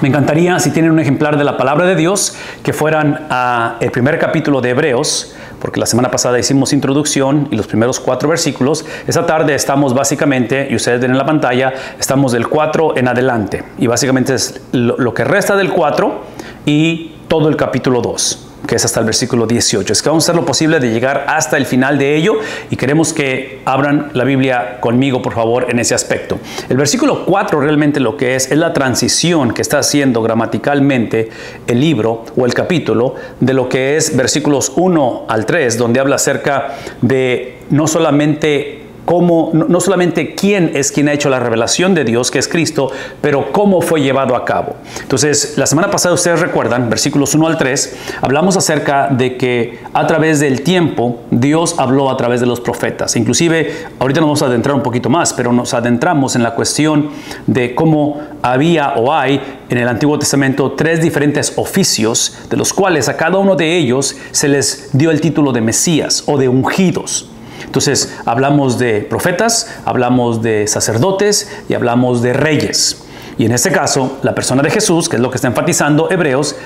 Me encantaría, si tienen un ejemplar de la palabra de Dios, que fueran al primer capítulo de Hebreos, porque la semana pasada hicimos introducción y los primeros cuatro versículos. Esta tarde estamos básicamente, y ustedes ven en la pantalla, estamos del 4 en adelante. Y básicamente es lo, lo que resta del 4 y todo el capítulo 2 que es hasta el versículo 18. Es que vamos a hacer lo posible de llegar hasta el final de ello y queremos que abran la Biblia conmigo, por favor, en ese aspecto. El versículo 4 realmente lo que es es la transición que está haciendo gramaticalmente el libro o el capítulo de lo que es versículos 1 al 3, donde habla acerca de no solamente no solamente quién es quien ha hecho la revelación de Dios, que es Cristo, pero cómo fue llevado a cabo. Entonces, la semana pasada ustedes recuerdan, versículos 1 al 3, hablamos acerca de que a través del tiempo Dios habló a través de los profetas. Inclusive, ahorita nos vamos a adentrar un poquito más, pero nos adentramos en la cuestión de cómo había o hay en el Antiguo Testamento tres diferentes oficios, de los cuales a cada uno de ellos se les dio el título de Mesías o de ungidos. Entonces, hablamos de profetas, hablamos de sacerdotes y hablamos de reyes. Y en este caso, la persona de Jesús, que es lo que está enfatizando Hebreos,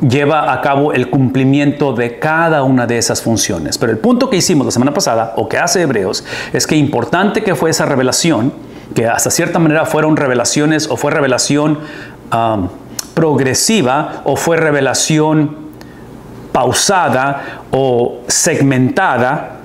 lleva a cabo el cumplimiento de cada una de esas funciones. Pero el punto que hicimos la semana pasada, o que hace Hebreos, es que importante que fue esa revelación, que hasta cierta manera fueron revelaciones o fue revelación um, progresiva o fue revelación pausada o segmentada,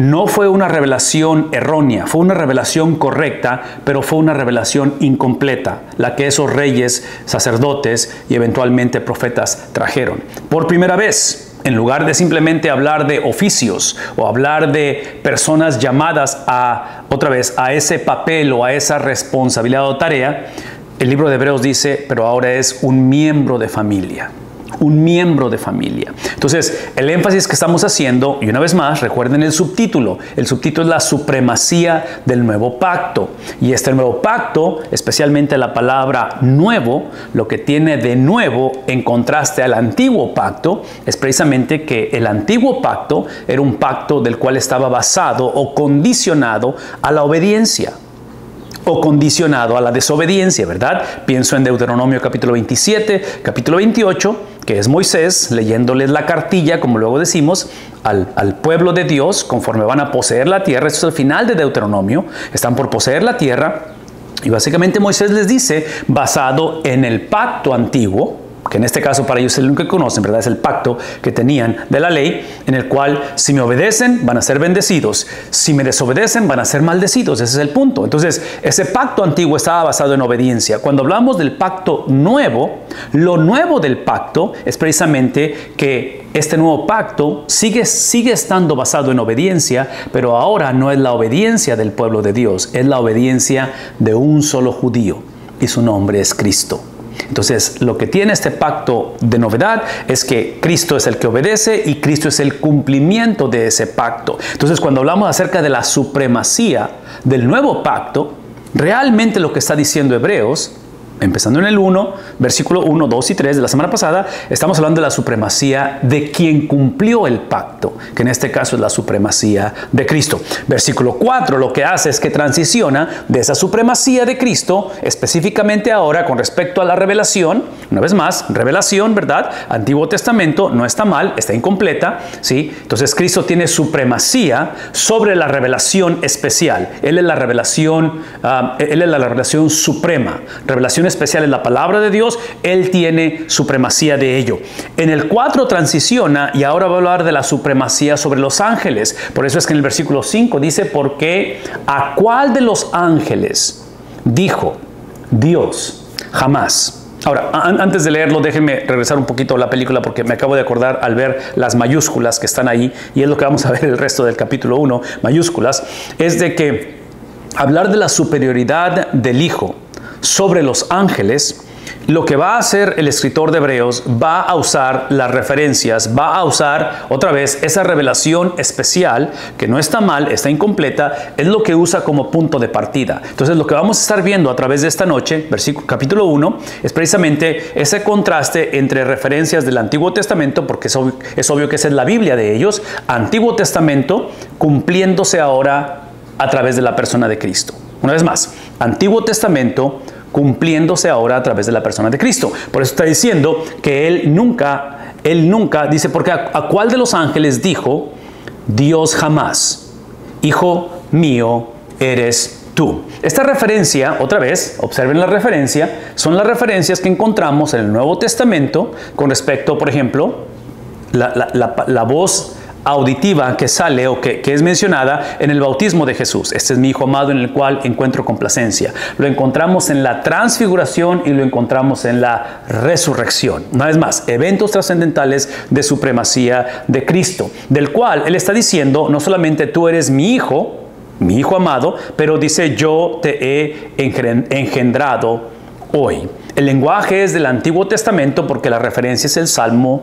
no fue una revelación errónea, fue una revelación correcta, pero fue una revelación incompleta, la que esos reyes, sacerdotes y eventualmente profetas trajeron. Por primera vez, en lugar de simplemente hablar de oficios o hablar de personas llamadas a, otra vez, a ese papel o a esa responsabilidad o tarea, el libro de Hebreos dice, pero ahora es un miembro de familia un miembro de familia. Entonces, el énfasis que estamos haciendo, y una vez más, recuerden el subtítulo, el subtítulo es la supremacía del nuevo pacto. Y este nuevo pacto, especialmente la palabra nuevo, lo que tiene de nuevo en contraste al antiguo pacto, es precisamente que el antiguo pacto era un pacto del cual estaba basado o condicionado a la obediencia o condicionado a la desobediencia, ¿verdad? Pienso en Deuteronomio capítulo 27, capítulo 28, que es Moisés leyéndoles la cartilla, como luego decimos, al, al, pueblo de Dios conforme van a poseer la tierra. Esto es el final de Deuteronomio, están por poseer la tierra. Y básicamente Moisés les dice, basado en el pacto antiguo, que en este caso para ellos es único que conocen, ¿verdad? Es el pacto que tenían de la ley, en el cual si me obedecen van a ser bendecidos, si me desobedecen van a ser maldecidos, ese es el punto. Entonces, ese pacto antiguo estaba basado en obediencia. Cuando hablamos del pacto nuevo, lo nuevo del pacto es precisamente que este nuevo pacto sigue, sigue estando basado en obediencia, pero ahora no es la obediencia del pueblo de Dios, es la obediencia de un solo judío, y su nombre es Cristo. Entonces, lo que tiene este pacto de novedad es que Cristo es el que obedece y Cristo es el cumplimiento de ese pacto. Entonces, cuando hablamos acerca de la supremacía del nuevo pacto, realmente lo que está diciendo Hebreos empezando en el 1, versículo 1, 2 y 3 de la semana pasada, estamos hablando de la supremacía de quien cumplió el pacto, que en este caso es la supremacía de Cristo. Versículo 4 lo que hace es que transiciona de esa supremacía de Cristo, específicamente ahora con respecto a la revelación, una vez más, revelación, ¿verdad? Antiguo Testamento no está mal, está incompleta, ¿sí? Entonces Cristo tiene supremacía sobre la revelación especial. Él es la revelación, uh, él es la revelación suprema, revelación especial en la palabra de Dios, Él tiene supremacía de ello. En el 4 transiciona y ahora va a hablar de la supremacía sobre los ángeles. Por eso es que en el versículo 5 dice, porque a cuál de los ángeles dijo Dios jamás. Ahora, antes de leerlo, déjenme regresar un poquito a la película porque me acabo de acordar al ver las mayúsculas que están ahí, y es lo que vamos a ver el resto del capítulo 1, mayúsculas, es de que hablar de la superioridad del Hijo sobre los ángeles, lo que va a hacer el escritor de Hebreos va a usar las referencias, va a usar otra vez esa revelación especial que no está mal, está incompleta, es lo que usa como punto de partida. Entonces lo que vamos a estar viendo a través de esta noche, versículo capítulo 1, es precisamente ese contraste entre referencias del Antiguo Testamento, porque es obvio, que es la Biblia de ellos, Antiguo Testamento cumpliéndose ahora a través de la persona de Cristo. Una vez más, Antiguo Testamento cumpliéndose ahora a través de la persona de Cristo. Por eso está diciendo que Él nunca, Él nunca, dice, porque a, cuál de los ángeles dijo, Dios jamás, Hijo mío eres tú. Esta referencia, otra vez, observen la referencia, son las referencias que encontramos en el Nuevo Testamento con respecto, por ejemplo, la, la, la voz auditiva que sale o que, que, es mencionada en el bautismo de Jesús. Este es mi Hijo amado en el cual encuentro complacencia. Lo encontramos en la transfiguración y lo encontramos en la resurrección. Una vez más, eventos trascendentales de supremacía de Cristo, del cual Él está diciendo, no solamente tú eres mi Hijo, mi Hijo amado, pero dice yo te he engendrado hoy. El lenguaje es del Antiguo Testamento porque la referencia es el Salmo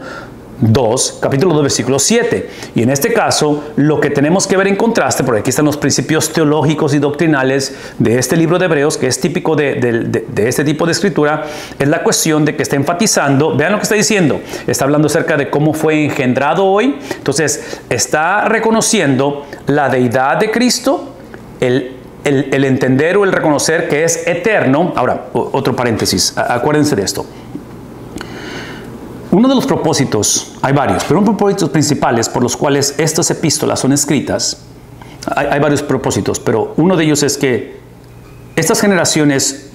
2, capítulo 2, versículo 7. Y en este caso, lo que tenemos que ver en contraste, porque aquí están los principios teológicos y doctrinales de este libro de Hebreos, que es típico de, este tipo de escritura, es la cuestión de que está enfatizando, vean lo que está diciendo, está hablando acerca de cómo fue engendrado hoy, entonces está reconociendo la deidad de Cristo, el el, el, entender o el reconocer que es eterno. Ahora, otro paréntesis, acuérdense de esto. Uno de los propósitos, hay varios, pero un propósito principales por los cuales estas epístolas son escritas, hay, hay varios propósitos, pero uno de ellos es que estas generaciones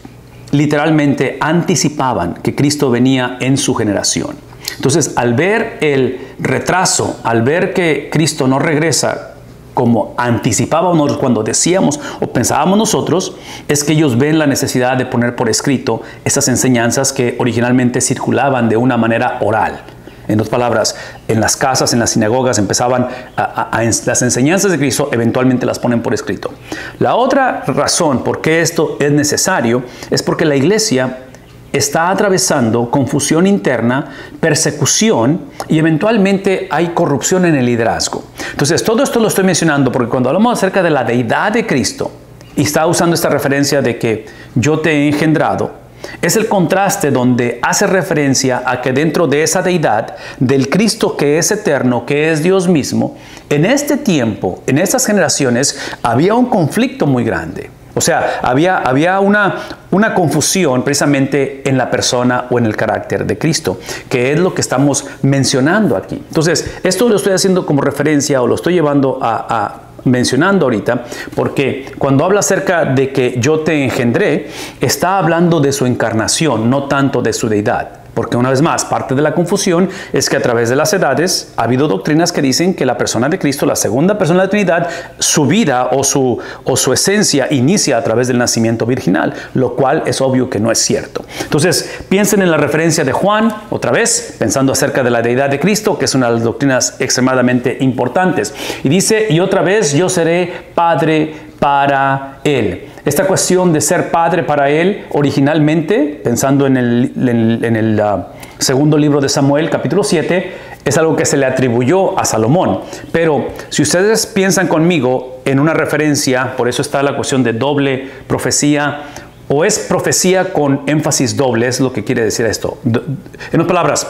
literalmente anticipaban que Cristo venía en su generación. Entonces, al ver el retraso, al ver que Cristo no regresa como anticipábamos cuando decíamos o pensábamos nosotros, es que ellos ven la necesidad de poner por escrito estas enseñanzas que originalmente circulaban de una manera oral. En otras palabras, en las casas, en las sinagogas empezaban a, las enseñanzas de Cristo, eventualmente las ponen por escrito. La otra razón por qué esto es necesario es porque la iglesia está atravesando confusión interna, persecución y eventualmente hay corrupción en el liderazgo. Entonces, todo esto lo estoy mencionando porque cuando hablamos acerca de la deidad de Cristo, y está usando esta referencia de que yo te he engendrado, es el contraste donde hace referencia a que dentro de esa deidad, del Cristo que es eterno, que es Dios mismo, en este tiempo, en estas generaciones, había un conflicto muy grande. O sea, había, había una, una confusión precisamente en la persona o en el carácter de Cristo, que es lo que estamos mencionando aquí. Entonces, esto lo estoy haciendo como referencia o lo estoy llevando a, a mencionando ahorita, porque cuando habla acerca de que yo te engendré, está hablando de su encarnación, no tanto de su deidad. Porque una vez más, parte de la confusión es que a través de las edades ha habido doctrinas que dicen que la persona de Cristo, la segunda persona de la Trinidad, su vida o su, o su esencia inicia a través del nacimiento virginal, lo cual es obvio que no es cierto. Entonces, piensen en la referencia de Juan, otra vez, pensando acerca de la deidad de Cristo, que es una de las doctrinas extremadamente importantes. Y dice, y otra vez yo seré padre para él. Esta cuestión de ser padre para él, originalmente, pensando en el, uh, segundo libro de Samuel, capítulo 7, es algo que se le atribuyó a Salomón. Pero si ustedes piensan conmigo en una referencia, por eso está la cuestión de doble profecía, o es profecía con énfasis doble, es lo que quiere decir esto. En otras palabras,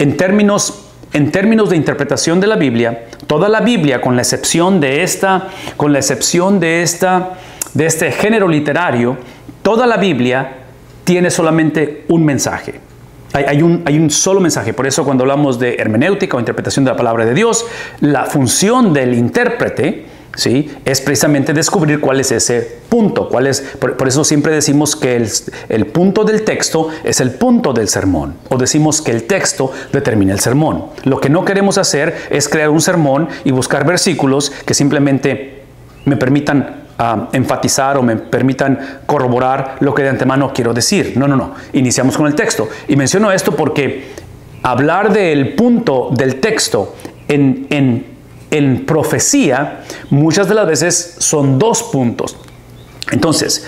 en términos en términos de interpretación de la Biblia, toda la Biblia, con la excepción de esta, con la excepción de esta, de este género literario, toda la Biblia tiene solamente un mensaje. Hay, hay, un, solo mensaje. Por eso cuando hablamos de hermenéutica o interpretación de la palabra de Dios, la función del intérprete ¿sí? es precisamente descubrir cuál es ese punto. Cuál es, por, por eso siempre decimos que el, el, punto del texto es el punto del sermón. O decimos que el texto determina el sermón. Lo que no queremos hacer es crear un sermón y buscar versículos que simplemente me permitan Uh, enfatizar o me permitan corroborar lo que de antemano quiero decir. No, no, no. Iniciamos con el texto. Y menciono esto porque hablar del punto del texto en, en, en profecía muchas de las veces son dos puntos. Entonces,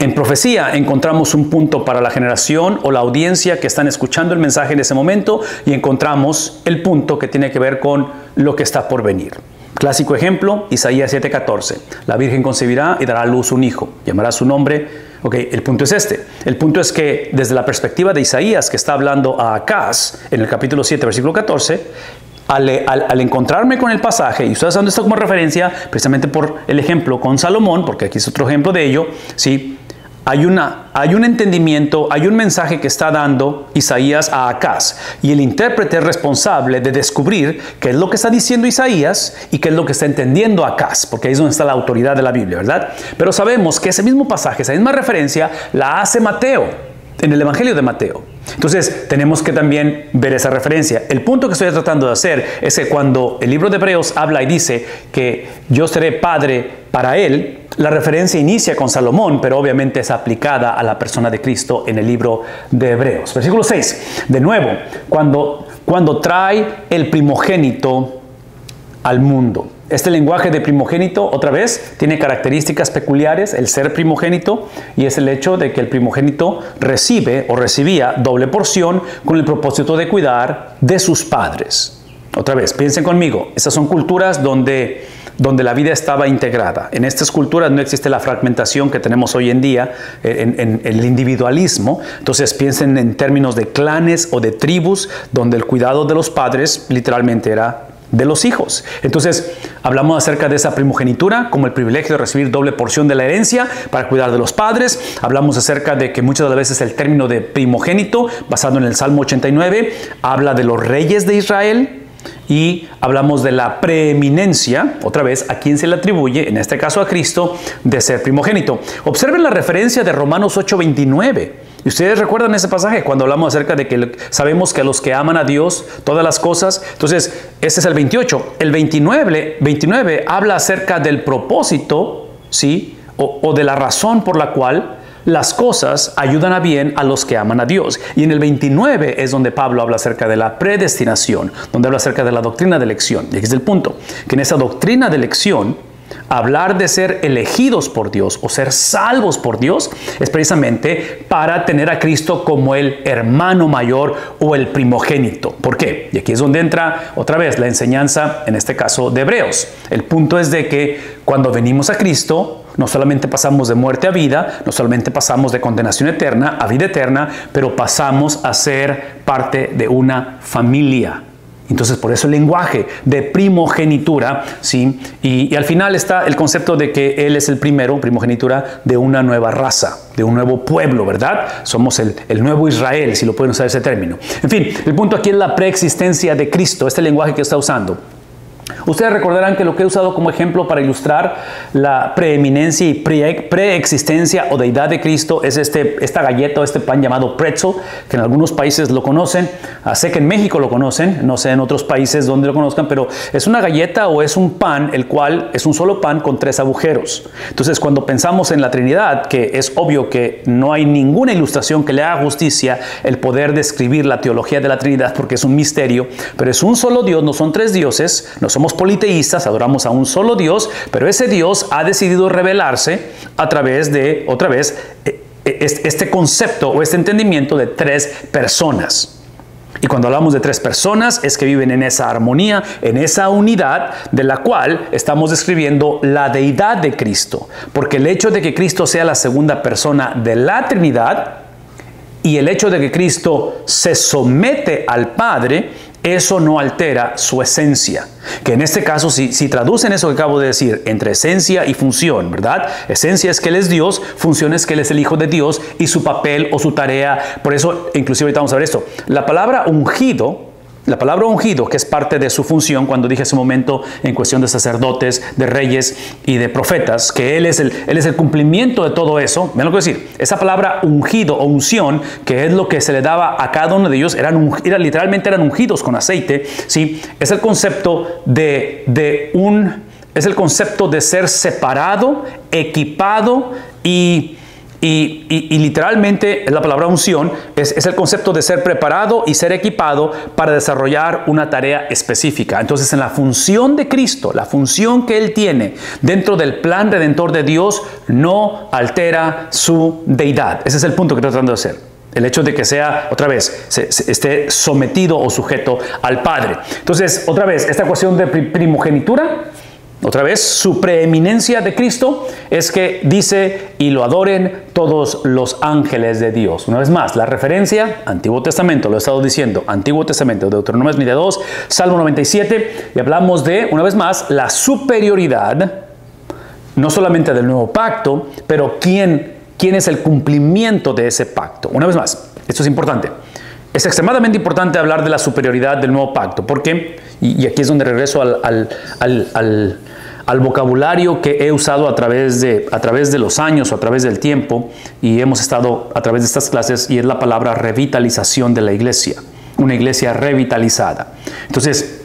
en profecía encontramos un punto para la generación o la audiencia que están escuchando el mensaje en ese momento y encontramos el punto que tiene que ver con lo que está por venir. Clásico ejemplo, Isaías 7:14. La Virgen concebirá y dará a luz un hijo. Llamará su nombre. Ok, el punto es este. El punto es que desde la perspectiva de Isaías, que está hablando a Acaz en el capítulo 7, versículo 14, al, al, encontrarme con el pasaje, y estoy usando esto como referencia precisamente por el ejemplo con Salomón, porque aquí es otro ejemplo de ello, ¿sí? Hay, una, hay un entendimiento, hay un mensaje que está dando Isaías a Acaz. Y el intérprete es responsable de descubrir qué es lo que está diciendo Isaías y qué es lo que está entendiendo Acaz, porque ahí es donde está la autoridad de la Biblia, ¿verdad? Pero sabemos que ese mismo pasaje, esa misma referencia, la hace Mateo en el Evangelio de Mateo. Entonces, tenemos que también ver esa referencia. El punto que estoy tratando de hacer es que cuando el libro de Hebreos habla y dice que yo seré padre para él, la referencia inicia con Salomón, pero obviamente es aplicada a la persona de Cristo en el libro de Hebreos. Versículo 6. De nuevo, cuando, cuando trae el primogénito al mundo. Este lenguaje de primogénito, otra vez, tiene características peculiares, el ser primogénito, y es el hecho de que el primogénito recibe o recibía doble porción con el propósito de cuidar de sus padres. Otra vez, piensen conmigo, estas son culturas donde, donde la vida estaba integrada. En estas culturas no existe la fragmentación que tenemos hoy en día, en, en el individualismo. Entonces piensen en términos de clanes o de tribus, donde el cuidado de los padres literalmente era de los hijos. Entonces, hablamos acerca de esa primogenitura como el privilegio de recibir doble porción de la herencia para cuidar de los padres. Hablamos acerca de que muchas veces el término de primogénito, basado en el Salmo 89, habla de los reyes de Israel. Y hablamos de la preeminencia, otra vez, a quien se le atribuye, en este caso a Cristo, de ser primogénito. Observen la referencia de Romanos 8:29. ¿Y ustedes recuerdan ese pasaje cuando hablamos acerca de que sabemos que los que aman a Dios, todas las cosas? Entonces, ese es el 28. El 29, 29 habla acerca del propósito, ¿sí? O, o de la razón por la cual las cosas ayudan a bien a los que aman a Dios. Y en el 29 es donde Pablo habla acerca de la predestinación, donde habla acerca de la doctrina de elección. Y aquí es el punto, que en esa doctrina de elección, hablar de ser elegidos por Dios o ser salvos por Dios es precisamente para tener a Cristo como el hermano mayor o el primogénito. ¿Por qué? Y aquí es donde entra otra vez la enseñanza, en este caso de Hebreos. El punto es de que cuando venimos a Cristo, no solamente pasamos de muerte a vida, no solamente pasamos de condenación eterna a vida eterna, pero pasamos a ser parte de una familia. Entonces, por eso el lenguaje de primogenitura, ¿sí? Y, al final está el concepto de que Él es el primero, primogenitura, de una nueva raza, de un nuevo pueblo, ¿verdad? Somos el, el nuevo Israel, si lo pueden usar ese término. En fin, el punto aquí es la preexistencia de Cristo, este lenguaje que está usando. Ustedes recordarán que lo que he usado como ejemplo para ilustrar la preeminencia y preexistencia o deidad de Cristo es este, esta galleta o este pan llamado pretzel, que en algunos países lo conocen. Ah, sé que en México lo conocen, no sé en otros países donde lo conozcan, pero es una galleta o es un pan, el cual es un solo pan con tres agujeros. Entonces, cuando pensamos en la Trinidad, que es obvio que no hay ninguna ilustración que le haga justicia el poder describir la teología de la Trinidad, porque es un misterio, pero es un solo Dios, no son tres dioses, no somos politeístas, adoramos a un solo Dios, pero ese Dios ha decidido revelarse a través de, otra vez, e, e, este concepto o este entendimiento de tres personas. Y cuando hablamos de tres personas es que viven en esa armonía, en esa unidad de la cual estamos describiendo la deidad de Cristo. Porque el hecho de que Cristo sea la segunda persona de la Trinidad y el hecho de que Cristo se somete al Padre eso no altera su esencia. Que en este caso, si, si, traducen eso que acabo de decir, entre esencia y función, ¿verdad? Esencia es que Él es Dios, función es que Él es el Hijo de Dios y su papel o su tarea. Por eso, inclusive ahorita vamos a ver esto. La palabra ungido la palabra ungido, que es parte de su función, cuando dije ese momento en cuestión de sacerdotes, de reyes y de profetas, que él es el, él es el cumplimiento de todo eso. Vean lo que decir. Esa palabra ungido o unción, que es lo que se le daba a cada uno de ellos, eran, literalmente eran ungidos con aceite. ¿sí? Es el concepto de, de un, es el concepto de ser separado, equipado y y, literalmente la palabra unción es, el concepto de ser preparado y ser equipado para desarrollar una tarea específica. Entonces en la función de Cristo, la función que Él tiene dentro del plan redentor de Dios, no altera su deidad. Ese es el punto que estoy tratando de hacer. El hecho de que sea, otra vez, esté sometido o sujeto al Padre. Entonces, otra vez, esta cuestión de primogenitura otra vez, su preeminencia de Cristo es que dice y lo adoren todos los ángeles de Dios. Una vez más, la referencia, Antiguo Testamento, lo he estado diciendo, Antiguo Testamento, Deuteronomio 2, Salmo 97, y hablamos de, una vez más, la superioridad, no solamente del nuevo pacto, pero quién quién es el cumplimiento de ese pacto. Una vez más, esto es importante. Es extremadamente importante hablar de la superioridad del nuevo pacto. ¿Por Y, aquí es donde regreso al, al, vocabulario que he usado a través, de, a través de los años o a través del tiempo y hemos estado a través de estas clases y es la palabra revitalización de la iglesia. Una iglesia revitalizada. Entonces,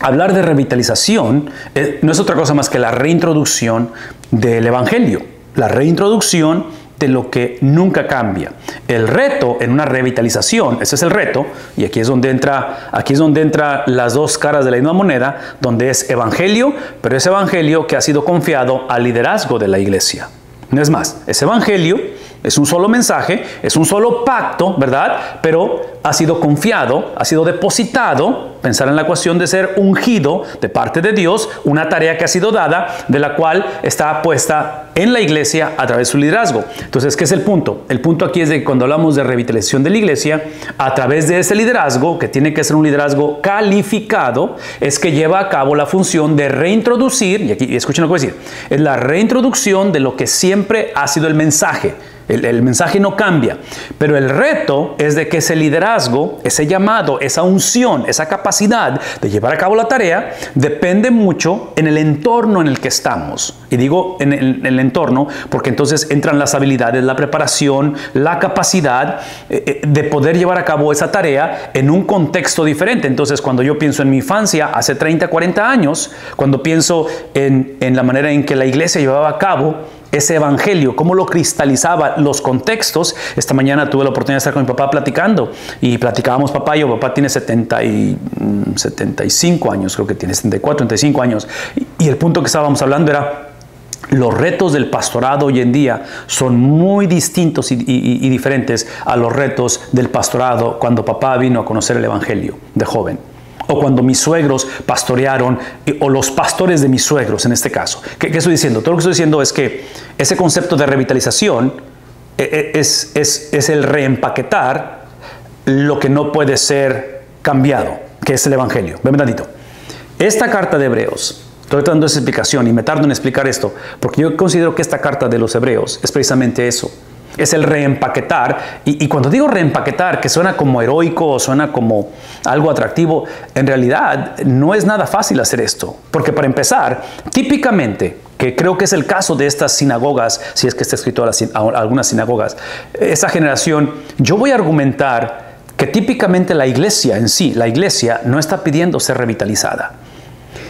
hablar de revitalización eh, no es otra cosa más que la reintroducción del Evangelio. La reintroducción de lo que nunca cambia. El reto en una revitalización, ese es el reto, y aquí es donde entra, aquí es donde entra las dos caras de la misma moneda, donde es evangelio, pero es evangelio que ha sido confiado al liderazgo de la iglesia. No es más, es evangelio es un solo mensaje, es un solo pacto, ¿verdad? Pero ha sido confiado, ha sido depositado, pensar en la cuestión de ser ungido de parte de Dios, una tarea que ha sido dada, de la cual está puesta en la iglesia a través de su liderazgo. Entonces, ¿qué es el punto? El punto aquí es de que cuando hablamos de revitalización de la iglesia, a través de ese liderazgo, que tiene que ser un liderazgo calificado, es que lleva a cabo la función de reintroducir, y aquí escuchen lo que voy a decir, es la reintroducción de lo que siempre ha sido el mensaje el, mensaje no cambia, pero el reto es de que ese liderazgo, ese llamado, esa unción, esa capacidad de llevar a cabo la tarea, depende mucho en el entorno en el que estamos. Y digo en el, entorno porque entonces entran las habilidades, la preparación, la capacidad eh, eh, de poder llevar a cabo esa tarea en un contexto diferente. Entonces, cuando yo pienso en mi infancia, hace 30, 40 años, cuando pienso en, en la manera en que la iglesia llevaba a cabo, ese evangelio, cómo lo cristalizaba, los contextos. Esta mañana tuve la oportunidad de estar con mi papá platicando y platicábamos papá, yo papá tiene 70 y, 75 mm, años, creo que tiene 74, 35 años. Y, el punto que estábamos hablando era los retos del pastorado hoy en día son muy distintos y, diferentes a los retos del pastorado cuando papá vino a conocer el Evangelio de joven o cuando mis suegros pastorearon, o los pastores de mis suegros en este caso. ¿Qué, estoy diciendo? Todo lo que estoy diciendo es que ese concepto de revitalización eh, es, es, el reempaquetar lo que no puede ser cambiado, que es el Evangelio. Ven tantito. Esta carta de Hebreos, estoy dando esa explicación y me tardo en explicar esto, porque yo considero que esta carta de los Hebreos es precisamente eso es el reempaquetar. Y, cuando digo reempaquetar, que suena como heroico o suena como algo atractivo, en realidad no es nada fácil hacer esto. Porque para empezar, típicamente, que creo que es el caso de estas sinagogas, si es que está escrito algunas sinagogas, esa generación, yo voy a argumentar que típicamente la iglesia en sí, la iglesia no está pidiendo ser revitalizada.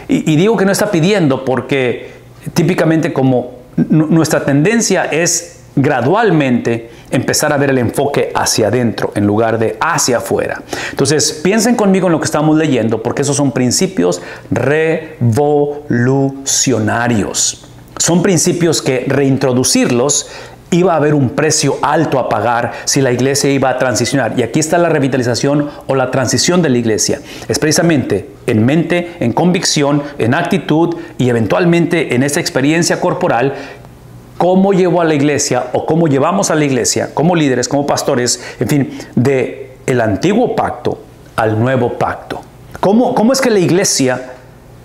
Y, y digo que no está pidiendo porque típicamente como nuestra tendencia es gradualmente empezar a ver el enfoque hacia adentro en lugar de hacia afuera. Entonces, piensen conmigo en lo que estamos leyendo, porque esos son principios revolucionarios. Son principios que reintroducirlos iba a haber un precio alto a pagar si la iglesia iba a transicionar. Y aquí está la revitalización o la transición de la iglesia. Es precisamente en mente, en convicción, en actitud y eventualmente en esa experiencia corporal cómo llevo a la iglesia o cómo llevamos a la iglesia como líderes, como pastores, en fin, de el antiguo pacto al nuevo pacto. ¿Cómo, cómo es que la iglesia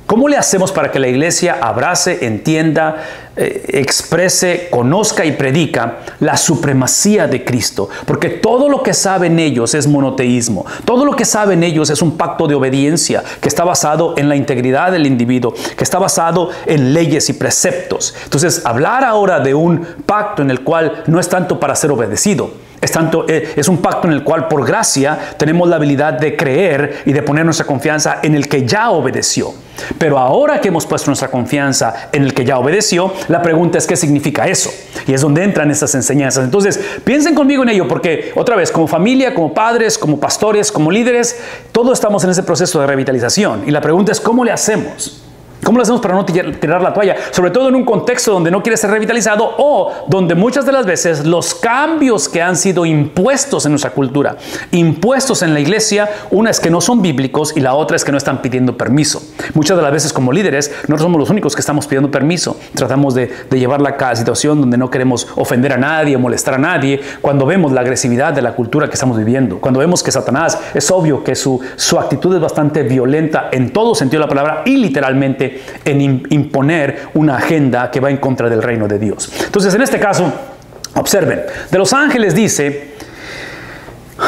¿Cómo le hacemos para que la iglesia abrace, entienda, eh, exprese, conozca y predica la supremacía de Cristo? Porque todo lo que saben ellos es monoteísmo. Todo lo que saben ellos es un pacto de obediencia que está basado en la integridad del individuo, que está basado en leyes y preceptos. Entonces, hablar ahora de un pacto en el cual no es tanto para ser obedecido, es, tanto, eh, es un pacto en el cual por gracia tenemos la habilidad de creer y de poner nuestra confianza en el que ya obedeció. Pero ahora que hemos puesto nuestra confianza en el que ya obedeció, la pregunta es qué significa eso. Y es donde entran estas enseñanzas. Entonces, piensen conmigo en ello, porque otra vez, como familia, como padres, como pastores, como líderes, todos estamos en ese proceso de revitalización. Y la pregunta es, ¿cómo le hacemos? ¿Cómo lo hacemos para no tirar la toalla? Sobre todo en un contexto donde no quiere ser revitalizado o donde muchas de las veces los cambios que han sido impuestos en nuestra cultura, impuestos en la iglesia, una es que no son bíblicos y la otra es que no están pidiendo permiso. Muchas de las veces como líderes, no somos los únicos que estamos pidiendo permiso. Tratamos de, llevar la situación donde no queremos ofender a nadie, molestar a nadie, cuando vemos la agresividad de la cultura que estamos viviendo, cuando vemos que Satanás es obvio que su, su actitud es bastante violenta en todo sentido de la palabra y literalmente en imponer una agenda que va en contra del reino de Dios. Entonces, en este caso, Observen, de los ángeles dice,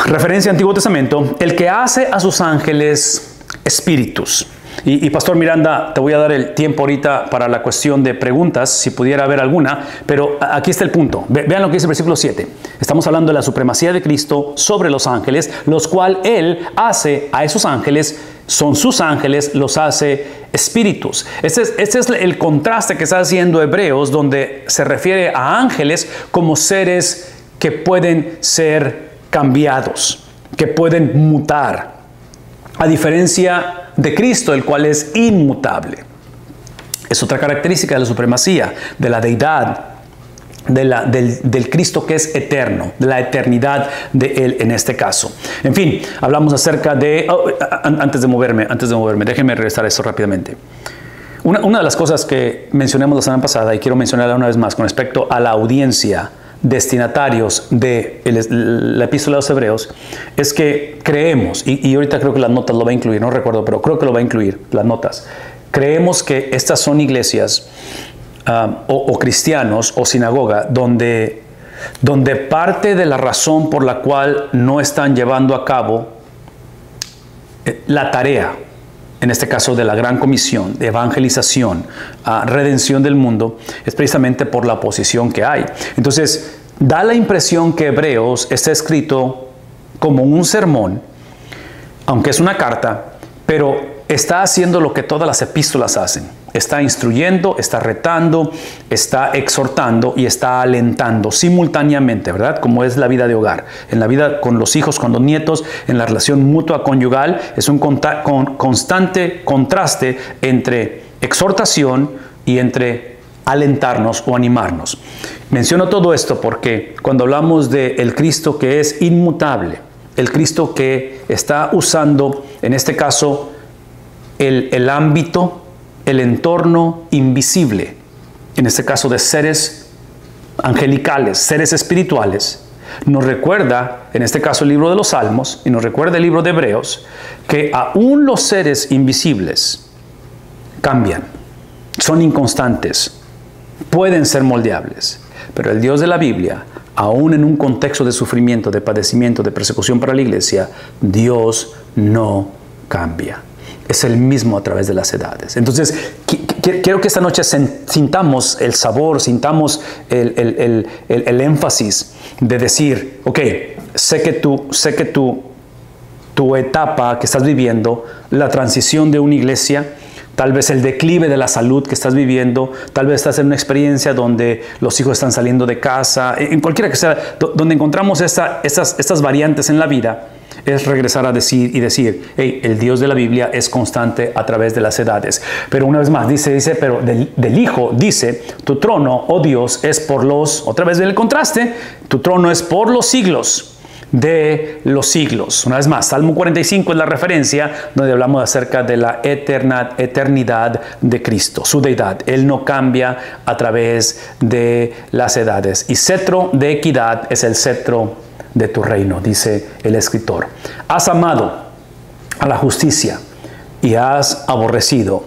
referencia Antiguo Testamento, el que hace a sus ángeles espíritus. Y, Pastor Miranda, te voy a dar el tiempo ahorita para la cuestión de preguntas, si pudiera haber alguna, pero aquí está el punto. vean lo que dice el versículo 7. Estamos hablando de la supremacía de Cristo sobre los ángeles, los cuales Él hace a esos ángeles, son sus ángeles, los hace espíritus. Este es, este es el contraste que está haciendo Hebreos, donde se refiere a ángeles como seres que pueden ser cambiados, que pueden mutar. A diferencia de Cristo, el cual es inmutable. Es otra característica de la supremacía, de la deidad, de la, del, Cristo que es eterno, de la eternidad de Él en este caso. En fin, hablamos acerca de... Oh, antes de moverme, antes de moverme, déjenme regresar a eso rápidamente. Una, de las cosas que mencionamos la semana pasada y quiero mencionarla una vez más con respecto a la audiencia destinatarios de la epístola de los hebreos es que creemos, y, ahorita creo que las notas lo va a incluir, no recuerdo, pero creo que lo va a incluir, las notas, creemos que estas son iglesias ah, o, cristianos o sinagoga donde, donde parte de la razón por la cual no están llevando a cabo eh, la tarea en este caso de la gran comisión de evangelización, redención del mundo, es precisamente por la oposición que hay. Entonces, da la impresión que Hebreos está escrito como un sermón, aunque es una carta, pero está haciendo lo que todas las epístolas hacen. Está instruyendo, está retando, está exhortando y está alentando simultáneamente, ¿verdad? Como es la vida de hogar. En la vida con los hijos, con los nietos, en la relación mutua conyugal, es un constante contraste entre exhortación y entre alentarnos o animarnos. Menciono todo esto porque cuando hablamos del el Cristo que es inmutable, el Cristo que está usando, en este caso, el, ámbito, el entorno invisible, en este caso de seres angelicales, seres espirituales, nos recuerda, en este caso el libro de los Salmos, y nos recuerda el libro de Hebreos, que aún los seres invisibles cambian, son inconstantes, pueden ser moldeables, pero el Dios de la Biblia, aún en un contexto de sufrimiento, de padecimiento, de persecución para la iglesia, Dios no cambia es el mismo a través de las edades. Entonces, quiero que esta noche sintamos el sabor, sintamos el, énfasis de decir, ok, sé que tú, sé que tú, tu etapa que estás viviendo, la transición de una iglesia, tal vez el declive de la salud que estás viviendo, tal vez estás en una experiencia donde los hijos están saliendo de casa, en cualquiera que sea, donde encontramos estas, estas variantes en la vida, es regresar a decir y decir, hey, el Dios de la Biblia es constante a través de las edades. Pero una vez más, dice, dice, pero del, Hijo, dice, tu trono, oh Dios, es por los, otra vez el contraste, tu trono es por los siglos de los siglos. Una vez más, Salmo 45 es la referencia donde hablamos acerca de la eterna, eternidad de Cristo, su deidad. Él no cambia a través de las edades. Y cetro de equidad es el cetro de tu reino, dice el escritor. Has amado a la justicia y has aborrecido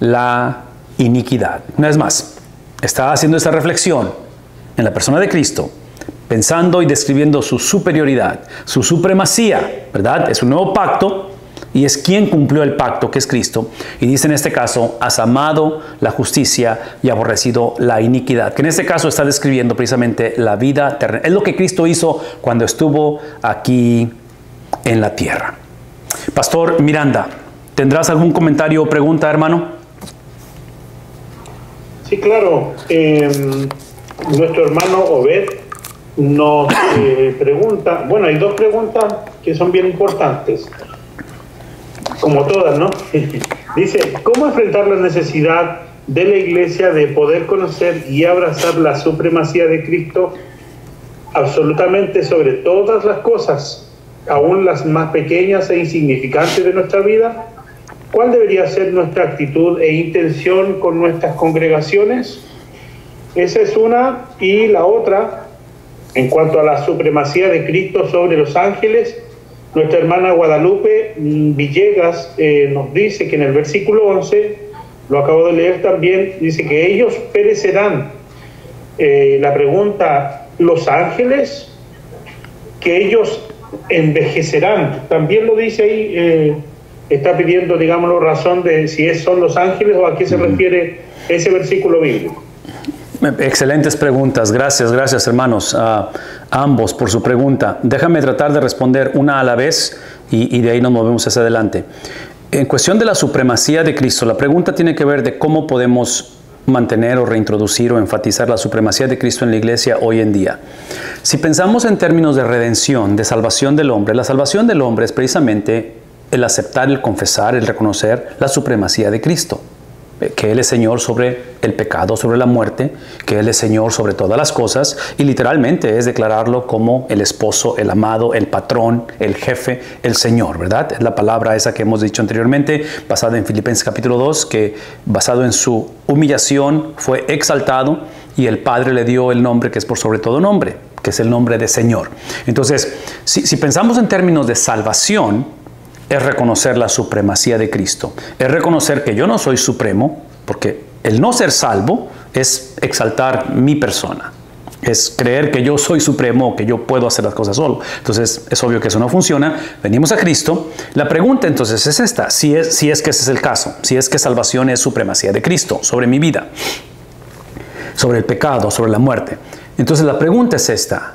la iniquidad. Una vez más, está haciendo esta reflexión en la persona de Cristo, pensando y describiendo su superioridad, su supremacía, ¿verdad? Es un nuevo pacto y es quien cumplió el pacto, que es Cristo. Y dice en este caso, has amado la justicia y aborrecido la iniquidad, que en este caso está describiendo precisamente la vida terrena. Es lo que Cristo hizo cuando estuvo aquí en la tierra. Pastor Miranda, ¿tendrás algún comentario o pregunta, hermano? Sí, claro. Em, nuestro hermano Obed nos eh, pregunta, bueno, hay dos preguntas que son bien importantes como todas, ¿no? Dice, ¿cómo enfrentar la necesidad de la iglesia de poder conocer y abrazar la supremacía de Cristo absolutamente sobre todas las cosas, aún las más pequeñas e insignificantes de nuestra vida? ¿Cuál debería ser nuestra actitud e intención con nuestras congregaciones? Esa es una. Y la otra, en cuanto a la supremacía de Cristo sobre los ángeles, nuestra hermana Guadalupe Villegas eh, nos dice que en el versículo 11, lo acabo de leer también, dice que ellos perecerán. Eh, la pregunta los ángeles, que ellos envejecerán. También lo dice ahí, eh, está pidiendo, digámoslo, razón de si son los ángeles o a qué se refiere ese versículo bíblico. Excelentes preguntas, gracias, gracias hermanos a ambos por su pregunta. Déjame tratar de responder una a la vez y, de ahí nos movemos hacia adelante. En cuestión de la supremacía de Cristo, la pregunta tiene que ver de cómo podemos mantener o reintroducir o enfatizar la supremacía de Cristo en la iglesia hoy en día. Si pensamos en términos de redención, de salvación del hombre, la salvación del hombre es precisamente el aceptar, el confesar, el reconocer la supremacía de Cristo. Eh, que Él es Señor sobre el pecado, sobre la muerte, que Él es Señor sobre todas las cosas, y literalmente es declararlo como el esposo, el amado, el patrón, el jefe, el Señor, ¿verdad? Es la palabra esa que hemos dicho anteriormente, basada en Filipenses capítulo 2, que basado en su humillación fue exaltado y el Padre le dio el nombre que es por sobre todo nombre, que es el nombre de Señor. Entonces, si, si pensamos en términos de salvación, es reconocer la supremacía de Cristo. Es reconocer que yo no soy supremo, porque el no ser salvo es exaltar mi persona. Es creer que yo soy supremo, que yo puedo hacer las cosas solo. Entonces es obvio que eso no funciona. Venimos a Cristo. La pregunta entonces es esta, si es, si es que ese es el caso, si es que salvación es supremacía de Cristo sobre mi vida, sobre el pecado, sobre la muerte. Entonces la pregunta es esta,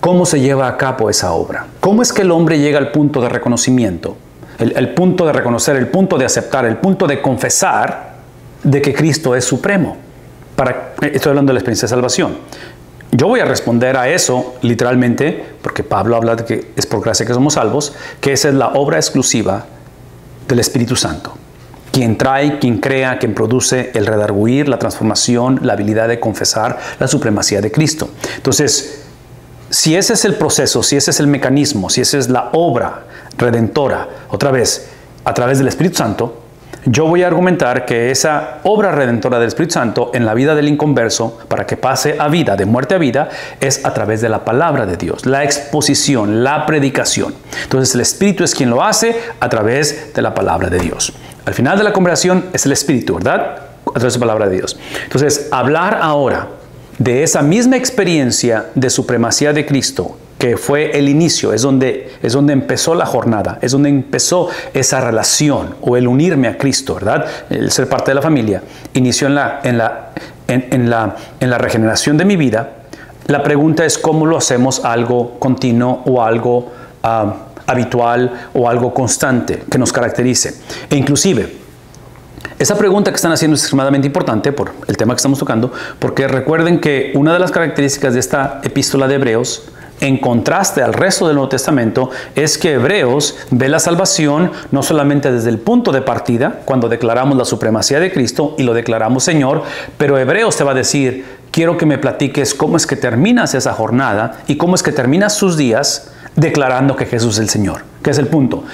¿cómo se lleva a cabo esa obra? ¿Cómo es que el hombre llega al punto de reconocimiento? El, punto de reconocer, el punto de aceptar, el punto de confesar de que Cristo es supremo. Para, estoy hablando de la experiencia de salvación. Yo voy a responder a eso literalmente, porque Pablo habla de que es por gracia que somos salvos, que esa es la obra exclusiva del Espíritu Santo. Quien trae, quien crea, quien produce el redarguir, la transformación, la habilidad de confesar la supremacía de Cristo. Entonces, si ese es el proceso, si ese es el mecanismo, si esa es la obra redentora, otra vez, a través del Espíritu Santo, yo voy a argumentar que esa obra redentora del Espíritu Santo en la vida del inconverso, para que pase a vida, de muerte a vida, es a través de la palabra de Dios, la exposición, la predicación. Entonces el Espíritu es quien lo hace a través de la palabra de Dios. Al final de la conversación es el Espíritu, ¿verdad? A través de la palabra de Dios. Entonces, hablar ahora de esa misma experiencia de supremacía de Cristo que fue el inicio, es donde, es donde empezó la jornada, es donde empezó esa relación o el unirme a Cristo, ¿verdad? El ser parte de la familia, inició en la, en la, en, la, en la regeneración de mi vida. La pregunta es cómo lo hacemos algo continuo o algo ah, habitual o algo constante que nos caracterice. E inclusive, esa pregunta que están haciendo es extremadamente importante por el tema que estamos tocando, porque recuerden que una de las características de esta epístola de Hebreos en contraste al resto del Nuevo Testamento, es que Hebreos ve la salvación no solamente desde el punto de partida, cuando declaramos la supremacía de Cristo y lo declaramos Señor, pero Hebreos te va a decir, quiero que me platiques cómo es que terminas esa jornada y cómo es que terminas sus días declarando que Jesús es el Señor, que es el punto.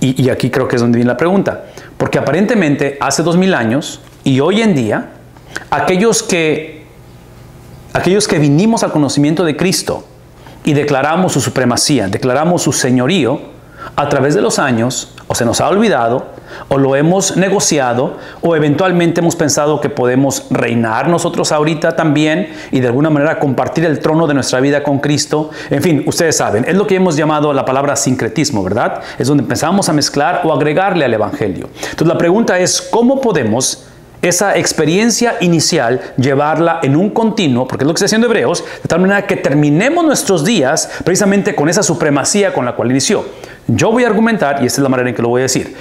Y, aquí creo que es donde viene la pregunta, porque aparentemente hace dos mil años y hoy en día, aquellos que, aquellos que vinimos al conocimiento de Cristo, y declaramos su supremacía, declaramos su señorío, a través de los años o se nos ha olvidado o lo hemos negociado o eventualmente hemos pensado que podemos reinar nosotros ahorita también y de alguna manera compartir el trono de nuestra vida con Cristo. En fin, ustedes saben, es lo que hemos llamado la palabra sincretismo, ¿verdad? Es donde empezamos a mezclar o agregarle al Evangelio. Entonces la pregunta es, ¿cómo podemos esa experiencia inicial, llevarla en un continuo, porque es lo que está haciendo Hebreos, de tal manera que terminemos nuestros días precisamente con esa supremacía con la cual inició. Yo voy a argumentar, y esta es la manera en que lo voy a decir,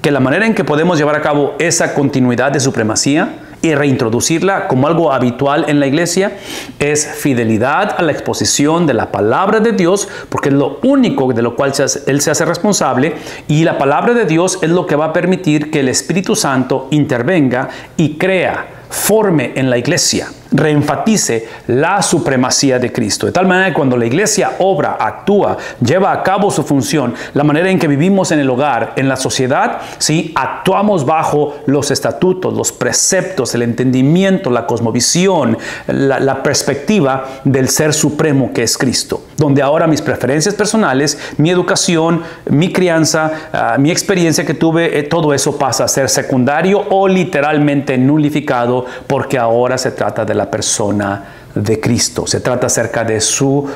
que la manera en que podemos llevar a cabo esa continuidad de supremacía y reintroducirla como algo habitual en la iglesia es fidelidad a la exposición de la palabra de Dios, porque es lo único de lo cual Él se hace responsable y la palabra de Dios es lo que va a permitir que el Espíritu Santo intervenga y crea, forme en la iglesia reenfatice la supremacía de Cristo. De tal manera que cuando la iglesia obra, actúa, lleva a cabo su función, la manera en que vivimos en el hogar, en la sociedad, ¿sí? actuamos bajo los estatutos, los preceptos, el entendimiento, la cosmovisión, la, perspectiva del ser supremo que es Cristo. Donde ahora mis preferencias personales, mi educación, mi crianza, ah, mi experiencia que tuve, eh, todo eso pasa a ser secundario o literalmente nulificado porque ahora se trata de la persona de Cristo. Se trata acerca de su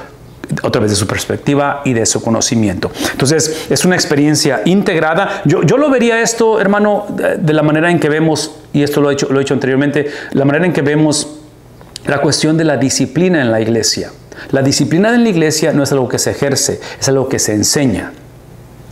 otra vez de su perspectiva y de su conocimiento. Entonces, es una experiencia integrada. Yo, yo lo vería esto, hermano, de la manera en que vemos, y esto lo he, hecho, lo he hecho anteriormente, la manera en que vemos la cuestión de la disciplina en la iglesia. La disciplina en la iglesia no es algo que se ejerce, es algo que se enseña.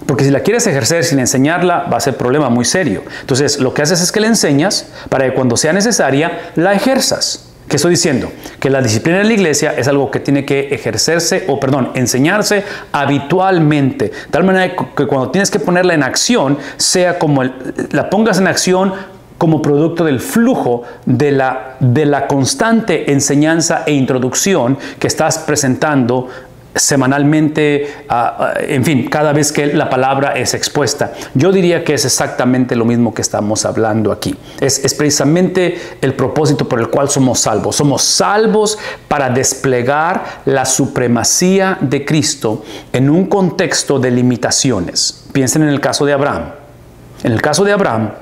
Porque si la quieres ejercer sin enseñarla, va a ser problema muy serio. Entonces, lo que haces es que la enseñas para que cuando sea necesaria, la ejerzas. ¿Qué estoy diciendo? Que la disciplina en la iglesia es algo que tiene que ejercerse, o perdón, enseñarse habitualmente. De tal manera que cuando tienes que ponerla en acción, sea como la pongas en acción como producto del flujo de la, de la constante enseñanza e introducción que estás presentando semanalmente, ah, ah, en fin, cada vez que la palabra es expuesta. Yo diría que es exactamente lo mismo que estamos hablando aquí. Es, es, precisamente el propósito por el cual somos salvos. Somos salvos para desplegar la supremacía de Cristo en un contexto de limitaciones. Piensen en el caso de Abraham. En el caso de Abraham,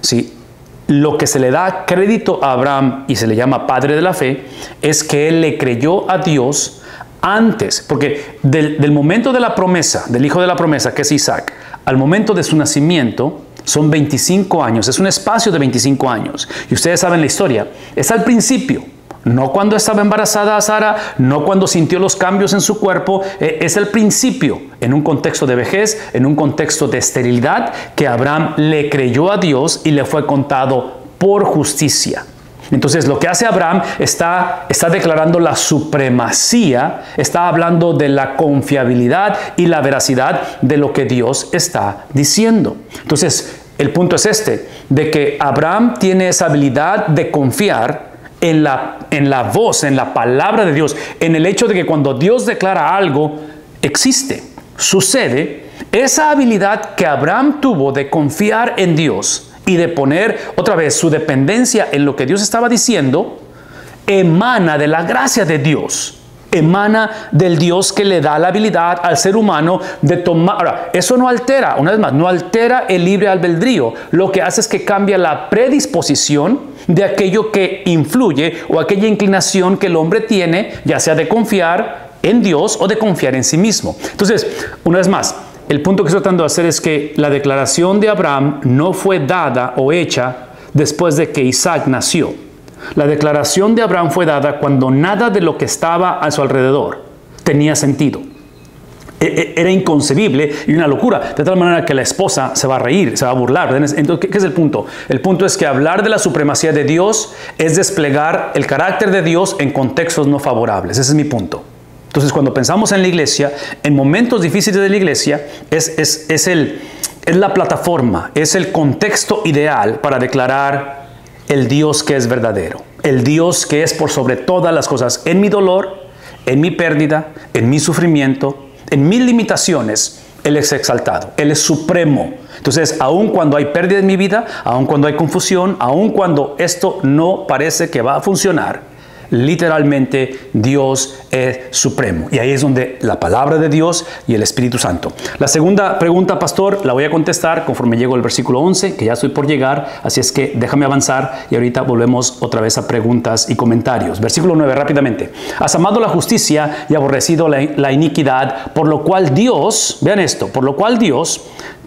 sí, lo que se le da crédito a Abraham y se le llama padre de la fe es que él le creyó a Dios antes, porque del, momento de la promesa, del hijo de la promesa, que es Isaac, al momento de su nacimiento, son 25 años, es un espacio de 25 años. Y ustedes saben la historia, es al principio, no cuando estaba embarazada Sara, no cuando sintió los cambios en su cuerpo, eh, es el principio, en un contexto de vejez, en un contexto de esterilidad, que Abraham le creyó a Dios y le fue contado por justicia. Entonces lo que hace Abraham está, declarando la supremacía, está hablando de la confiabilidad y la veracidad de lo que Dios está diciendo. Entonces el punto es este, de que Abraham tiene esa habilidad de confiar en la voz, en la palabra de Dios, en el hecho de que cuando Dios declara algo, existe, sucede. Esa habilidad que Abraham tuvo de confiar en Dios, y de poner otra vez su dependencia en lo que Dios estaba diciendo, emana de la gracia de Dios. Emana del Dios que le da la habilidad al ser humano de tomar. Ahora, eso no altera, una vez más, no altera el libre albedrío. Lo que hace es que cambia la predisposición de aquello que influye o aquella inclinación que el hombre tiene, ya sea de confiar en Dios o de confiar en sí mismo. Entonces, una vez más, el punto que estoy tratando de hacer es que la declaración de Abraham no fue dada o hecha después de que Isaac nació. La declaración de Abraham fue dada cuando nada de lo que estaba a su alrededor tenía sentido. E, e, era inconcebible y una locura, de tal manera que la esposa se va a reír, se va a burlar. Entonces, ¿qué es el punto? El punto es que hablar de la supremacía de Dios es desplegar el carácter de Dios en contextos no favorables. Ese es mi punto. Entonces, cuando pensamos en la iglesia, en momentos difíciles de la iglesia, es, es, el, es la plataforma, es el contexto ideal para declarar el Dios que es verdadero, el Dios que es por sobre todas las cosas, en mi dolor, en mi pérdida, en mi sufrimiento, en mis limitaciones, Él es exaltado, Él es supremo. Entonces, aun cuando hay pérdida en mi vida, aun cuando hay confusión, aun cuando esto no parece que va a funcionar, literalmente Dios es supremo. Y ahí es donde la palabra de Dios y el Espíritu Santo. La segunda pregunta, pastor, la voy a contestar conforme llego al versículo 11, que ya estoy por llegar, así es que déjame avanzar y ahorita volvemos otra vez a preguntas y comentarios. Versículo 9, rápidamente. Has amado la justicia y aborrecido la, la iniquidad, por lo cual Dios, vean esto, por lo cual Dios,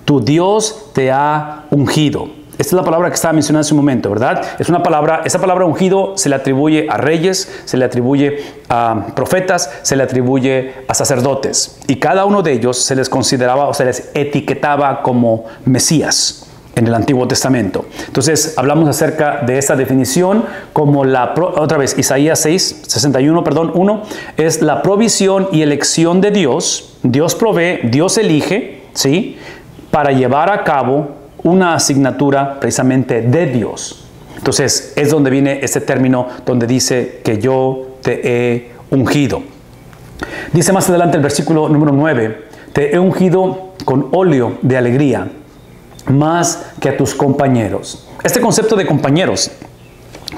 tu Dios te ha ungido esta es la palabra que estaba mencionando hace un momento, ¿verdad? Es una palabra, esa palabra ungido se le atribuye a reyes, se le atribuye a profetas, se le atribuye a sacerdotes. Y cada uno de ellos se les consideraba o se les etiquetaba como Mesías en el Antiguo Testamento. Entonces, hablamos acerca de esta definición como la, otra vez, Isaías 6, 61, perdón, 1, es la provisión y elección de Dios. Dios provee, Dios elige, ¿sí? Para llevar a cabo una asignatura precisamente de Dios. Entonces es donde viene este término donde dice que yo te he ungido. Dice más adelante el versículo número 9, te he ungido con óleo de alegría más que a tus compañeros. Este concepto de compañeros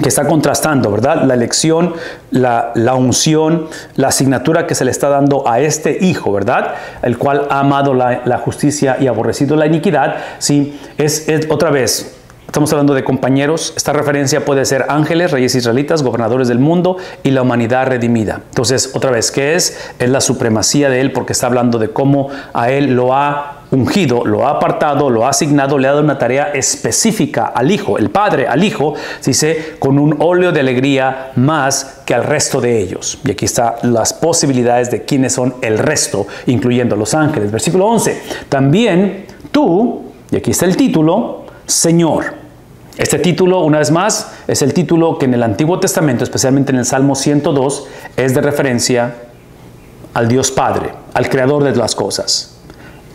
que está contrastando, ¿verdad? La elección, la, unción, la asignatura que se le está dando a este hijo, ¿verdad? El cual ha amado la, justicia y aborrecido la iniquidad, ¿sí? Es, otra vez, Estamos hablando de compañeros. Esta referencia puede ser ángeles, reyes israelitas, gobernadores del mundo y la humanidad redimida. Entonces, otra vez, ¿qué es? Es la supremacía de Él porque está hablando de cómo a Él lo ha ungido, lo ha apartado, lo ha asignado, le ha dado una tarea específica al Hijo, el Padre al Hijo, dice, con un óleo de alegría más que al resto de ellos. Y aquí están las posibilidades de quiénes son el resto, incluyendo los ángeles. Versículo 11. También tú, y aquí está el título, Señor. Este título, una vez más, es el título que en el Antiguo Testamento, especialmente en el Salmo 102, es de referencia al Dios Padre, al Creador de las cosas.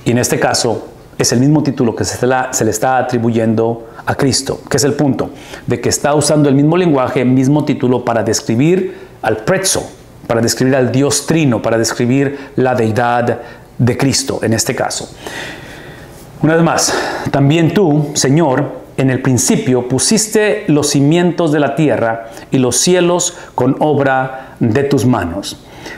Y en este caso es el mismo título que se, le está atribuyendo a Cristo, que es el punto, de que está usando el mismo lenguaje, el mismo título para describir al prezzo, para describir al Dios trino, para describir la deidad de Cristo en este caso. Una vez más, también tú, Señor, en el principio pusiste los cimientos de la tierra y los cielos con obra de tus manos.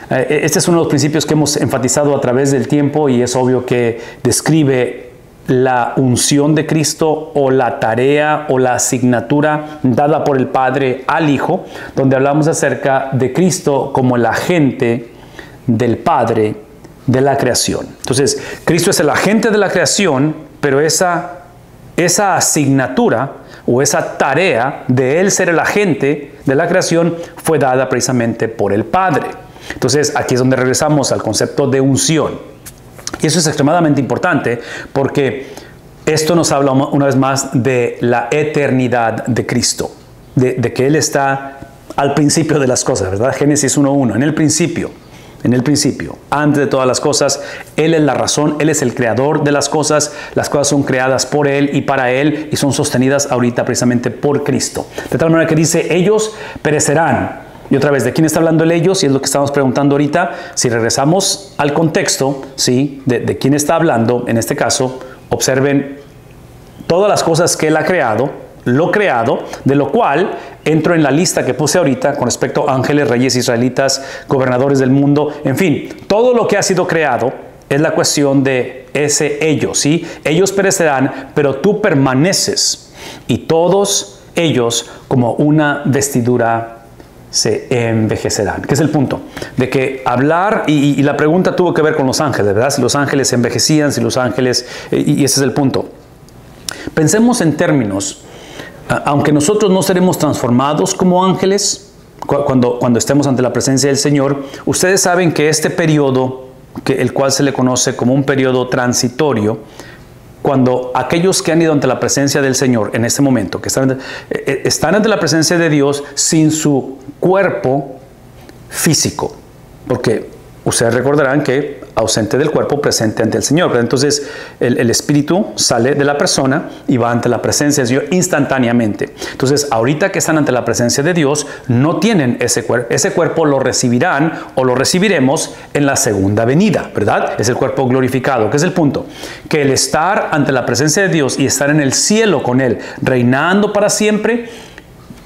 Eh, este es uno de los principios que hemos enfatizado a través del tiempo y es obvio que describe la unción de Cristo o la tarea o la asignatura dada por el Padre al Hijo, donde hablamos acerca de Cristo como el agente del Padre de la creación. Entonces, Cristo es el agente de la creación, pero esa esa asignatura o esa tarea de él ser el agente de la creación fue dada precisamente por el Padre. Entonces aquí es donde regresamos al concepto de unción. Y eso es extremadamente importante porque esto nos habla una vez más de la eternidad de Cristo, de, que Él está al principio de las cosas, ¿verdad? Génesis 1.1, en el principio en el principio, antes de todas las cosas. Él es la razón, Él es el creador de las cosas. Las cosas son creadas por Él y para Él y son sostenidas ahorita precisamente por Cristo. De tal manera que dice, ellos perecerán. Y otra vez, ¿de quién está hablando el ellos? Y es lo que estamos preguntando ahorita. Si regresamos al contexto, ¿sí? De, quién está hablando, en este caso, observen todas las cosas que Él ha creado, lo creado, de lo cual entro en la lista que puse ahorita con respecto a ángeles, reyes israelitas, gobernadores del mundo, en fin, todo lo que ha sido creado es la cuestión de ese ellos, ¿sí? Ellos perecerán, pero tú permaneces y todos ellos como una vestidura se envejecerán. ¿Qué es el punto? De que hablar, y, la pregunta tuvo que ver con los ángeles, ¿verdad? Si los ángeles envejecían, si los ángeles, y ese es el punto. Pensemos en términos aunque nosotros no seremos transformados como ángeles cuando, cuando estemos ante la presencia del Señor, ustedes saben que este periodo, que, el cual se le conoce como un periodo transitorio, cuando aquellos que han ido ante la presencia del Señor en este momento, que están, eh, eh, están ante la presencia de Dios sin su cuerpo físico, porque ustedes recordarán que ausente del cuerpo, presente ante el Señor. Entonces el, espíritu sale de la persona y va ante la presencia de Dios instantáneamente. Entonces ahorita que están ante la presencia de Dios, no tienen ese cuerpo. Ese cuerpo lo recibirán o lo recibiremos en la segunda venida, ¿verdad? Es el cuerpo glorificado, que es el punto. Que el estar ante la presencia de Dios y estar en el cielo con Él, reinando para siempre,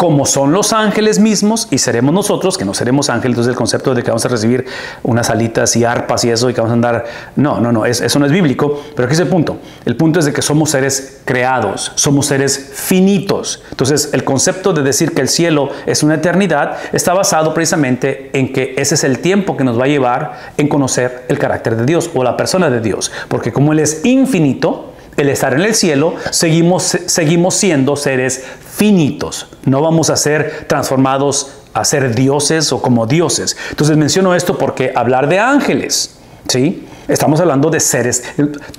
como son los ángeles mismos y seremos nosotros, que no seremos ángeles, entonces el concepto de que vamos a recibir unas alitas y arpas y eso y que vamos a andar, no, no, no, eso no es bíblico, pero aquí es el punto. El punto es de que somos seres creados, somos seres finitos. Entonces el concepto de decir que el cielo es una eternidad está basado precisamente en que ese es el tiempo que nos va a llevar en conocer el carácter de Dios o la persona de Dios, porque como Él es infinito, el estar en el cielo, seguimos, seguimos siendo seres finitos. No vamos a ser transformados a ser dioses o como dioses. Entonces menciono esto porque hablar de ángeles, ¿sí? Estamos hablando de seres.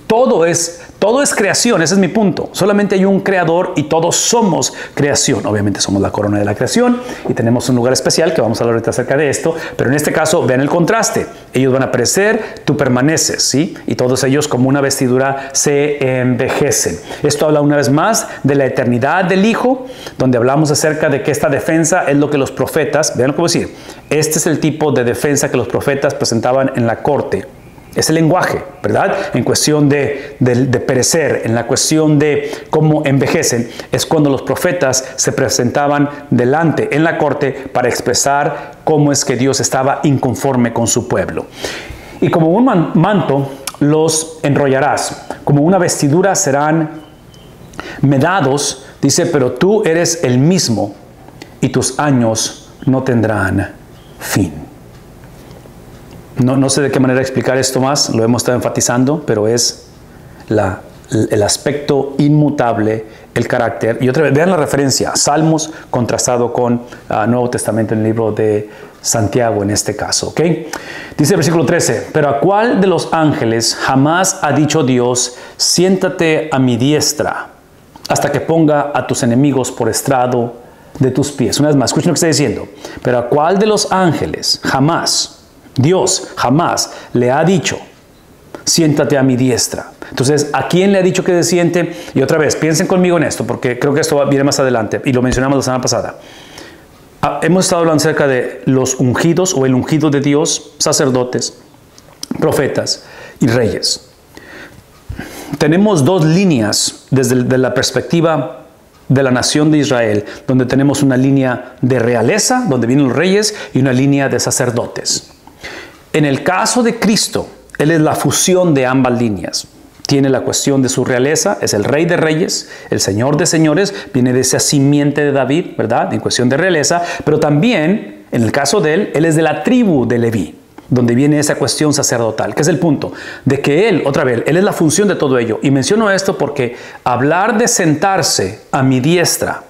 Todo es, todo es creación, ese es mi punto. Solamente hay un creador y todos somos creación. Obviamente somos la corona de la creación y tenemos un lugar especial que vamos a hablar ahorita acerca de esto. Pero en este caso, vean el contraste. Ellos van a perecer, tú permaneces, ¿sí? Y todos ellos como una vestidura se envejecen. Esto habla una vez más de la eternidad del Hijo, donde hablamos acerca de que esta defensa es lo que los profetas, vean a decir, este es el tipo de defensa que los profetas presentaban en la corte es el lenguaje, ¿verdad? En cuestión de, perecer, en la cuestión de cómo envejecen, es cuando los profetas se presentaban delante en la corte para expresar cómo es que Dios estaba inconforme con su pueblo. Y como un manto los enrollarás, como una vestidura serán medados Dice, pero tú eres el mismo y tus años no tendrán fin. No, no sé de qué manera explicar esto más, lo hemos estado enfatizando, pero es el aspecto inmutable, el carácter. Y otra vez, vean la referencia, Salmos contrastado con uh, Nuevo Testamento en el libro de Santiago en este caso. ¿ok? Dice el versículo 13, pero a cuál de los ángeles jamás ha dicho Dios, siéntate a mi diestra hasta que ponga a tus enemigos por estrado de tus pies. Una vez más, escuchen lo que está diciendo. Pero a cuál de los ángeles jamás Dios jamás le ha dicho, siéntate a mi diestra. Entonces, ¿a quién le ha dicho que se siente? Y otra vez, piensen conmigo en esto, porque creo que esto viene más adelante, y lo mencionamos la semana pasada. Ah, hemos estado hablando acerca de los ungidos o el ungido de Dios, sacerdotes, profetas y reyes. Tenemos dos líneas desde la perspectiva de la nación de Israel, donde tenemos una línea de realeza, donde vienen los reyes, y una línea de sacerdotes. En el caso de Cristo, Él es la fusión de ambas líneas. Tiene la cuestión de su realeza, es el rey de reyes, el señor de señores, viene de esa simiente de David, ¿verdad? En cuestión de realeza, pero también, en el caso de Él, Él es de la tribu de Leví donde viene esa cuestión sacerdotal, que es el punto, de que Él, otra vez, Él es la función de todo ello. Y menciono esto porque hablar de sentarse a mi diestra,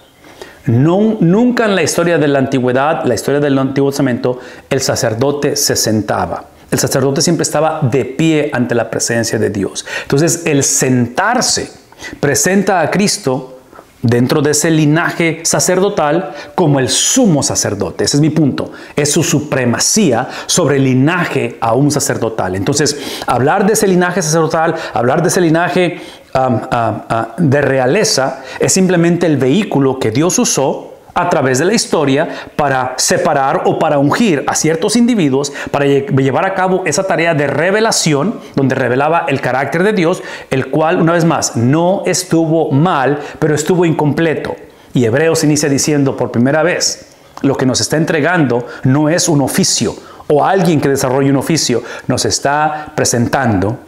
nunca en la historia de la antigüedad, la historia del Antiguo Testamento, el sacerdote se sentaba. El sacerdote siempre estaba de pie ante la presencia de Dios. Entonces, el sentarse presenta a Cristo dentro de ese linaje sacerdotal como el sumo sacerdote. Ese es mi punto. Es su supremacía sobre el linaje aún sacerdotal. Entonces, hablar de ese linaje sacerdotal, hablar de ese linaje de realeza es simplemente el vehículo que Dios usó a través de la historia para separar o para ungir a ciertos individuos para llevar a cabo esa tarea de revelación donde revelaba el carácter de Dios, el cual una vez más no estuvo mal, pero estuvo incompleto. Y Hebreos inicia diciendo por primera vez, lo que nos está entregando no es un oficio o alguien que desarrolle un oficio, nos está presentando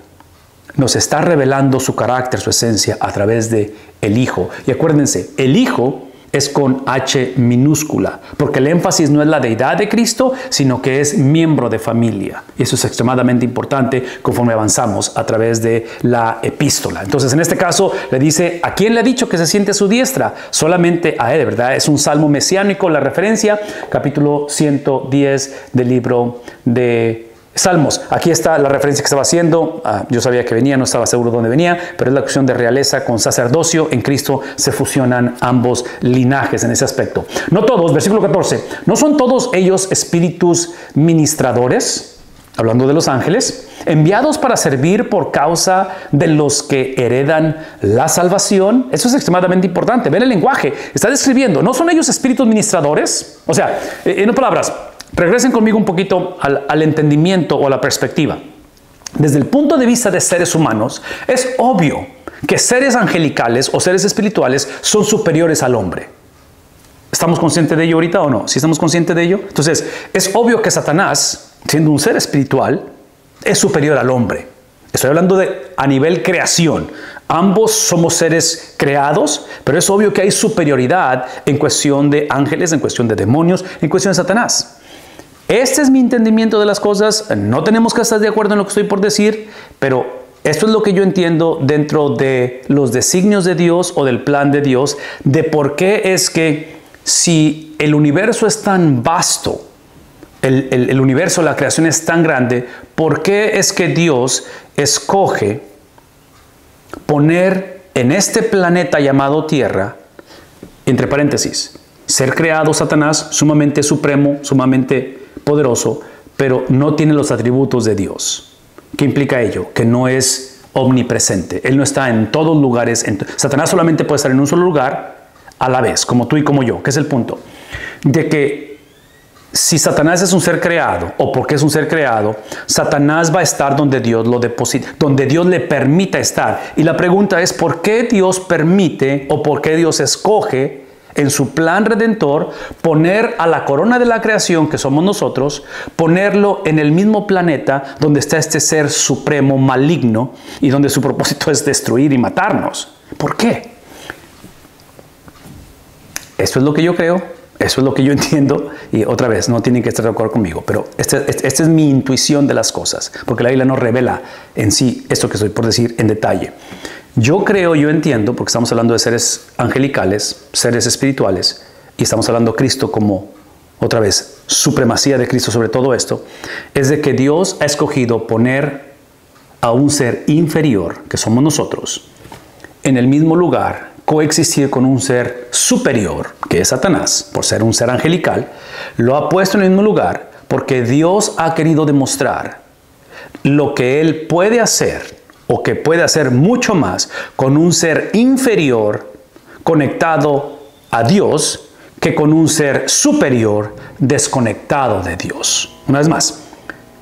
nos está revelando su carácter, su esencia a través de el Hijo. Y acuérdense, el Hijo es con H minúscula, porque el énfasis no es la deidad de Cristo, sino que es miembro de familia. Y eso es extremadamente importante conforme avanzamos a través de la epístola. Entonces, en este caso, le dice, ¿a quién le ha dicho que se siente a su diestra? Solamente a él, ¿verdad? Es un salmo mesiánico, la referencia, capítulo 110 del libro de Salmos, aquí está la referencia que estaba haciendo, ah, yo sabía que venía, no estaba seguro dónde venía, pero es la cuestión de realeza con sacerdocio, en Cristo se fusionan ambos linajes en ese aspecto. No todos, versículo 14, no son todos ellos espíritus ministradores, hablando de los ángeles, enviados para servir por causa de los que heredan la salvación. Eso es extremadamente importante, ven el lenguaje, está describiendo, no son ellos espíritus ministradores, o sea, eh, en palabras, Regresen conmigo un poquito al, entendimiento o a la perspectiva. Desde el punto de vista de seres humanos, es obvio que seres angelicales o seres espirituales son superiores al hombre. ¿Estamos conscientes de ello ahorita o no? Si estamos conscientes de ello, entonces es obvio que Satanás, siendo un ser espiritual, es superior al hombre. Estoy hablando de a nivel creación. Ambos somos seres creados, pero es obvio que hay superioridad en cuestión de ángeles, en cuestión de demonios, en cuestión de Satanás. Este es mi entendimiento de las cosas. No tenemos que estar de acuerdo en lo que estoy por decir, pero esto es lo que yo entiendo dentro de los designios de Dios o del plan de Dios, de por qué es que si el universo es tan vasto, el, universo, la creación es tan grande, ¿por qué es que Dios escoge poner en este planeta llamado Tierra, entre paréntesis, ser creado Satanás, sumamente supremo, sumamente poderoso, pero no tiene los atributos de Dios. ¿Qué implica ello? Que no es omnipresente. Él no está en todos lugares. Satanás solamente puede estar en un solo lugar a la vez, como tú y como yo, que es el punto. De que si Satanás es un ser creado, o porque es un ser creado, Satanás va a estar donde Dios lo deposita, donde Dios le permita estar. Y la pregunta es, ¿por qué Dios permite o por qué Dios escoge en su plan redentor, poner a la corona de la creación, que somos nosotros, ponerlo en el mismo planeta donde está este ser supremo maligno y donde su propósito es destruir y matarnos. ¿Por qué? Esto es lo que yo creo, eso es lo que yo entiendo y otra vez, no tienen que estar de acuerdo conmigo, pero esta este, este es mi intuición de las cosas, porque la Biblia no revela en sí esto que estoy por decir en detalle. Yo creo, yo entiendo, porque estamos hablando de seres angelicales, seres espirituales, y estamos hablando de Cristo como, otra vez, supremacía de Cristo sobre todo esto, es de que Dios ha escogido poner a un ser inferior, que somos nosotros, en el mismo lugar coexistir con un ser superior, que es Satanás, por ser un ser angelical, lo ha puesto en el mismo lugar porque Dios ha querido demostrar lo que Él puede hacer o que puede hacer mucho más con un ser inferior conectado a Dios que con un ser superior desconectado de Dios. Una vez más,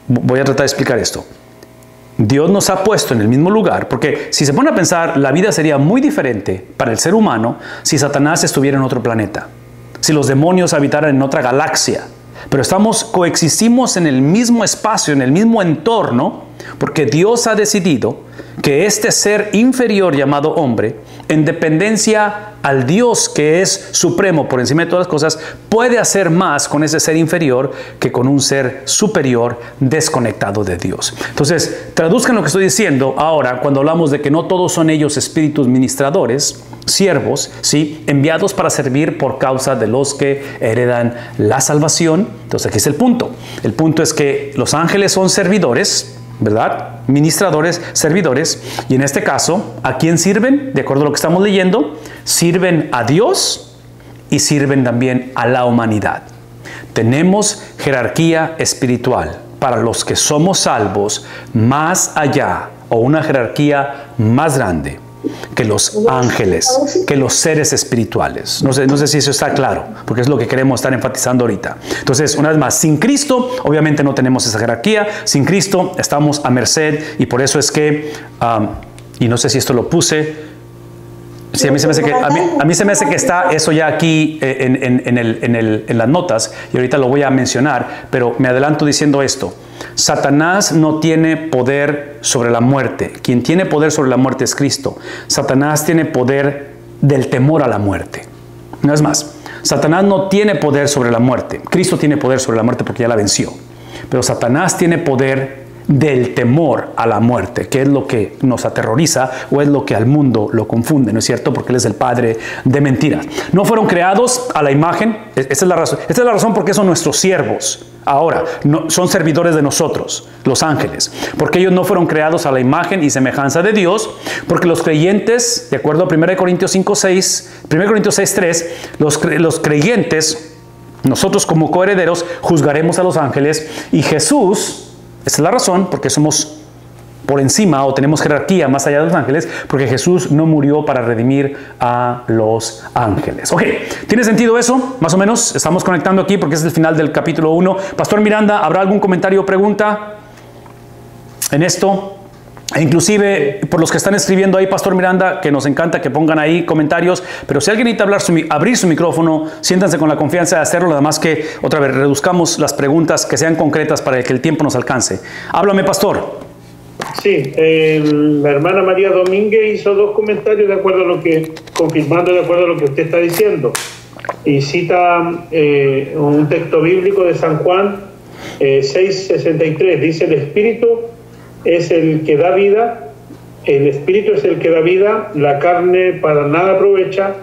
voy a tratar de explicar esto. Dios nos ha puesto en el mismo lugar, porque si se pone a pensar, la vida sería muy diferente para el ser humano si Satanás estuviera en otro planeta, si los demonios habitaran en otra galaxia. Pero estamos, coexistimos en el mismo espacio, en el mismo entorno, porque Dios ha decidido que este ser inferior llamado hombre, en dependencia al Dios que es supremo por encima de todas las cosas, puede hacer más con ese ser inferior que con un ser superior desconectado de Dios. Entonces, traduzcan lo que estoy diciendo ahora cuando hablamos de que no todos son ellos espíritus ministradores, siervos, ¿sí? enviados para servir por causa de los que heredan la salvación. Entonces, aquí es el punto. El punto es que los ángeles son servidores, ¿verdad? Ministradores, servidores. Y en este caso, ¿a quién sirven? De acuerdo a lo que estamos leyendo, sirven a Dios y sirven también a la humanidad. Tenemos jerarquía espiritual para los que somos salvos más allá o una jerarquía más grande que los ángeles, que los seres espirituales. No sé, no sé si eso está claro, porque es lo que queremos estar enfatizando ahorita. Entonces, una vez más, sin Cristo, obviamente no tenemos esa jerarquía, sin Cristo estamos a merced y por eso es que, y no sé si esto lo puse, Sí, a mí, se me hace que, a mí, se me hace que está eso ya aquí eh, en, en, las notas y ahorita lo voy a mencionar, pero me adelanto diciendo esto. Satanás no tiene poder sobre la muerte. Quien tiene poder sobre la muerte es Cristo. Satanás tiene poder del temor a la muerte. No es más, Satanás no tiene poder sobre la muerte. Cristo tiene poder sobre la muerte porque ya la venció. Pero Satanás tiene poder del temor a la muerte, que es lo que nos aterroriza o es lo que al mundo lo confunde, ¿no es cierto? Porque Él es el padre de mentiras. No fueron creados a la imagen, e-, esa es la razón, esta es la razón porque son nuestros siervos. Ahora, no, son servidores de nosotros, los ángeles, porque ellos no fueron creados a la imagen y semejanza de Dios, porque los creyentes, de acuerdo a 1 Corintios 5, 6, 1 Corintios 6, 3, los, los creyentes, nosotros como coherederos, juzgaremos a los ángeles y Jesús, esta es la razón porque somos por encima o tenemos jerarquía más allá de los ángeles, porque Jesús no murió para redimir a los ángeles. Ok, ¿tiene sentido eso? Más o menos, estamos conectando aquí porque es el final del capítulo 1. Pastor Miranda, ¿habrá algún comentario o pregunta en esto? Inclusive por los que están escribiendo ahí, Pastor Miranda, que nos encanta que pongan ahí comentarios, pero si alguien necesita hablar abrir su micrófono, siéntanse con la confianza de hacerlo, nada más que otra vez reduzcamos las preguntas que sean concretas para que el tiempo nos alcance. Háblame, Pastor. Sí, la hermana María Domínguez hizo dos comentarios de acuerdo a lo que, confirmando de acuerdo a lo que usted está diciendo, y cita eh, un texto bíblico de San Juan eh, 6:63, dice el Espíritu es el que da vida, el espíritu es el que da vida, la carne para nada aprovecha,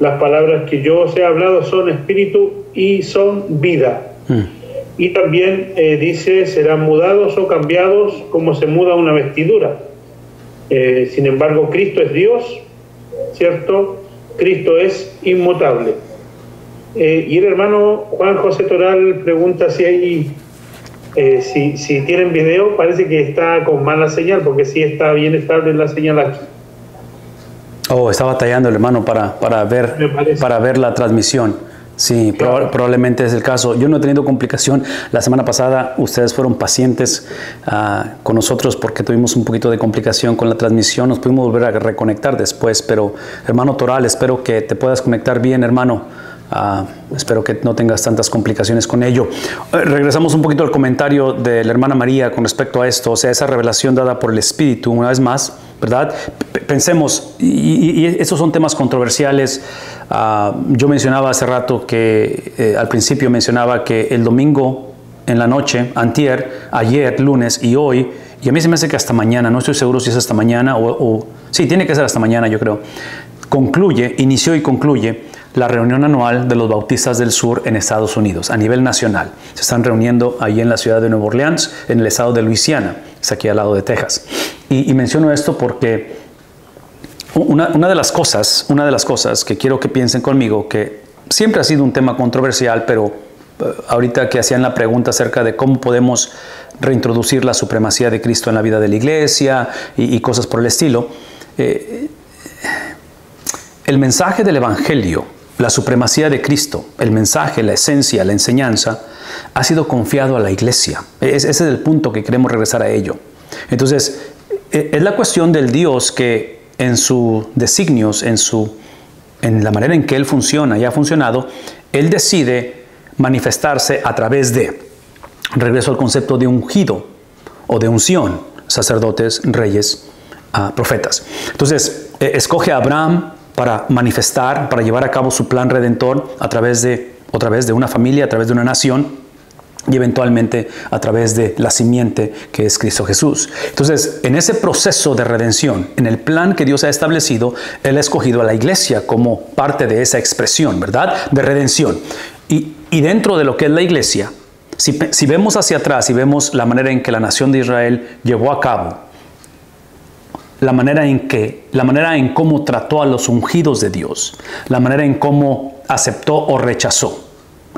las palabras que yo os he hablado son espíritu y son vida. Mm. Y también eh, dice, serán mudados o cambiados como se muda una vestidura. Eh, sin embargo, Cristo es Dios, ¿cierto? Cristo es inmutable. Eh, y el hermano Juan José Toral pregunta si hay eh, si, si, tienen video, parece que está con mala señal, porque sí está bien estable la señal aquí. Oh, está batallando el hermano para, para, ver, para ver la transmisión. Sí, probablemente es el caso. Yo no he tenido complicación. La semana pasada ustedes fueron pacientes ah, con nosotros porque tuvimos un poquito de complicación con la transmisión. Nos pudimos volver a reconectar después, pero hermano Toral, espero que te puedas conectar bien, hermano. Ah, espero que no tengas tantas complicaciones con ello. Eh, regresamos un poquito al comentario de la hermana María con respecto a esto, o sea, esa revelación dada por el Espíritu, una vez más, ¿verdad? pensemos, y, estos son temas controversiales. Ah, yo mencionaba hace rato que, eh, al principio mencionaba que el domingo en la noche, antier, ayer, lunes y hoy, y a mí se me hace que hasta mañana, no estoy seguro si es hasta mañana o, o sí, tiene que ser hasta mañana, yo creo, concluye, inició y concluye la reunión anual de los bautistas del sur en Estados Unidos, a nivel nacional. Se están reuniendo ahí en la ciudad de Nueva Orleans, en el estado de Luisiana, es aquí al lado de Texas. Y, menciono esto porque una, de las cosas, una de las cosas que quiero que piensen conmigo, que siempre ha sido un tema controversial, pero eh, ahorita que hacían la pregunta acerca de cómo podemos reintroducir la supremacía de Cristo en la vida de la iglesia y, cosas por el estilo, eh, el mensaje del Evangelio la supremacía de Cristo, el mensaje, la esencia, la enseñanza, ha sido confiado a la iglesia. ese es el punto que queremos regresar a ello. Entonces, e, es la cuestión del Dios que en sus designios, en, su, en la manera en que Él funciona y ha funcionado, Él decide manifestarse a través de, regreso al concepto de ungido o de unción, sacerdotes, reyes, ah, profetas. Entonces, e, escoge a Abraham, para manifestar, para llevar a cabo su plan redentor a través de, otra vez, de una familia, a través de una nación y eventualmente a través de la simiente que es Cristo Jesús. Entonces, en ese proceso de redención, en el plan que Dios ha establecido, Él ha escogido a la iglesia como parte de esa expresión, ¿verdad? De redención. Y, dentro de lo que es la iglesia, si, si vemos hacia atrás y vemos la manera en que la nación de Israel llevó a cabo la manera en que, la manera en cómo trató a los ungidos de Dios, la manera en cómo aceptó o rechazó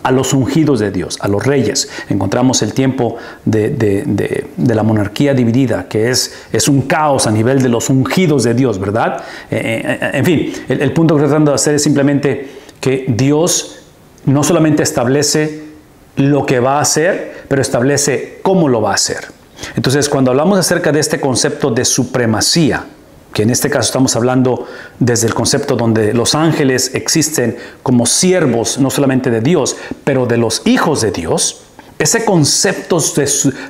a los ungidos de Dios, a los reyes. Encontramos el tiempo de, la monarquía dividida, que es, es, un caos a nivel de los ungidos de Dios, ¿verdad? Eh, eh, en fin, el, el punto que estoy tratando de hacer es simplemente que Dios no solamente establece lo que va a hacer, pero establece cómo lo va a hacer. Entonces, cuando hablamos acerca de este concepto de supremacía, que en este caso estamos hablando desde el concepto donde los ángeles existen como siervos no solamente de Dios, pero de los hijos de Dios, ese concepto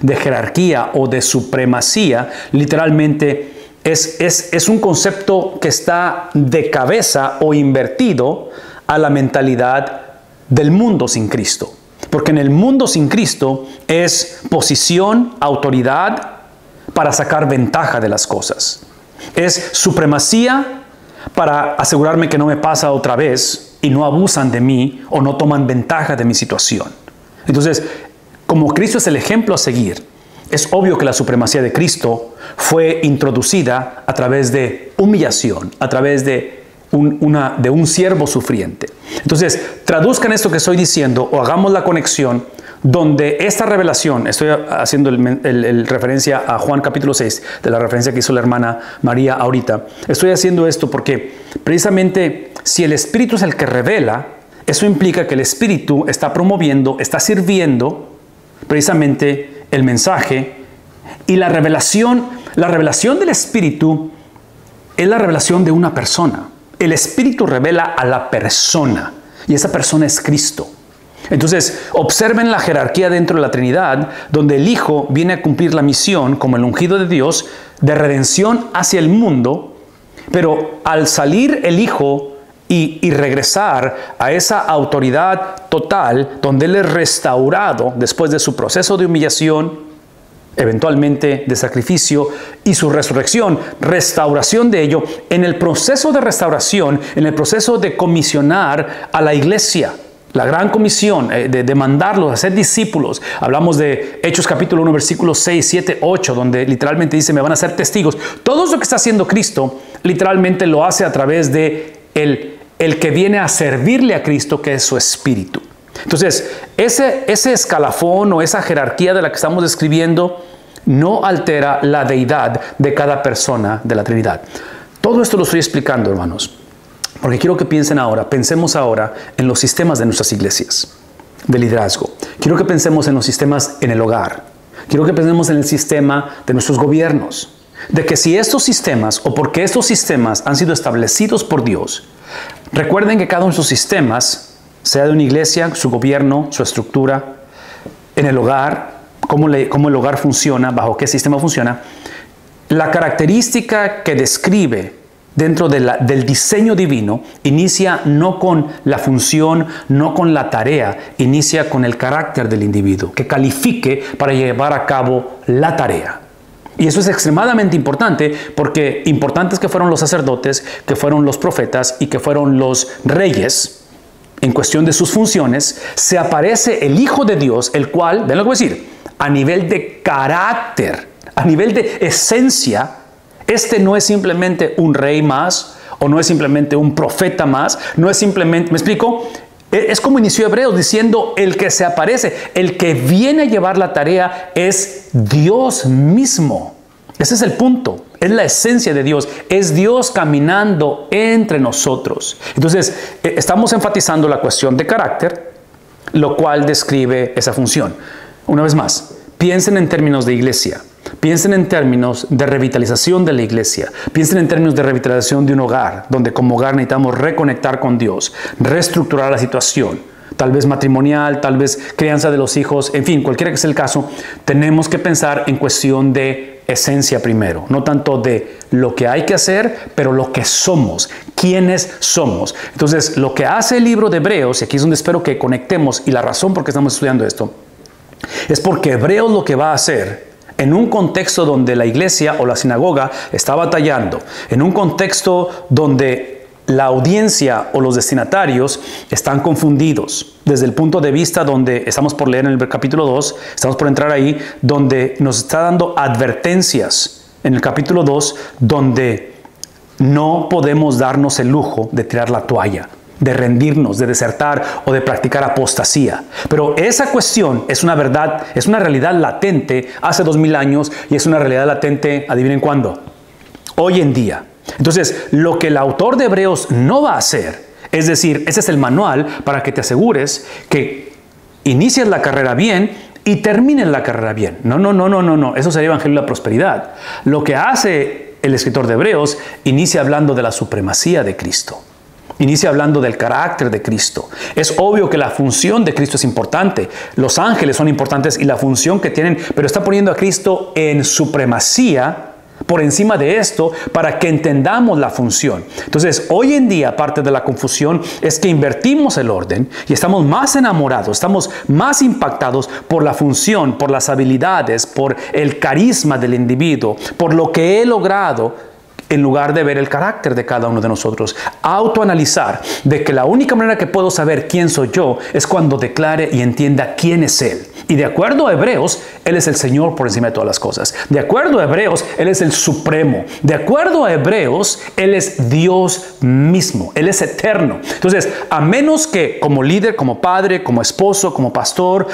de, jerarquía o de supremacía literalmente es, es un concepto que está de cabeza o invertido a la mentalidad del mundo sin Cristo. Porque en el mundo sin Cristo es posición, autoridad para sacar ventaja de las cosas. Es supremacía para asegurarme que no me pasa otra vez y no abusan de mí o no toman ventaja de mi situación. Entonces, como Cristo es el ejemplo a seguir, es obvio que la supremacía de Cristo fue introducida a través de humillación, a través de de un siervo sufriente. Entonces, traduzcan esto que estoy diciendo o hagamos la conexión donde esta revelación, estoy haciendo el, referencia a Juan capítulo 6, de la referencia que hizo la hermana María ahorita, estoy haciendo esto porque precisamente si el Espíritu es el que revela, eso implica que el Espíritu está promoviendo, está sirviendo precisamente el mensaje y la revelación, la revelación del Espíritu es la revelación de una persona. El Espíritu revela a la persona y esa persona es Cristo. Entonces, observen la jerarquía dentro de la Trinidad, donde el Hijo viene a cumplir la misión como el ungido de Dios de redención hacia el mundo, pero al salir el Hijo y, regresar a esa autoridad total, donde Él es restaurado después de su proceso de humillación, eventualmente de sacrificio y su resurrección, restauración de ello, en el proceso de restauración, en el proceso de comisionar a la iglesia. La gran comisión eh, de, mandarlos a ser discípulos. Hablamos de Hechos capítulo 1, versículos 6, 7, 8, donde literalmente dice, me van a ser testigos. Todo lo que está haciendo Cristo, literalmente lo hace a través de el, el que viene a servirle a Cristo, que es su espíritu. Entonces, ese, ese escalafón o esa jerarquía de la que estamos describiendo no altera la deidad de cada persona de la Trinidad. Todo esto lo estoy explicando, hermanos, porque quiero que piensen ahora, pensemos ahora en los sistemas de nuestras iglesias de liderazgo. Quiero que pensemos en los sistemas en el hogar. Quiero que pensemos en el sistema de nuestros gobiernos. De que si estos sistemas o porque estos sistemas han sido establecidos por Dios, recuerden que cada uno de esos sistemas sea de una iglesia, su gobierno, su estructura, en el hogar, cómo, cómo el hogar funciona, bajo qué sistema funciona, la característica que describe dentro del diseño divino inicia no con la función, no con la tarea, inicia con el carácter del individuo, que califique para llevar a cabo la tarea. Y eso es extremadamente importante porque importantes que fueron los sacerdotes, que fueron los profetas y que fueron los reyes, en cuestión de sus funciones, se aparece el Hijo de Dios, el cual, ven lo que voy a decir, a nivel de carácter, a nivel de esencia, este no es simplemente un rey más o no es simplemente un profeta más, no es simplemente, ¿me explico? E, es como inició Hebreos diciendo, el que se aparece, el que viene a llevar la tarea es Dios mismo. Ese es el punto, es la esencia de Dios, es Dios caminando entre nosotros. Entonces, e, estamos enfatizando la cuestión de carácter, lo cual describe esa función. Una vez más, piensen en términos de iglesia. Piensen en términos de revitalización de la iglesia. Piensen en términos de revitalización de un hogar, donde como hogar necesitamos reconectar con Dios, reestructurar la situación, tal vez matrimonial, tal vez crianza de los hijos, en fin, cualquiera que sea el caso, tenemos que pensar en cuestión de esencia primero, no tanto de lo que hay que hacer, pero lo que somos, quiénes somos. Entonces, lo que hace el libro de Hebreos, y aquí es donde espero que conectemos, y la razón por qué estamos estudiando esto, es porque Hebreos lo que va a hacer en un contexto donde la iglesia o la sinagoga está batallando, en un contexto donde la audiencia o los destinatarios están confundidos desde el punto de vista donde estamos por leer en el capítulo 2, estamos por entrar ahí, donde nos está dando advertencias en el capítulo 2, donde no podemos darnos el lujo de tirar la toalla de rendirnos, de desertar o de practicar apostasía. Pero esa cuestión es una verdad, es una realidad latente hace dos mil años y es una realidad latente, adivinen cuándo, hoy en día. Entonces, lo que el autor de Hebreos no va a hacer, es decir, ese es el manual para que te asegures que inicias la carrera bien y termines la carrera bien. No, no, no, no, no, no, eso sería Evangelio de la Prosperidad. Lo que hace el escritor de Hebreos inicia hablando de la supremacía de Cristo. Inicia hablando del carácter de Cristo. Es obvio que la función de Cristo es importante. Los ángeles son importantes y la función que tienen, pero está poniendo a Cristo en supremacía por encima de esto para que entendamos la función. Entonces, hoy en día parte de la confusión es que invertimos el orden y estamos más enamorados, estamos más impactados por la función, por las habilidades, por el carisma del individuo, por lo que he logrado en lugar de ver el carácter de cada uno de nosotros. Autoanalizar de que la única manera que puedo saber quién soy yo es cuando declare y entienda quién es Él. Y de acuerdo a Hebreos, Él es el Señor por encima de todas las cosas. De acuerdo a Hebreos, Él es el Supremo. De acuerdo a Hebreos, Él es Dios mismo. Él es eterno. Entonces, a menos que como líder, como padre, como esposo, como pastor,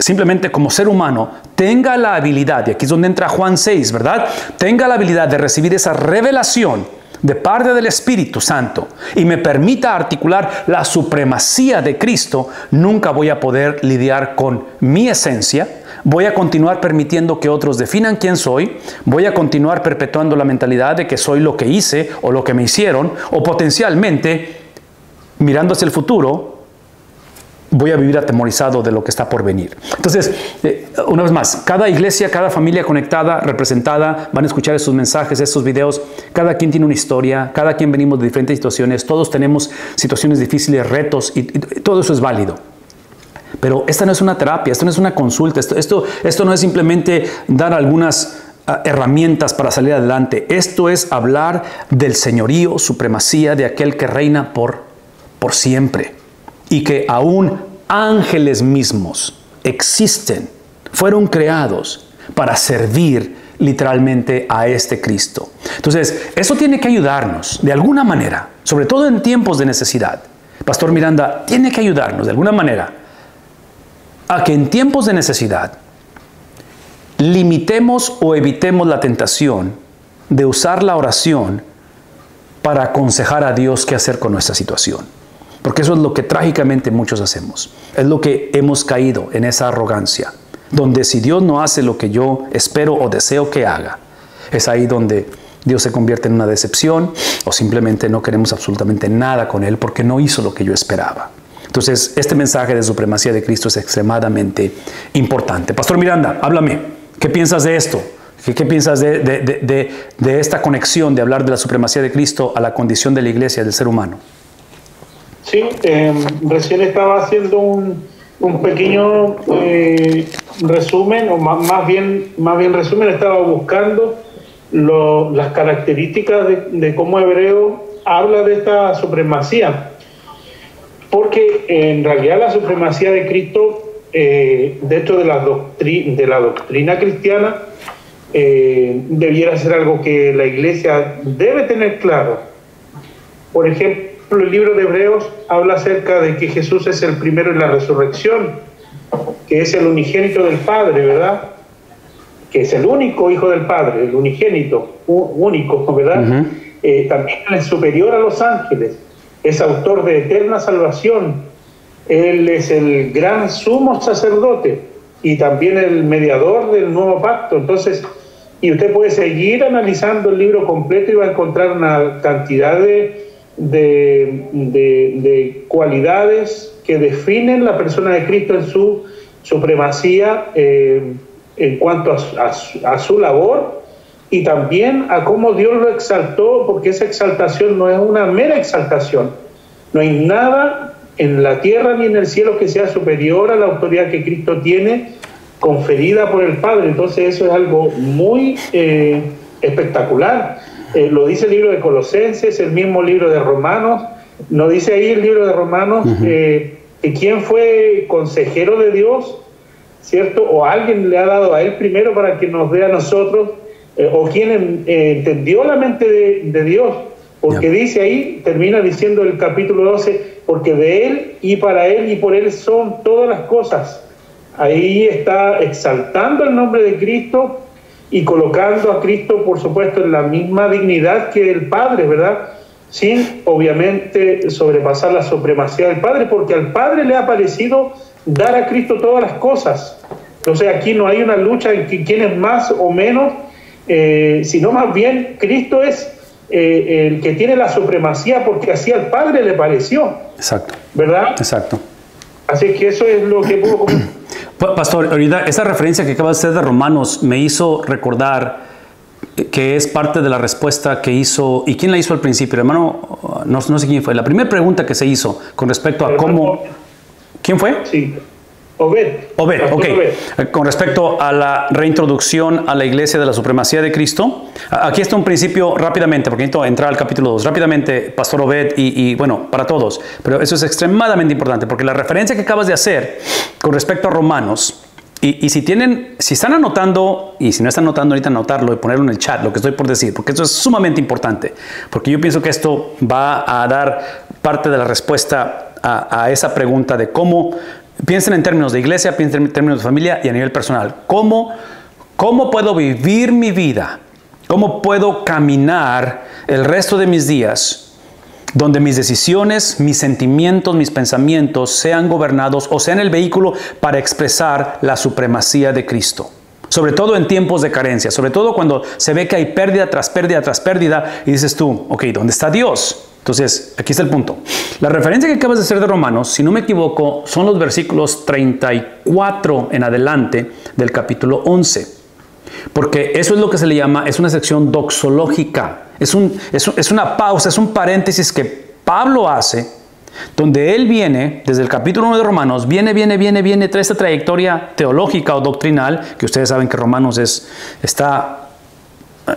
simplemente como ser humano, tenga la habilidad, y aquí es donde entra Juan 6, ¿verdad? Tenga la habilidad de recibir esa revelación de parte del Espíritu Santo y me permita articular la supremacía de Cristo, nunca voy a poder lidiar con mi esencia, voy a continuar permitiendo que otros definan quién soy, voy a continuar perpetuando la mentalidad de que soy lo que hice o lo que me hicieron, o potencialmente, mirando hacia el futuro, voy a vivir atemorizado de lo que está por venir. Entonces, eh, una vez más, cada iglesia, cada familia conectada, representada, van a escuchar estos mensajes, estos videos. Cada quien tiene una historia, cada quien venimos de diferentes situaciones, todos tenemos situaciones difíciles, retos, y, todo eso es válido. Pero esta no es una terapia, esto no es una consulta, esto, esto, esto no es simplemente dar algunas ah, herramientas para salir adelante. Esto es hablar del señorío, supremacía de aquel que reina por, por siempre y que aún ángeles mismos existen, fueron creados para servir literalmente a este Cristo. Entonces, eso tiene que ayudarnos de alguna manera, sobre todo en tiempos de necesidad. Pastor Miranda, tiene que ayudarnos de alguna manera a que en tiempos de necesidad limitemos o evitemos la tentación de usar la oración para aconsejar a Dios qué hacer con nuestra situación. Porque eso es lo que trágicamente muchos hacemos. Es lo que hemos caído en esa arrogancia. Donde si Dios no hace lo que yo espero o deseo que haga, es ahí donde Dios se convierte en una decepción o simplemente no queremos absolutamente nada con Él porque no hizo lo que yo esperaba. Entonces, este mensaje de supremacía de Cristo es extremadamente importante. Pastor Miranda, háblame. ¿Qué piensas de esto? ¿Qué, piensas de, esta conexión de hablar de la supremacía de Cristo a la condición de la iglesia, del ser humano? Sí, em, recién estaba haciendo un, pequeño eh, resumen, o más, bien, más bien resumen, estaba buscando las características de, cómo Hebreo habla de esta supremacía. Porque en realidad la supremacía de Cristo, eh, dentro de la, de la doctrina cristiana, eh, debiera ser algo que la iglesia debe tener claro. Por ejemplo, el libro de Hebreos habla acerca de que Jesús es el primero en la resurrección, que es el unigénito del Padre, ¿verdad? Que es el único hijo del Padre, el unigénito, único, ¿verdad? Eh, también es superior a los ángeles, es autor de eterna salvación, Él es el gran sumo sacerdote y también el mediador del nuevo pacto. Entonces, y usted puede seguir analizando el libro completo y va a encontrar una cantidad de, de, cualidades que definen la persona de Cristo en su supremacía eh, en cuanto a, su labor y también a cómo Dios lo exaltó, porque esa exaltación no es una mera exaltación. No hay nada en la tierra ni en el cielo que sea superior a la autoridad que Cristo tiene conferida por el Padre. Entonces eso es algo muy eh, espectacular. Eh, lo dice el libro de Colosenses, el mismo libro de Romanos. No dice ahí el libro de Romanos eh, que quién fue consejero de Dios, ¿cierto? O alguien le ha dado a él primero para que nos dé a nosotros, o quien entendió la mente de, Dios. Porque dice ahí, termina diciendo el capítulo 12, porque de Él y para Él y por Él son todas las cosas Ahí está exaltando el nombre de Cristo y colocando a Cristo, por supuesto, en la misma dignidad que el Padre, ¿verdad? Sin, obviamente, sobrepasar la supremacía del Padre, porque al Padre le ha parecido dar a Cristo todas las cosas. Entonces aquí no hay una lucha en quién es más o menos, eh, sino más bien Cristo es eh, el que tiene la supremacía porque así al Padre le pareció. Exacto. ¿Verdad? Exacto. Así que eso es lo que puedo Pastor, ahorita esa referencia que acaba de hacer de Romanos me hizo recordar que es parte de la respuesta que hizo, ¿y quién la hizo al principio? Hermano, no, no sé quién fue. La primera pregunta que se hizo con respecto a cómo... ¿Quién fue? Sí. Obed. Obed, ok. Eh, con respecto a la reintroducción a la iglesia de la supremacía de Cristo, aquí está un principio rápidamente, porque necesito entrar al capítulo 2. Rápidamente, Pastor Obed, y, bueno, para todos, pero eso es extremadamente importante, porque la referencia que acabas de hacer con respecto a Romanos, y, y, si tienen, si están anotando, y si no están anotando ahorita, anotarlo y ponerlo en el chat, lo que estoy por decir, porque esto es sumamente importante, porque yo pienso que esto va a dar parte de la respuesta a, a esa pregunta de cómo Piensen en términos de iglesia, piensen en términos de familia y a nivel personal. ¿Cómo, cómo puedo vivir mi vida? ¿Cómo puedo caminar el resto de mis días donde mis decisiones, mis sentimientos, mis pensamientos sean gobernados o sean el vehículo para expresar la supremacía de Cristo? Sobre todo en tiempos de carencia, sobre todo cuando se ve que hay pérdida tras pérdida tras pérdida y dices tú, ok, ¿dónde está Dios? Entonces, aquí está el punto. La referencia que acabas de hacer de Romanos, si no me equivoco, son los versículos 34 en adelante del capítulo 11. Porque eso es lo que se le llama, es una sección doxológica. Es, un, es, una pausa, es un paréntesis que Pablo hace, donde él viene, desde el capítulo 1 de Romanos, viene, viene, viene, viene, trae esta trayectoria teológica o doctrinal, que ustedes saben que Romanos es, está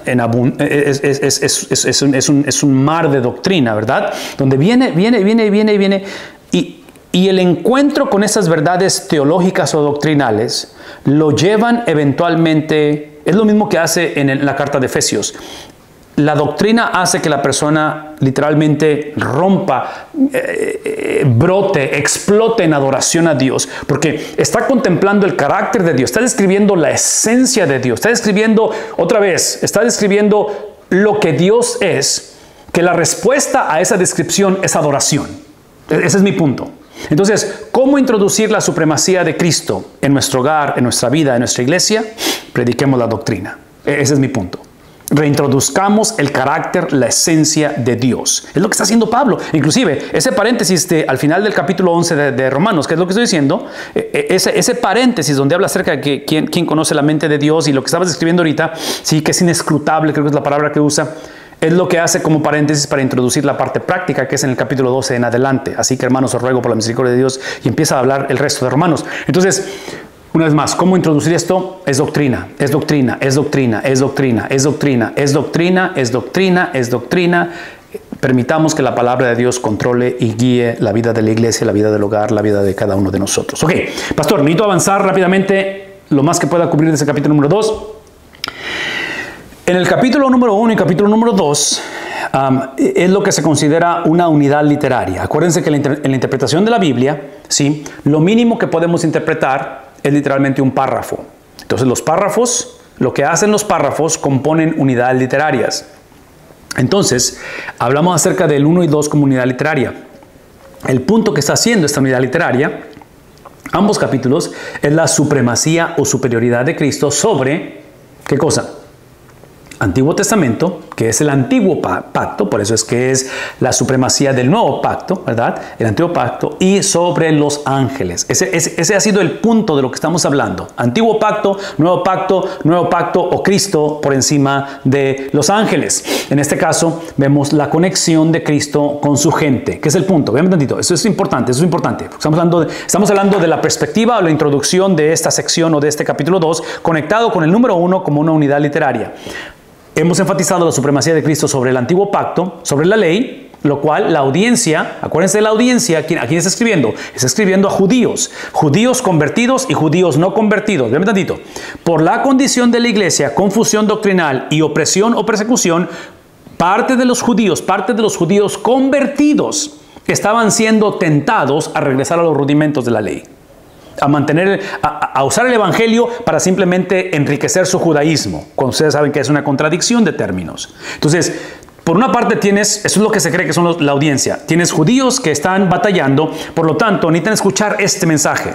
es, un, mar de doctrina, ¿verdad? Donde viene, viene, viene, viene, viene. Y, y el encuentro con esas verdades teológicas o doctrinales lo llevan eventualmente, es lo mismo que hace en la carta de Efesios la doctrina hace que la persona literalmente rompa, eh, eh, brote, explote en adoración a Dios, porque está contemplando el carácter de Dios, está describiendo la esencia de Dios, está describiendo, otra vez, está describiendo lo que Dios es, que la respuesta a esa descripción es adoración. E-, ese es mi punto. Entonces, ¿cómo introducir la supremacía de Cristo en nuestro hogar, en nuestra vida, en nuestra iglesia? Prediquemos la doctrina. E-, ese es mi punto. Reintroduzcamos el carácter, la esencia de Dios. Es lo que está haciendo Pablo. Inclusive, ese paréntesis de, al final del capítulo 11 de, Romanos, que es lo que estoy diciendo, e, e, ese, ese, paréntesis donde habla acerca de que quién, quién, conoce la mente de Dios y lo que estabas escribiendo ahorita, sí, que es inescrutable, creo que es la palabra que usa, es lo que hace como paréntesis para introducir la parte práctica, que es en el capítulo 12 en adelante. Así que hermanos, os ruego por la misericordia de Dios y empieza a hablar el resto de Romanos. Entonces, una vez más, ¿cómo introducir esto? Es doctrina, es doctrina, es doctrina, es doctrina, es doctrina, es doctrina, es doctrina, es doctrina. Permitamos que la palabra de Dios controle y guíe la vida de la iglesia, la vida del hogar, la vida de cada uno de nosotros. Ok, pastor, necesito avanzar rápidamente lo más que pueda cubrir de ese capítulo número 2. En el capítulo número 1 y capítulo número 2 es lo que se considera una unidad literaria. Acuérdense que en la, interpretación de la Biblia, ¿sí? lo mínimo que podemos interpretar es literalmente un párrafo. Entonces los párrafos, lo que hacen los párrafos componen unidades literarias. Entonces, hablamos acerca del 1 y 2 como unidad literaria. El punto que está haciendo esta unidad literaria, ambos capítulos, es la supremacía o superioridad de Cristo sobre, ¿qué cosa? Antiguo Testamento, que es el antiguo pacto, por eso es que es la supremacía del nuevo pacto, ¿verdad? El antiguo pacto, y sobre los ángeles. Ese, ha sido el punto de lo que estamos hablando. Antiguo pacto, nuevo pacto, nuevo pacto o Cristo por encima de los ángeles. En este caso, vemos la conexión de Cristo con su gente, que es el punto. Vean tantito, eso es importante, eso es importante. Estamos hablando, de, estamos hablando de la perspectiva o la introducción de esta sección o de este capítulo 2, conectado con el número 1 como una unidad literaria. Hemos enfatizado la supremacía de Cristo sobre el antiguo pacto, sobre la ley, lo cual la audiencia, acuérdense de la audiencia, ¿a quién está escribiendo? Está escribiendo a judíos, judíos convertidos y judíos no convertidos. Vean tantito. Por la condición de la iglesia, confusión doctrinal y opresión o persecución, parte de los judíos, parte de los judíos convertidos, estaban siendo tentados a regresar a los rudimentos de la ley a mantener, a, usar el Evangelio para simplemente enriquecer su judaísmo, cuando ustedes saben que es una contradicción de términos. Entonces, por una parte tienes, eso es lo que se cree que son la audiencia, tienes judíos que están batallando, por lo tanto necesitan escuchar este mensaje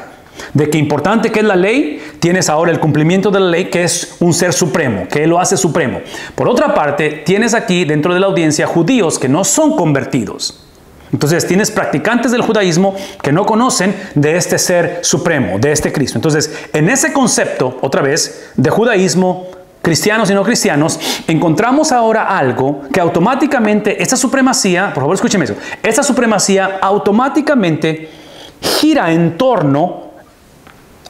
de que importante que es la ley, tienes ahora el cumplimiento de la ley que es un ser supremo, que lo hace supremo. Por otra parte, tienes aquí dentro de la audiencia judíos que no son convertidos. Entonces tienes practicantes del judaísmo que no conocen de este ser supremo, de este Cristo. Entonces, en ese concepto, otra vez, de judaísmo, cristianos y no cristianos, encontramos ahora algo que automáticamente, esta supremacía, por favor escúcheme eso, esta supremacía automáticamente gira en torno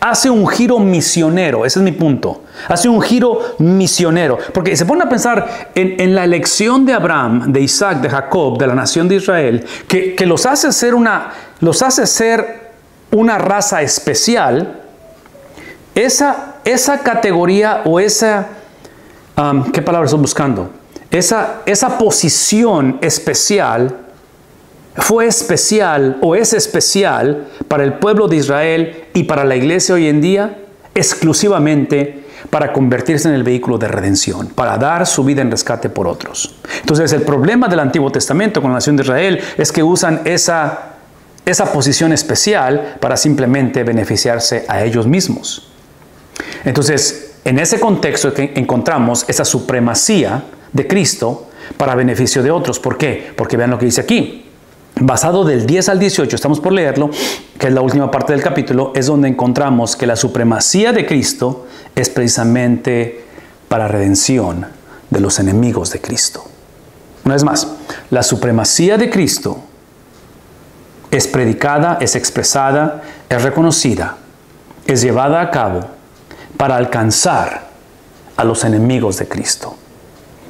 hace un giro misionero, ese es mi punto. Hace un giro misionero. Porque se pone a pensar en, la elección de Abraham, de Isaac, de Jacob, de la nación de Israel, que, los, hace ser una, los hace ser una raza especial. Esa, esa categoría o esa, um, ¿qué palabra estoy buscando? Esa, esa posición especial fue especial o es especial para el pueblo de Israel y para la iglesia hoy en día exclusivamente para convertirse en el vehículo de redención, para dar su vida en rescate por otros. Entonces el problema del Antiguo Testamento con la nación de Israel es que usan esa, esa posición especial para simplemente beneficiarse a ellos mismos. Entonces, en ese contexto que encontramos esa supremacía de Cristo para beneficio de otros. ¿Por qué? Porque vean lo que dice aquí basado del 10 al 18, estamos por leerlo, que es la última parte del capítulo, es donde encontramos que la supremacía de Cristo es precisamente para redención de los enemigos de Cristo. Una vez más, la supremacía de Cristo es predicada, es expresada, es reconocida, es llevada a cabo para alcanzar a los enemigos de Cristo.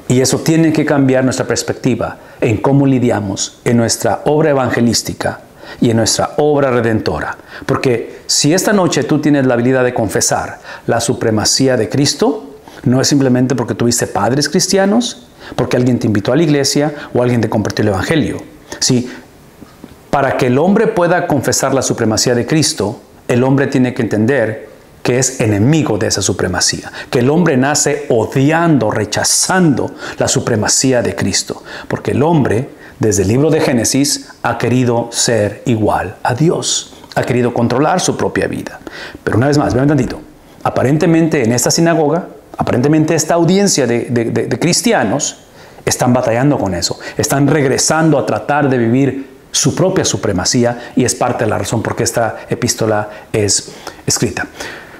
Y eso tiene que cambiar nuestra perspectiva en cómo lidiamos en nuestra obra evangelística y en nuestra obra redentora. Porque si esta noche tú tienes la habilidad de confesar la supremacía de Cristo, no es simplemente porque tuviste padres cristianos, porque alguien te invitó a la iglesia o alguien te compartió el Evangelio. Sí, para que el hombre pueda confesar la supremacía de Cristo, el hombre tiene que entender que es enemigo de esa supremacía, que el hombre nace odiando, rechazando la supremacía de Cristo, porque el hombre, desde el libro de Génesis, ha querido ser igual a Dios, ha querido controlar su propia vida. Pero una vez más, vean tantito, aparentemente en esta sinagoga Aparentemente esta audiencia de, cristianos están batallando con eso, están regresando a tratar de vivir su propia supremacía y es parte de la razón por qué esta epístola es escrita.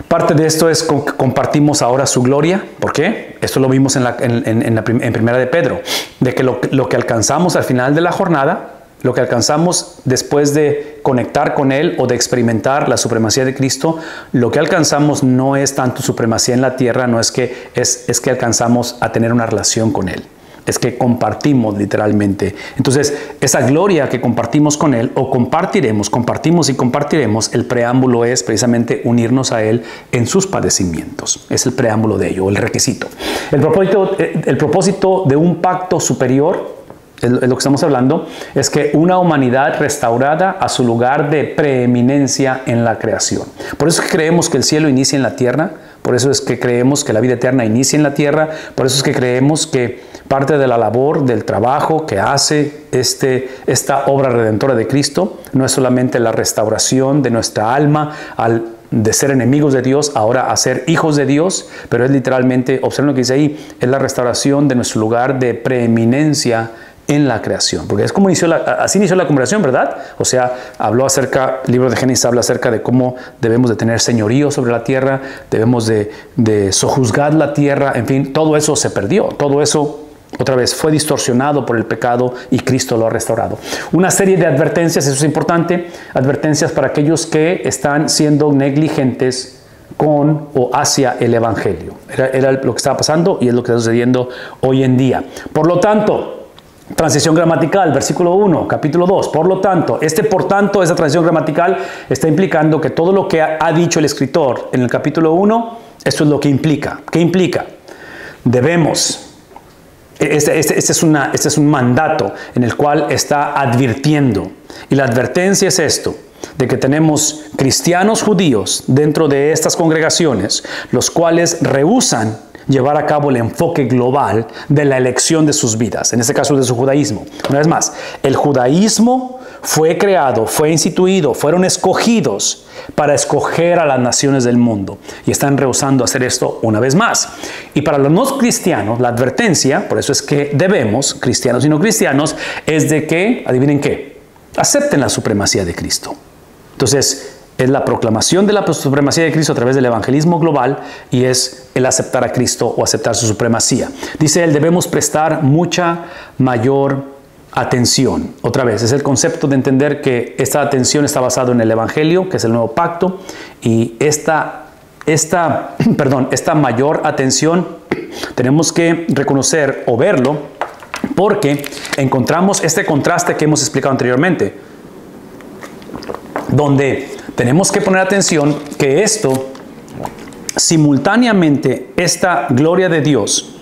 Parte de esto es que compartimos ahora su gloria. ¿Por qué? Esto lo vimos en, la, en, primera de Pedro, de que lo, que alcanzamos al final de la jornada lo que alcanzamos después de conectar con Él o de experimentar la supremacía de Cristo, lo que alcanzamos no es tanto supremacía en la tierra, no es que, es que alcanzamos a tener una relación con Él es que compartimos literalmente. Entonces, esa gloria que compartimos con Él o compartiremos, compartimos y compartiremos, el preámbulo es precisamente unirnos a Él en sus padecimientos. Es el preámbulo de ello, el requisito. El propósito, eh, el propósito de un pacto superior es lo que estamos hablando, es que una humanidad restaurada a su lugar de preeminencia en la creación. Por eso creemos que el cielo inicia en la tierra, por eso es que creemos que la vida eterna inicia en la tierra, por eso es que creemos que parte de la labor, del trabajo que hace este, esta obra redentora de Cristo, no es solamente la restauración de nuestra alma al de ser enemigos de Dios ahora a ser hijos de Dios, pero es literalmente, observen lo que dice ahí, es la restauración de nuestro lugar de preeminencia en la creación, porque es como inició la, así inició la conversación, ¿verdad? O sea, habló acerca, el libro de Génesis habla acerca de cómo debemos de tener señorío sobre la tierra, debemos de, de sojuzgar la tierra, en fin, todo eso se perdió, todo eso otra vez fue distorsionado por el pecado y Cristo lo ha restaurado. Una serie de advertencias, eso es importante, advertencias para aquellos que están siendo negligentes con o hacia el Evangelio. Era, lo que estaba pasando y es lo que está sucediendo hoy en día. Por lo tanto, Transición gramatical, versículo 1, capítulo 2. Por lo tanto, este por tanto, esa transición gramatical está implicando que todo lo que ha dicho el escritor en el capítulo 1, esto es lo que implica. ¿Qué implica? Debemos. Este, este, este, este es un mandato en el cual está advirtiendo. Y la advertencia es esto, de que tenemos cristianos judíos dentro de estas congregaciones, los cuales rehusan llevar a cabo el enfoque global de la elección de sus vidas, en este caso de su judaísmo. Una vez más, el judaísmo fue creado, fue instituido, fueron escogidos para escoger a las naciones del mundo y están rehusando hacer esto una vez más. Y para los no cristianos, la advertencia, por eso es que debemos, cristianos y no cristianos, es de que, adivinen qué, acepten la supremacía de Cristo. Entonces, es la proclamación de la supremacía de Cristo a través del evangelismo global y es el aceptar a Cristo o aceptar su supremacía. Dice él, debemos prestar mucha mayor atención. Otra vez, es el concepto de entender que esta atención está basado en el evangelio, que es el nuevo pacto, y esta, esta, perdón, esta mayor atención tenemos que reconocer o verlo porque encontramos este contraste que hemos explicado anteriormente, donde tenemos que poner atención que esto, simultáneamente, esta gloria de Dios,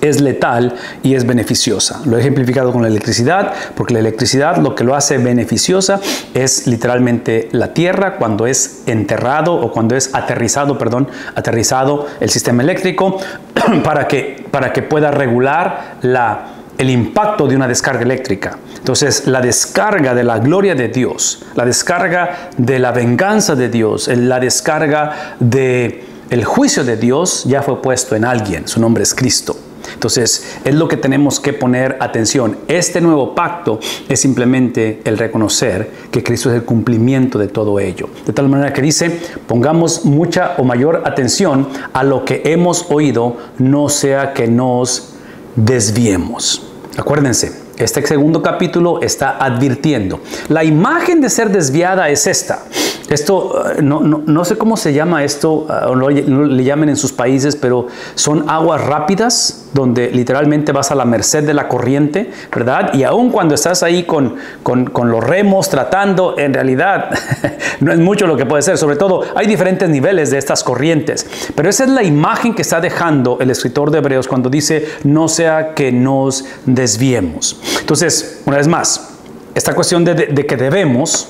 es letal y es beneficiosa. Lo he ejemplificado con la electricidad, porque la electricidad lo que lo hace beneficiosa es literalmente la tierra cuando es enterrado o cuando es aterrizado, perdón, aterrizado el sistema eléctrico para que, para que pueda regular la el impacto de una descarga eléctrica. Entonces, la descarga de la gloria de Dios, la descarga de la venganza de Dios, la descarga de el juicio de Dios ya fue puesto en alguien, su nombre es Cristo. Entonces, es lo que tenemos que poner atención. Este nuevo pacto es simplemente el reconocer que Cristo es el cumplimiento de todo ello. De tal manera que dice, pongamos mucha o mayor atención a lo que hemos oído, no sea que nos desviemos. Acuérdense, este segundo capítulo está advirtiendo. La imagen de ser desviada es esta. Esto, eh, no, no, sé cómo se llama esto, eh, no le llamen en sus países, pero son aguas rápidas donde literalmente vas a la merced de la corriente, ¿verdad? Y aun cuando estás ahí con, con, con los remos tratando, en realidad no es mucho lo que puede ser. Sobre todo, hay diferentes niveles de estas corrientes. Pero esa es la imagen que está dejando el escritor de Hebreos cuando dice, no sea que nos desviemos. Entonces, una vez más, esta cuestión de, de que debemos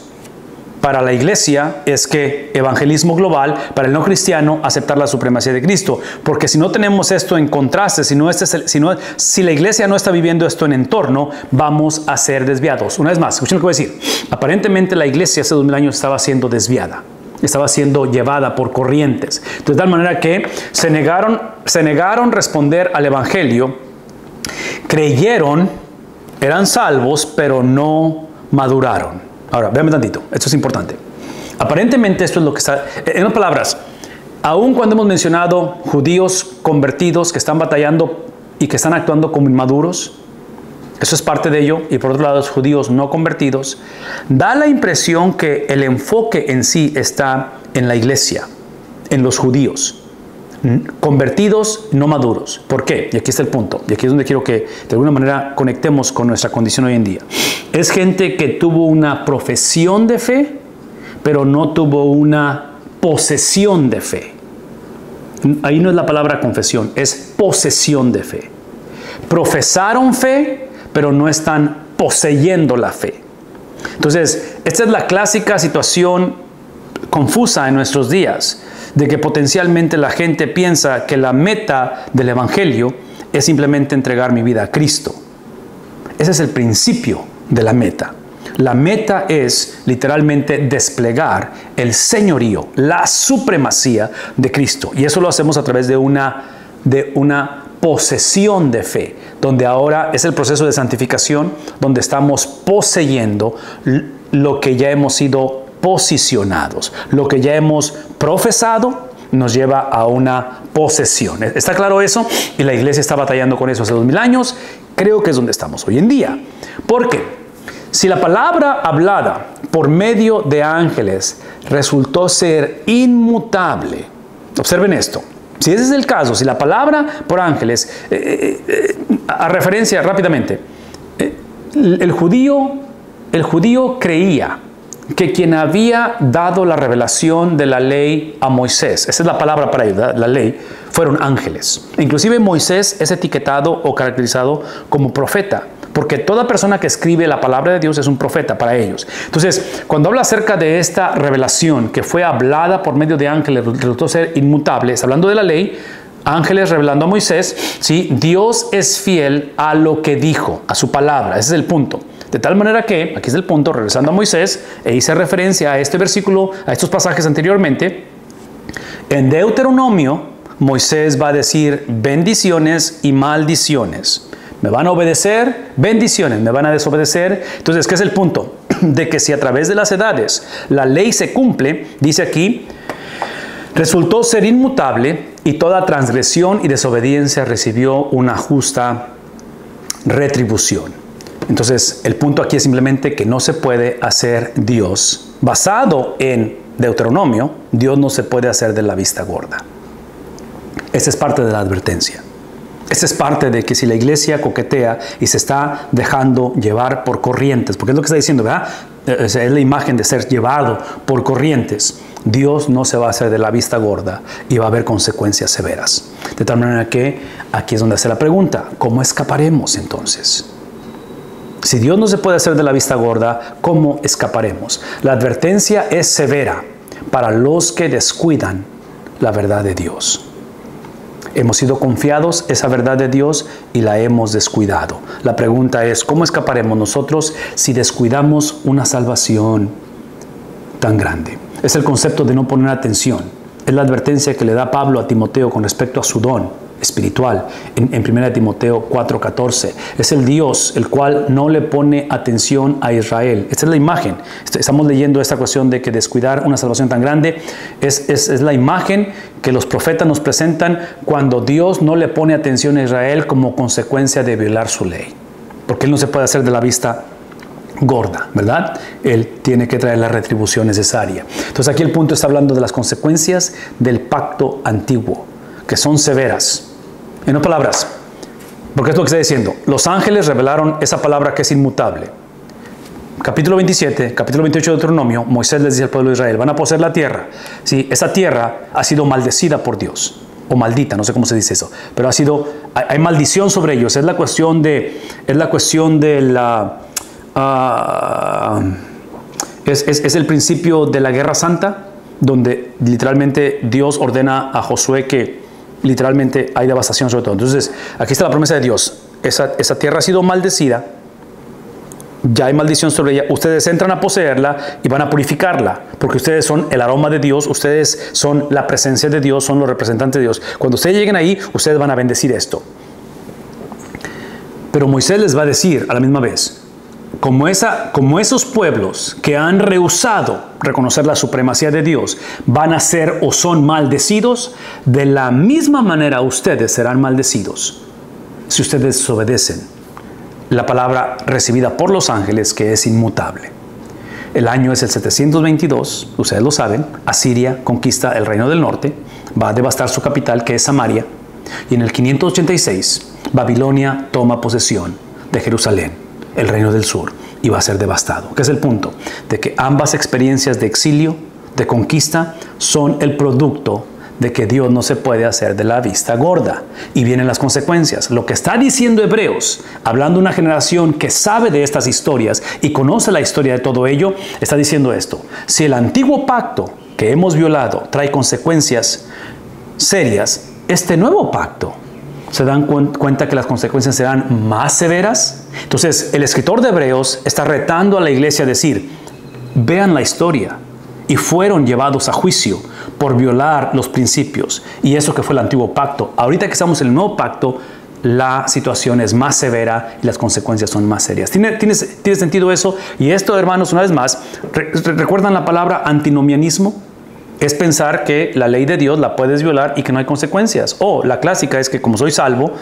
para la iglesia es que evangelismo global, para el no cristiano, aceptar la supremacía de Cristo. Porque si no tenemos esto en contraste, si, no este es si, no, si la iglesia no está viviendo esto en entorno, vamos a ser desviados. Una vez más, escuchen lo que voy a decir. Aparentemente la iglesia hace dos mil años estaba siendo desviada estaba siendo llevada por corrientes. De tal manera que se negaron se negaron responder al Evangelio, creyeron, eran salvos, pero no maduraron. Ahora, véanme tantito, esto es importante. Aparentemente esto es lo que está, en otras palabras, aun cuando hemos mencionado judíos convertidos que están batallando y que están actuando como inmaduros, eso es parte de ello, y por otro lado los judíos no convertidos, da la impresión que el enfoque en sí está en la iglesia, en los judíos, convertidos, no maduros. ¿Por qué? Y aquí está el punto, y aquí es donde quiero que de alguna manera conectemos con nuestra condición hoy en día. Es gente que tuvo una profesión de fe, pero no tuvo una posesión de fe. Ahí no es la palabra confesión, es posesión de fe. Profesaron fe, pero no están poseyendo la fe. Entonces, esta es la clásica situación confusa en nuestros días, de que potencialmente la gente piensa que la meta del Evangelio es simplemente entregar mi vida a Cristo. Ese es el principio de la meta. La meta es literalmente desplegar el señorío, la supremacía de Cristo. Y eso lo hacemos a través de una, de una posesión de fe, donde ahora es el proceso de santificación, donde estamos poseyendo lo que ya hemos sido posicionados, lo que ya hemos profesado nos lleva a una posesión. ¿Está claro eso? Y la iglesia está batallando con eso hace dos mil años. Creo que es donde estamos hoy en día. ¿Por qué? Si la palabra hablada por medio de ángeles resultó ser inmutable, observen esto, si ese es el caso, si la palabra por ángeles, eh, eh, eh, a referencia rápidamente, el, judío, el judío creía que quien había dado la revelación de la ley a Moisés, esa es la palabra para ellos, la ley, fueron ángeles. Inclusive Moisés es etiquetado o caracterizado como profeta porque toda persona que escribe la palabra de Dios es un profeta para ellos. Entonces, cuando habla acerca de esta revelación que fue hablada por medio de ángeles, resultó ser inmutable, hablando de la ley, ángeles revelando a Moisés, ¿sí? Dios es fiel a lo que dijo, a su palabra, ese es el punto. De tal manera que, aquí es el punto, regresando a Moisés, e hice referencia a este versículo, a estos pasajes anteriormente, en Deuteronomio, Moisés va a decir bendiciones y maldiciones. Me van a obedecer, bendiciones, me van a desobedecer. Entonces, ¿qué es el punto? De que si a través de las edades la ley se cumple, dice aquí, resultó ser inmutable y toda transgresión y desobediencia recibió una justa retribución. Entonces, el punto aquí es simplemente que no se puede hacer Dios. Basado en Deuteronomio, Dios no se puede hacer de la vista gorda. Esa es parte de la advertencia. Esa es parte de que si la iglesia coquetea y se está dejando llevar por corrientes, porque es lo que está diciendo, ¿verdad? Eh, es la imagen de ser llevado por corrientes. Dios no se va a hacer de la vista gorda y va a haber consecuencias severas. De tal manera que aquí es donde hace la pregunta, ¿cómo escaparemos entonces? Si Dios no se puede hacer de la vista gorda, ¿cómo escaparemos? La advertencia es severa para los que descuidan la verdad de Dios. Hemos sido confiados esa verdad de Dios y la hemos descuidado. La pregunta es, ¿cómo escaparemos nosotros si descuidamos una salvación tan grande? Es el concepto de no poner atención. Es la advertencia que le da Pablo a Timoteo con respecto a su don espiritual en, 1 Timoteo 4:14. Es el Dios el cual no le pone atención a Israel. Esta es la imagen. Estamos leyendo esta cuestión de que descuidar una salvación tan grande es, es, es la imagen que los profetas nos presentan cuando Dios no le pone atención a Israel como consecuencia de violar su ley. Porque Él no se puede hacer de la vista gorda, ¿verdad? Él tiene que traer la retribución necesaria. Entonces aquí el punto está hablando de las consecuencias del pacto antiguo que son severas. En otras palabras, porque es lo que está diciendo, los ángeles revelaron esa palabra que es inmutable. Capítulo 27, capítulo 28 de Deuteronomio, Moisés les dice al pueblo de Israel, van a poseer la tierra. Sí, esa tierra ha sido maldecida por Dios, o maldita, no sé cómo se dice eso, pero ha sido, hay, maldición sobre ellos. Es la cuestión de, es la cuestión de la, ah, es, es el principio de la guerra santa, donde literalmente Dios ordena a Josué que literalmente hay devastación sobre todo. Entonces, aquí está la promesa de Dios. Esa, esa tierra ha sido maldecida, ya hay maldición sobre ella, ustedes entran a poseerla y van a purificarla, porque ustedes son el aroma de Dios, ustedes son la presencia de Dios, son los representantes de Dios. Cuando ustedes lleguen ahí, ustedes van a bendecir esto. Pero Moisés les va a decir a la misma vez, como, esa, como esos pueblos que han rehusado reconocer la supremacía de Dios van a ser o son maldecidos, de la misma manera ustedes serán maldecidos si ustedes desobedecen la palabra recibida por los ángeles que es inmutable. El año es el 722, ustedes lo saben, Asiria conquista el reino del norte, va a devastar su capital que es Samaria, y en el 586 Babilonia toma posesión de Jerusalén, el reino del sur, y va a ser devastado. ¿Qué es el punto? De que ambas experiencias de exilio, de conquista, son el producto de que Dios no se puede hacer de la vista gorda. Y vienen las consecuencias. Lo que está diciendo Hebreos, hablando una generación que sabe de estas historias y conoce la historia de todo ello, está diciendo esto. Si el antiguo pacto que hemos violado trae consecuencias serias, este nuevo pacto se dan cuenta que las consecuencias serán más severas. Entonces, el escritor de Hebreos está retando a la iglesia a decir, vean la historia, y fueron llevados a juicio por violar los principios y eso que fue el antiguo pacto. Ahorita que estamos en el nuevo pacto, la situación es más severa y las consecuencias son más serias. ¿Tiene, tiene, tiene sentido eso? Y esto, hermanos, una vez más, ¿recuerdan la palabra antinomianismo? Es pensar que la ley de Dios la puedes violar y que no hay consecuencias. O la clásica es que como soy salvo,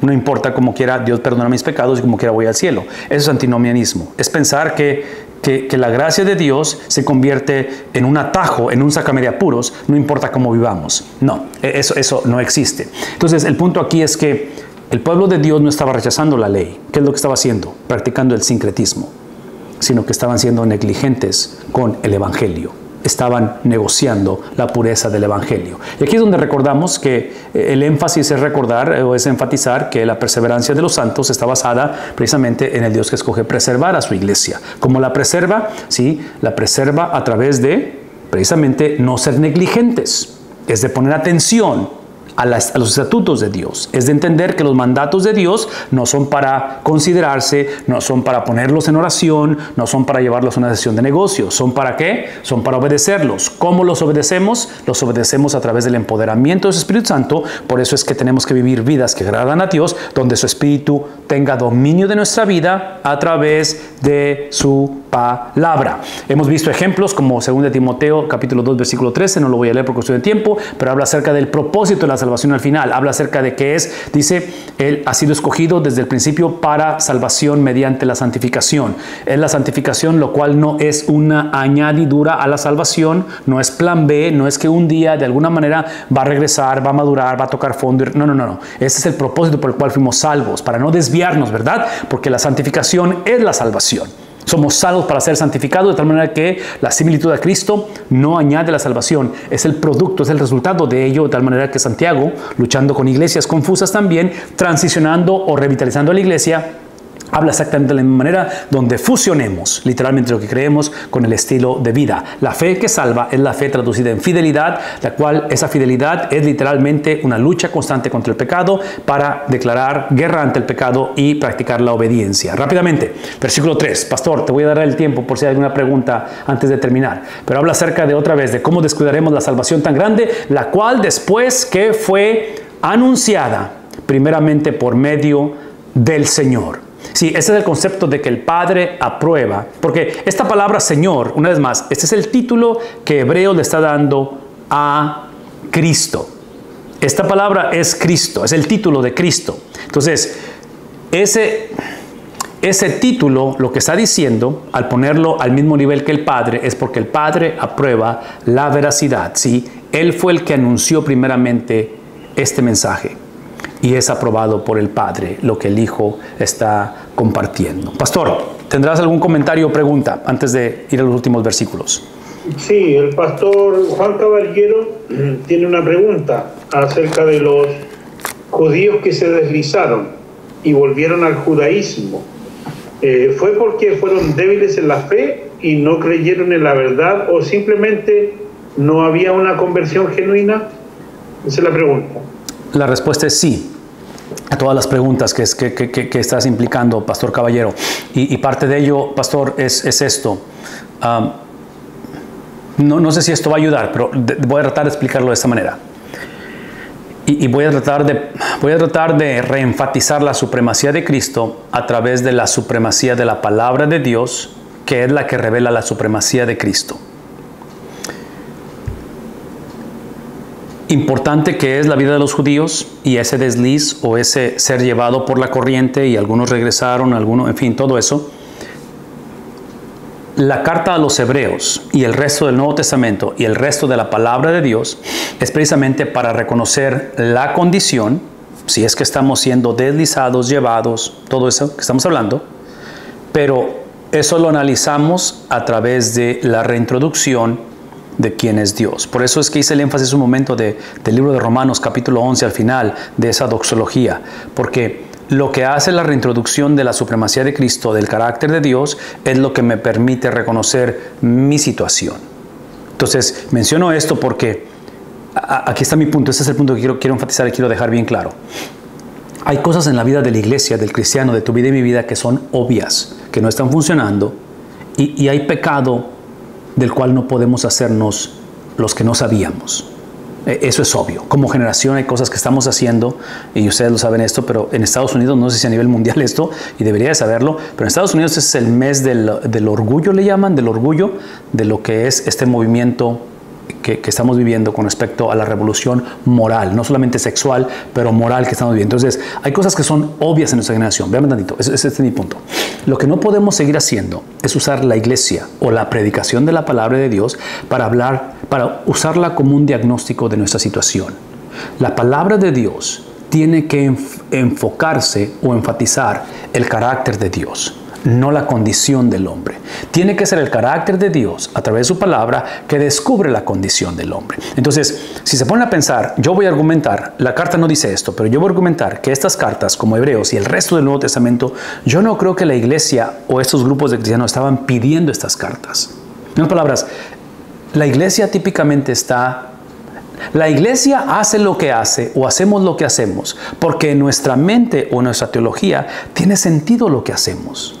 no importa como quiera, Dios perdona mis pecados y como quiera voy al cielo. Eso es antinomianismo. Es pensar que que, la gracia de Dios se convierte en un atajo, en un sacame de apuros, no importa cómo vivamos. No, e, eso, eso no existe. Entonces, el punto aquí es que el pueblo de Dios no estaba rechazando la ley. ¿Qué es lo que estaba haciendo? Practicando el sincretismo, sino que estaban siendo negligentes con el Evangelio estaban negociando la pureza del Evangelio. Y aquí es donde recordamos que eh, el énfasis es recordar eh, o es enfatizar que la perseverancia de los santos está basada precisamente en el Dios que escoge preservar a su iglesia. ¿Cómo la preserva? Sí, la preserva a través de precisamente no ser negligentes, es de poner atención a, los estatutos de Dios. Es de entender que los mandatos de Dios no son para considerarse, no son para ponerlos en oración, no son para llevarlos a una sesión de negocios. ¿Son para qué? Son para obedecerlos. ¿Cómo los obedecemos? Los obedecemos a través del empoderamiento de su Espíritu Santo. Por eso es que tenemos que vivir vidas que agradan a Dios, donde su Espíritu tenga dominio de nuestra vida a través de su palabra. Hemos visto ejemplos como 2 Timoteo capítulo 2 versículo 13, no lo voy a leer por cuestión de tiempo, pero habla acerca del propósito de la salvación al final, habla acerca de que es, dice, él ha sido escogido desde el principio para salvación mediante la santificación. Es la santificación, lo cual no es una añadidura a la salvación, no es plan B, no es que un día de alguna manera va a regresar, va a madurar, va a tocar fondo. No, no, no, no. Ese es el propósito por el cual fuimos salvos, para no desviarnos, ¿verdad? Porque la santificación es la salvación. Somos salvos para ser santificados de tal manera que la similitud a Cristo no añade la salvación, es el producto, es el resultado de ello, de tal manera que Santiago, luchando con iglesias confusas también, transicionando o revitalizando a la iglesia, habla exactamente de la misma manera, donde fusionemos literalmente lo que creemos con el estilo de vida. La fe que salva es la fe traducida en fidelidad, la cual esa fidelidad es literalmente una lucha constante contra el pecado para declarar guerra ante el pecado y practicar la obediencia. Rápidamente, versículo 3. Pastor, te voy a dar el tiempo por si hay alguna pregunta antes de terminar, pero habla acerca de otra vez de cómo descuidaremos la salvación tan grande, la cual después que fue anunciada primeramente por medio del Señor. Sí, ese es el concepto de que el Padre aprueba, porque esta palabra Señor, una vez más, este es el título que Hebreo le está dando a Cristo. Esta palabra es Cristo, es el título de Cristo. Entonces, ese, ese título lo que está diciendo, al ponerlo al mismo nivel que el Padre, es porque el Padre aprueba la veracidad. ¿sí? Él fue el que anunció primeramente este mensaje y es aprobado por el Padre lo que el Hijo está compartiendo. Pastor, ¿tendrás algún comentario o pregunta antes de ir a los últimos versículos? Sí, el pastor Juan Caballero tiene una pregunta acerca de los judíos que se deslizaron y volvieron al judaísmo. Eh, ¿Fue porque fueron débiles en la fe y no creyeron en la verdad o simplemente no había una conversión genuina? Esa es la pregunta. La respuesta es sí. A todas las preguntas que, que, estás implicando, Pastor Caballero. Y, parte de ello, Pastor, es, esto. no, no, sé si esto va a ayudar, pero voy a tratar de explicarlo de esta manera. Y, voy, a tratar de, voy a tratar de reenfatizar la supremacía de Cristo a través de la supremacía de la palabra de Dios, que es la que revela la supremacía de Cristo. Importante que es la vida de los judíos y ese desliz o ese ser llevado por la corriente y algunos regresaron, algunos, en fin, todo eso. La carta a los hebreos y el resto del Nuevo Testamento y el resto de la palabra de Dios es precisamente para reconocer la condición, si es que estamos siendo deslizados, llevados, todo eso que estamos hablando, pero eso lo analizamos a través de la reintroducción de quién es Dios. Por eso es que hice el énfasis un momento de, del libro de Romanos capítulo 11 al final de esa doxología, porque lo que hace la reintroducción de la supremacía de Cristo, del carácter de Dios, es lo que me permite reconocer mi situación. Entonces, menciono esto porque aquí está mi punto, ese es el punto que quiero, quiero enfatizar y quiero dejar bien claro. Hay cosas en la vida de la iglesia, del cristiano, de tu vida y mi vida que son obvias, que no están funcionando, y, y hay pecado del cual no podemos hacernos los que no sabíamos. Eh, eso es obvio. Como generación hay cosas que estamos haciendo, y ustedes lo saben esto, pero en Estados Unidos, no sé si a nivel mundial esto, y debería de saberlo, pero en Estados Unidos es el mes del, del orgullo, le llaman, del orgullo, de lo que es este movimiento que, estamos viviendo con respecto a la revolución moral, no solamente sexual, pero moral que estamos viviendo. Entonces, hay cosas que son obvias en nuestra generación. Vean tantito, ese, ese es mi punto. Lo que no podemos seguir haciendo es usar la iglesia o la predicación de la palabra de Dios para hablar, para usarla como un diagnóstico de nuestra situación. La palabra de Dios tiene que enfocarse o enfatizar el carácter de Dios no la condición del hombre. Tiene que ser el carácter de Dios a través de su palabra que descubre la condición del hombre. Entonces, si se ponen a pensar, yo voy a argumentar, la carta no dice esto, pero yo voy a argumentar que estas cartas, como Hebreos y el resto del Nuevo Testamento, yo no creo que la iglesia o estos grupos de cristianos estaban pidiendo estas cartas. En otras palabras, la iglesia típicamente está la iglesia hace lo que hace o hacemos lo que hacemos porque en nuestra mente o nuestra teología tiene sentido lo que hacemos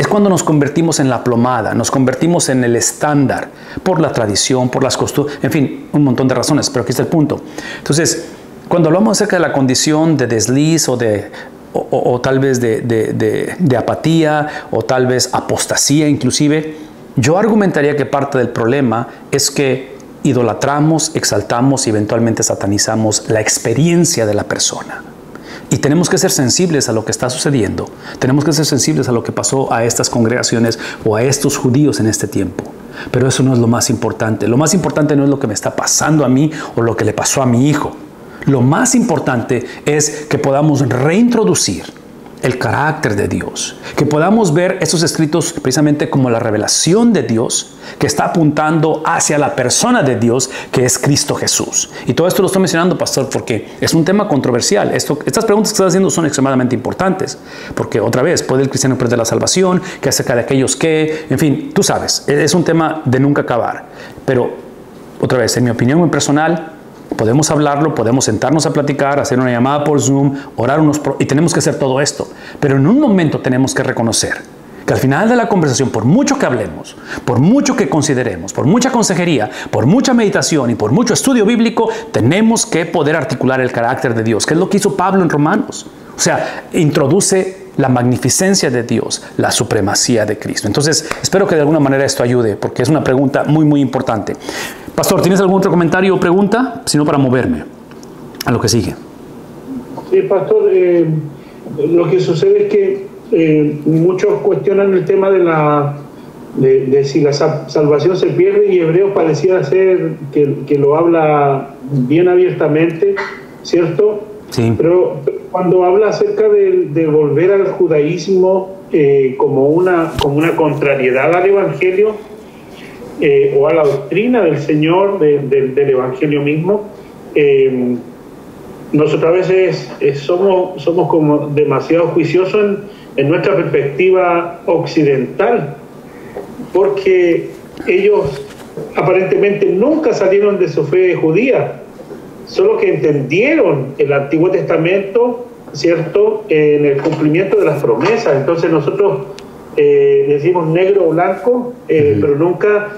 es cuando nos convertimos en la plomada, nos convertimos en el estándar por la tradición, por las costumbres, en fin, un montón de razones, pero aquí está el punto. Entonces, cuando hablamos acerca de la condición de desliz o de o, tal vez de, de, apatía o tal vez apostasía inclusive, yo argumentaría que parte del problema es que idolatramos, exaltamos y eventualmente satanizamos la experiencia de la persona. Y tenemos que ser sensibles a lo que está sucediendo. Tenemos que ser sensibles a lo que pasó a estas congregaciones o a estos judíos en este tiempo. Pero eso no es lo más importante. Lo más importante no es lo que me está pasando a mí o lo que le pasó a mi hijo. Lo más importante es que podamos reintroducir el carácter de Dios, que podamos ver esos escritos precisamente como la revelación de Dios que está apuntando hacia la persona de Dios que es Cristo Jesús. Y todo esto lo estoy mencionando, pastor, porque es un tema controversial. Estas preguntas que estás haciendo son extremadamente importantes, porque otra vez, ¿puede el cristiano perder la salvación? ¿Qué acerca de aquellos que? En fin, tú sabes, es un tema de nunca acabar. Pero, otra vez, en mi opinión muy personal, Podemos hablarlo, podemos sentarnos a platicar, hacer una llamada por Zoom, orar unos... y tenemos que hacer todo esto. Pero en un momento tenemos que reconocer que al final de la conversación, por mucho que hablemos, por mucho que consideremos, por mucha consejería, por mucha meditación y por mucho estudio bíblico, tenemos que poder articular el carácter de Dios, que es lo que hizo Pablo en Romanos. O sea, introduce la magnificencia de Dios, la supremacía de Cristo. Entonces, espero que de alguna manera esto ayude, porque es una pregunta muy, muy importante. Pastor, ¿tienes algún otro comentario o pregunta? Si no, para moverme a lo que sigue. Sí, Pastor, eh, lo que sucede es que eh, muchos cuestionan el tema de la de, si la salvación se pierde y Hebreo parecía ser que, lo habla bien abiertamente, ¿cierto? Sí. Pero cuando habla acerca de, volver al judaísmo eh, como, una, como una contrariedad al Evangelio, eh, o a la doctrina del Señor, del Evangelio mismo, eh, nosotros a veces somos, somos como demasiado juiciosos en, en, nuestra perspectiva occidental, porque ellos aparentemente nunca salieron de su fe judía, solo que entendieron el Antiguo Testamento ¿cierto?, en el cumplimiento de las promesas. Entonces nosotros eh, decimos negro o blanco, eh, pero nunca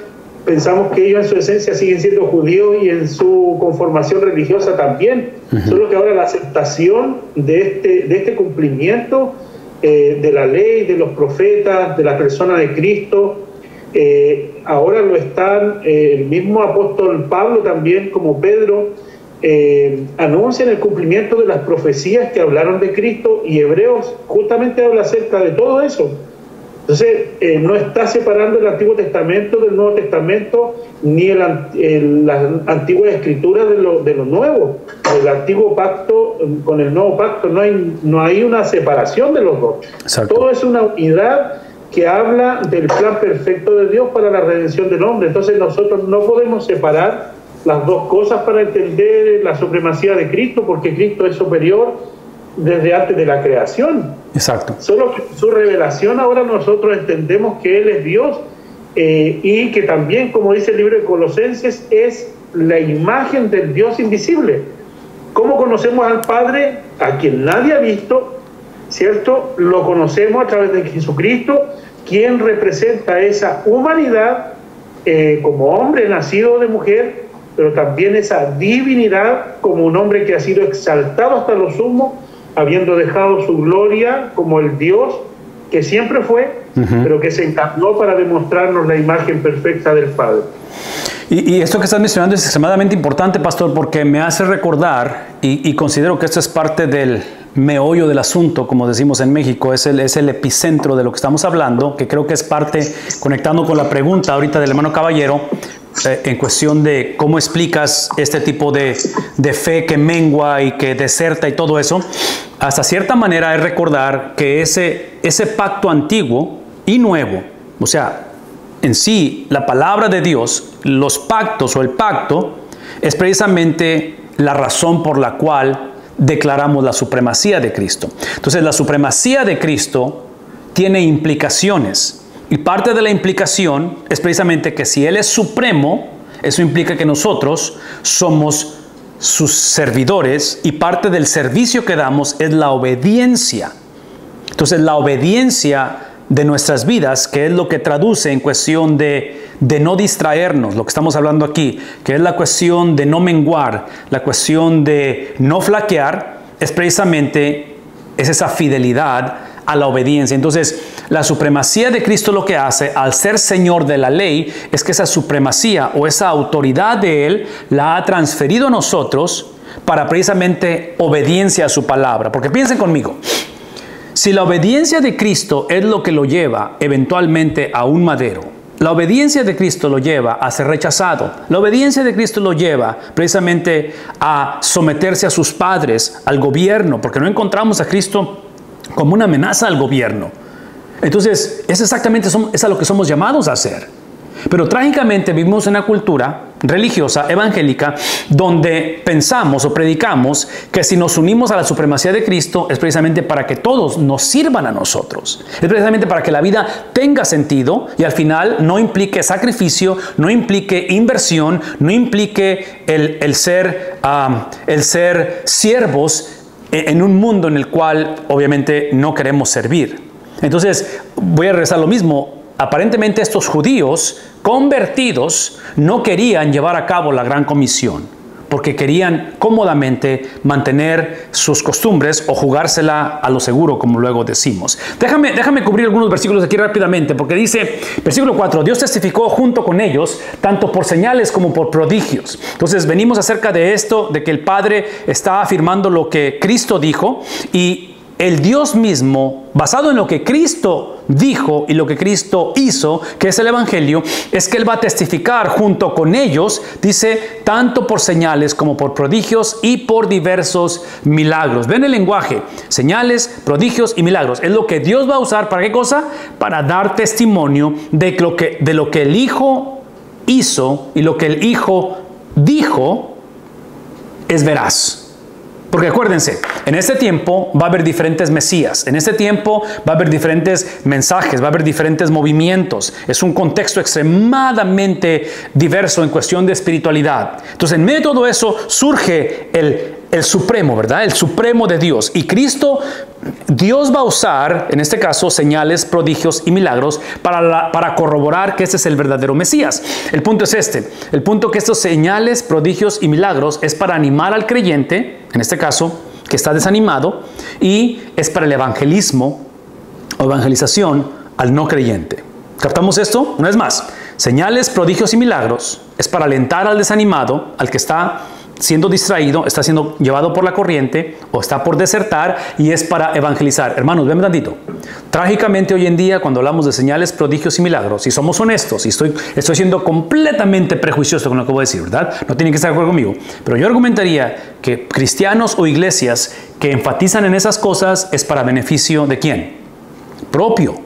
pensamos que ellos en su esencia siguen siendo judíos y en su conformación religiosa también. Solo que ahora la aceptación de este, de este cumplimiento eh, de la ley, de los profetas, de la persona de Cristo, ahora lo están, el mismo apóstol Pablo también como Pedro, eh, anuncian el cumplimiento de las profecías que hablaron de Cristo y Hebreos justamente habla acerca de todo eso. Entonces, eh, no está separando el Antiguo Testamento del Nuevo Testamento ni el, las antiguas escrituras de lo, de lo nuevo. El antiguo pacto con el nuevo pacto no hay, no hay una separación de los dos. Todo es una unidad que habla del plan perfecto de Dios para la redención del hombre. Entonces nosotros no podemos separar las dos cosas para entender la supremacía de Cristo, porque Cristo es superior desde antes de la creación. Exacto. Solo que su revelación ahora nosotros entendemos que Él es Dios eh, y que también, como dice el libro de Colosenses, es la imagen del Dios invisible. ¿Cómo conocemos al Padre? A quien nadie ha visto, ¿cierto? Lo conocemos a través de Jesucristo, quien representa esa humanidad eh, como hombre nacido de mujer, pero también esa divinidad como un hombre que ha sido exaltado hasta lo sumo, habiendo dejado su gloria como el Dios que siempre fue, pero que se encarnó para demostrarnos la imagen perfecta del Padre. Y, esto que estás mencionando es extremadamente importante, pastor, porque me hace recordar, y, considero que esto es parte del meollo del asunto, como decimos en México, es el, es el epicentro de lo que estamos hablando, que creo que es parte, conectando con la pregunta ahorita del hermano Caballero, eh, en cuestión de cómo explicas este tipo de, de, fe que mengua y que deserta y todo eso, hasta cierta manera es recordar que ese, ese pacto antiguo y nuevo, o sea, en sí la palabra de Dios, los pactos o el pacto, es precisamente la razón por la cual declaramos la supremacía de Cristo. Entonces la supremacía de Cristo tiene implicaciones y parte de la implicación es precisamente que si Él es supremo, eso implica que nosotros somos sus servidores y parte del servicio que damos es la obediencia. Entonces la obediencia de nuestras vidas, que es lo que traduce en cuestión de, de no distraernos, lo que estamos hablando aquí, que es la cuestión de no menguar, la cuestión de no flaquear, es precisamente es esa fidelidad a la obediencia. Entonces, la supremacía de Cristo lo que hace al ser Señor de la ley es que esa supremacía o esa autoridad de Él la ha transferido a nosotros para precisamente obediencia a su palabra. Porque piensen conmigo, si la obediencia de Cristo es lo que lo lleva eventualmente a un madero, la obediencia de Cristo lo lleva a ser rechazado. La obediencia de Cristo lo lleva precisamente a someterse a sus padres, al gobierno, porque no encontramos a Cristo como una amenaza al gobierno. Entonces, es exactamente es a lo que somos llamados a hacer. Pero trágicamente vivimos en una cultura religiosa, evangélica, donde pensamos o predicamos que si nos unimos a la supremacía de Cristo es precisamente para que todos nos sirvan a nosotros. Es precisamente para que la vida tenga sentido y al final no implique sacrificio, no implique inversión, no implique el, ser, el ser siervos en un mundo en el cual obviamente no queremos servir. Entonces, voy a regresar a lo mismo. Aparentemente estos judíos convertidos no querían llevar a cabo la gran comisión porque querían cómodamente mantener sus costumbres o jugársela a lo seguro, como luego decimos. Déjame, déjame cubrir algunos versículos aquí rápidamente, porque dice, versículo 4, Dios testificó junto con ellos, tanto por señales como por prodigios. Entonces venimos acerca de esto, de que el Padre está afirmando lo que Cristo dijo y el Dios mismo, basado en lo que Cristo dijo y lo que Cristo hizo, que es el Evangelio, es que Él va a testificar junto con ellos, dice, tanto por señales como por prodigios y por diversos milagros. Ven el lenguaje, señales, prodigios y milagros. Es lo que Dios va a usar para qué cosa? Para dar testimonio de lo que, de lo que el Hijo hizo y lo que el Hijo dijo es veraz. Porque acuérdense, en este tiempo va a haber diferentes mesías, en este tiempo va a haber diferentes mensajes, va a haber diferentes movimientos. Es un contexto extremadamente diverso en cuestión de espiritualidad. Entonces, en medio de todo eso surge el el supremo, ¿verdad? El supremo de Dios. Y Cristo, Dios va a usar, en este caso, señales, prodigios y milagros para, para corroborar que ese es el verdadero Mesías. El punto es este. El punto que estos señales, prodigios y milagros es para animar al creyente, en este caso, que está desanimado, y es para el evangelismo o evangelización al no creyente. ¿Captamos esto? Una vez más, señales, prodigios y milagros es para alentar al desanimado, al que está siendo distraído, está siendo llevado por la corriente o está por desertar y es para evangelizar. Hermanos, ven tantito. Trágicamente hoy en día cuando hablamos de señales, prodigios y milagros, si somos honestos, y estoy, estoy siendo completamente prejuicioso con lo que voy a decir, ¿verdad? No tienen que estar de acuerdo conmigo, pero yo argumentaría que cristianos o iglesias que enfatizan en esas cosas es para beneficio de quién? Propio,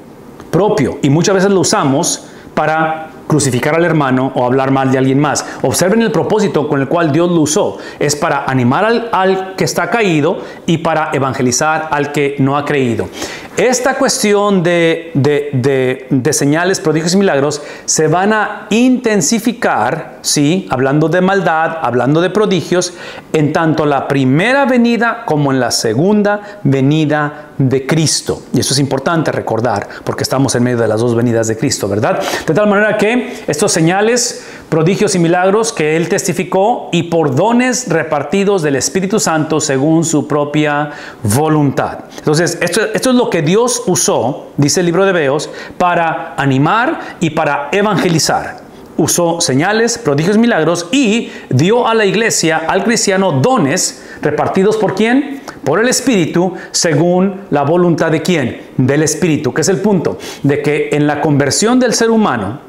propio. Y muchas veces lo usamos para crucificar al hermano o hablar mal de alguien más. Observen el propósito con el cual Dios lo usó. Es para animar al, al, que está caído y para evangelizar al que no ha creído. Esta cuestión de, señales, prodigios y milagros se van a intensificar, ¿sí? hablando de maldad, hablando de prodigios, en tanto la primera venida como en la segunda venida de Cristo. Y eso es importante recordar, porque estamos en medio de las dos venidas de Cristo, ¿verdad? De tal manera que estos señales, prodigios y milagros que Él testificó y por dones repartidos del Espíritu Santo según su propia voluntad. Entonces, esto, esto es lo que Dios usó, dice el libro de Beos, para animar y para evangelizar usó señales, prodigios, milagros y dio a la iglesia, al cristiano, dones repartidos por quién? Por el Espíritu, según la voluntad de quién? Del Espíritu, que es el punto, de que en la conversión del ser humano,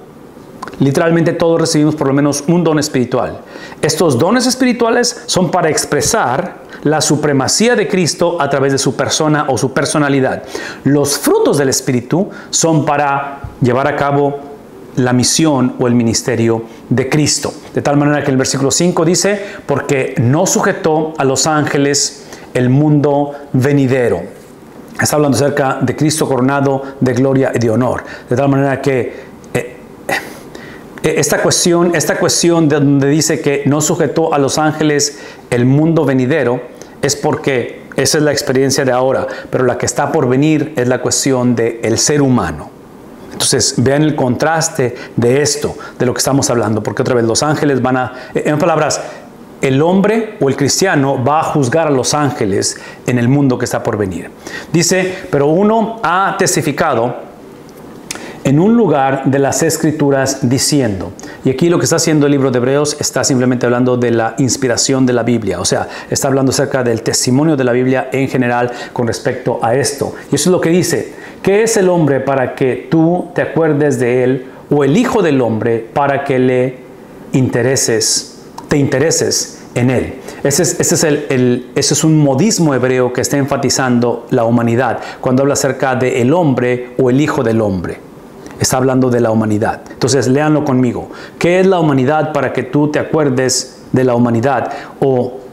literalmente todos recibimos por lo menos un don espiritual. Estos dones espirituales son para expresar la supremacía de Cristo a través de su persona o su personalidad. Los frutos del Espíritu son para llevar a cabo la misión o el ministerio de Cristo. De tal manera que el versículo 5 dice, porque no sujetó a los ángeles el mundo venidero. Está hablando acerca de Cristo coronado de gloria y de honor. De tal manera que esta cuestión, esta cuestión de donde dice que no sujetó a los ángeles el mundo venidero, es porque esa es la experiencia de ahora, pero la que está por venir es la cuestión del el ser humano. Entonces, vean el contraste de esto, de lo que estamos hablando, porque otra vez los ángeles van a, en palabras, el hombre o el cristiano va a juzgar a los ángeles en el mundo que está por venir. Dice, pero uno ha testificado en un lugar de las escrituras diciendo, y aquí lo que está haciendo el libro de Hebreos está simplemente hablando de la inspiración de la Biblia, o sea, está hablando acerca del testimonio de la Biblia en general con respecto a esto. Y eso es lo que dice, ¿Qué es el hombre para que tú te acuerdes de él? ¿O el hijo del hombre para que le intereses, te intereses en él? Ese es, ese es, un modismo hebreo que está enfatizando la humanidad cuando habla acerca de el hombre o el hijo del hombre. Está hablando de la humanidad. Entonces, léanlo conmigo. ¿Qué es la humanidad para que tú te acuerdes de la humanidad? O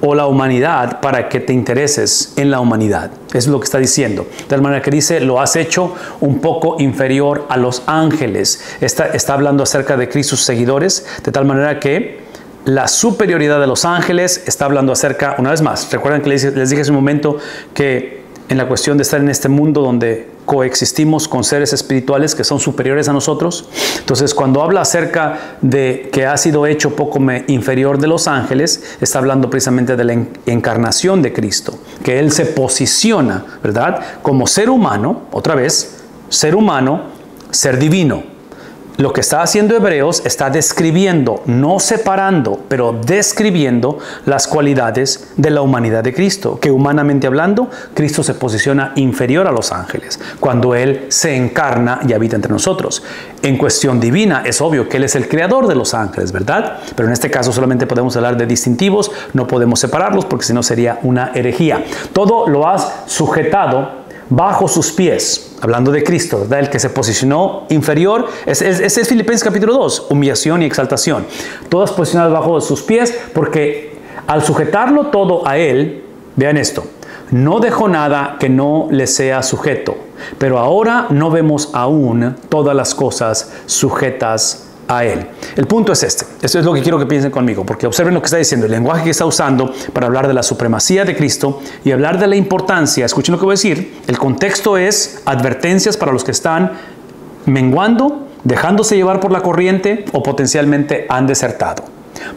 o la humanidad para que te intereses en la humanidad. Es lo que está diciendo. De tal manera que dice, lo has hecho un poco inferior a los ángeles. Está, está hablando acerca de Cristo sus seguidores, de tal manera que la superioridad de los ángeles está hablando acerca, una vez más, recuerdan que les, les dije hace un momento que en la cuestión de estar en este mundo donde coexistimos con seres espirituales que son superiores a nosotros. Entonces, cuando habla acerca de que ha sido hecho poco inferior de los ángeles, está hablando precisamente de la encarnación de Cristo, que Él se posiciona, ¿verdad? Como ser humano, otra vez, ser humano, ser divino lo que está haciendo Hebreos está describiendo, no separando, pero describiendo las cualidades de la humanidad de Cristo, que humanamente hablando, Cristo se posiciona inferior a los ángeles, cuando Él se encarna y habita entre nosotros. En cuestión divina, es obvio que Él es el creador de los ángeles, ¿verdad? Pero en este caso solamente podemos hablar de distintivos, no podemos separarlos porque si no sería una herejía. Todo lo has sujetado bajo sus pies, hablando de Cristo, ¿verdad? el que se posicionó inferior, ese es, Filipenses capítulo 2, humillación y exaltación. Todas posicionadas bajo sus pies, porque al sujetarlo todo a Él, vean esto, no dejó nada que no le sea sujeto, pero ahora no vemos aún todas las cosas sujetas a Él. El punto es este, esto es lo que quiero que piensen conmigo, porque observen lo que está diciendo, el lenguaje que está usando para hablar de la supremacía de Cristo y hablar de la importancia, escuchen lo que voy a decir, el contexto es advertencias para los que están menguando, dejándose llevar por la corriente o potencialmente han desertado.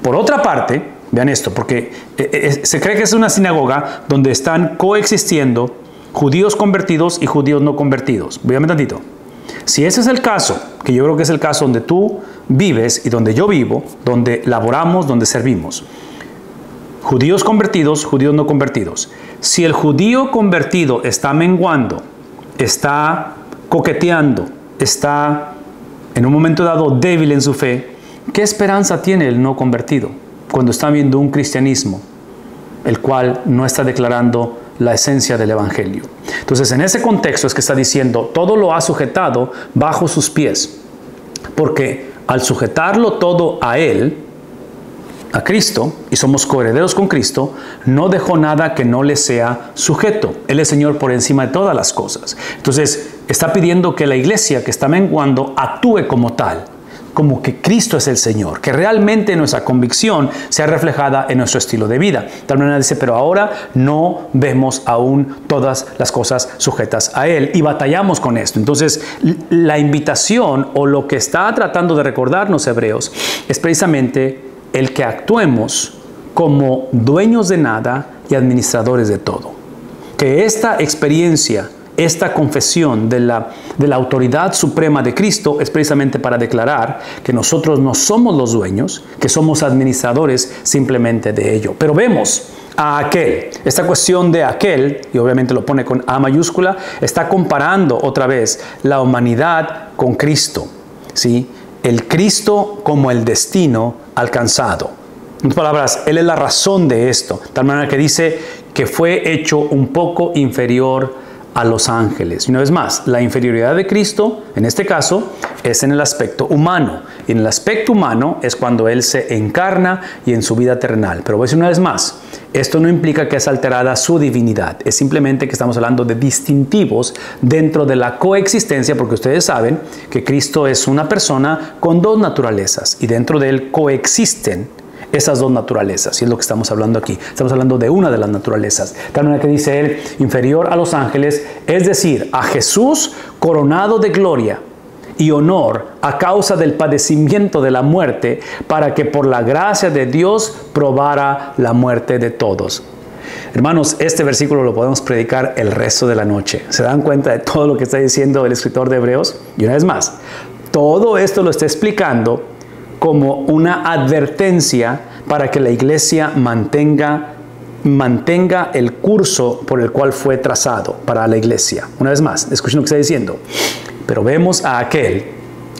Por otra parte, vean esto, porque eh, eh, se cree que es una sinagoga donde están coexistiendo judíos convertidos y judíos no convertidos. A tantito. Si ese es el caso, que yo creo que es el caso donde tú vives y donde yo vivo, donde laboramos, donde servimos, judíos convertidos, judíos no convertidos. Si el judío convertido está menguando, está coqueteando, está en un momento dado débil en su fe, ¿qué esperanza tiene el no convertido cuando está viendo un cristianismo el cual no está declarando la esencia del Evangelio. Entonces, en ese contexto es que está diciendo, todo lo ha sujetado bajo sus pies, porque al sujetarlo todo a Él, a Cristo, y somos coherederos con Cristo, no dejó nada que no le sea sujeto. Él es Señor por encima de todas las cosas. Entonces, está pidiendo que la iglesia que está menguando actúe como tal como que Cristo es el Señor, que realmente nuestra convicción sea reflejada en nuestro estilo de vida. Tal manera dice, pero ahora no vemos aún todas las cosas sujetas a Él y batallamos con esto. Entonces, la invitación o lo que está tratando de recordarnos Hebreos es precisamente el que actuemos como dueños de nada y administradores de todo. Que esta experiencia esta confesión de la, de la autoridad suprema de Cristo es precisamente para declarar que nosotros no somos los dueños, que somos administradores simplemente de ello. Pero vemos a aquel, esta cuestión de aquel, y obviamente lo pone con A mayúscula, está comparando otra vez la humanidad con Cristo. ¿sí? El Cristo como el destino alcanzado. En palabras, Él es la razón de esto, tal manera que dice que fue hecho un poco inferior a los ángeles. Y una vez más, la inferioridad de Cristo, en este caso, es en el aspecto humano. Y en el aspecto humano es cuando Él se encarna y en su vida terrenal. Pero voy a decir una vez más, esto no implica que es alterada su divinidad, es simplemente que estamos hablando de distintivos dentro de la coexistencia, porque ustedes saben que Cristo es una persona con dos naturalezas y dentro de Él coexisten esas dos naturalezas. Y es lo que estamos hablando aquí. Estamos hablando de una de las naturalezas. Tal manera que dice él, inferior a los ángeles, es decir, a Jesús coronado de gloria y honor a causa del padecimiento de la muerte, para que por la gracia de Dios probara la muerte de todos. Hermanos, este versículo lo podemos predicar el resto de la noche. ¿Se dan cuenta de todo lo que está diciendo el escritor de Hebreos? Y una vez más, todo esto lo está explicando como una advertencia para que la iglesia mantenga, mantenga el curso por el cual fue trazado para la iglesia. Una vez más, escuchen lo que está diciendo. Pero vemos a aquel,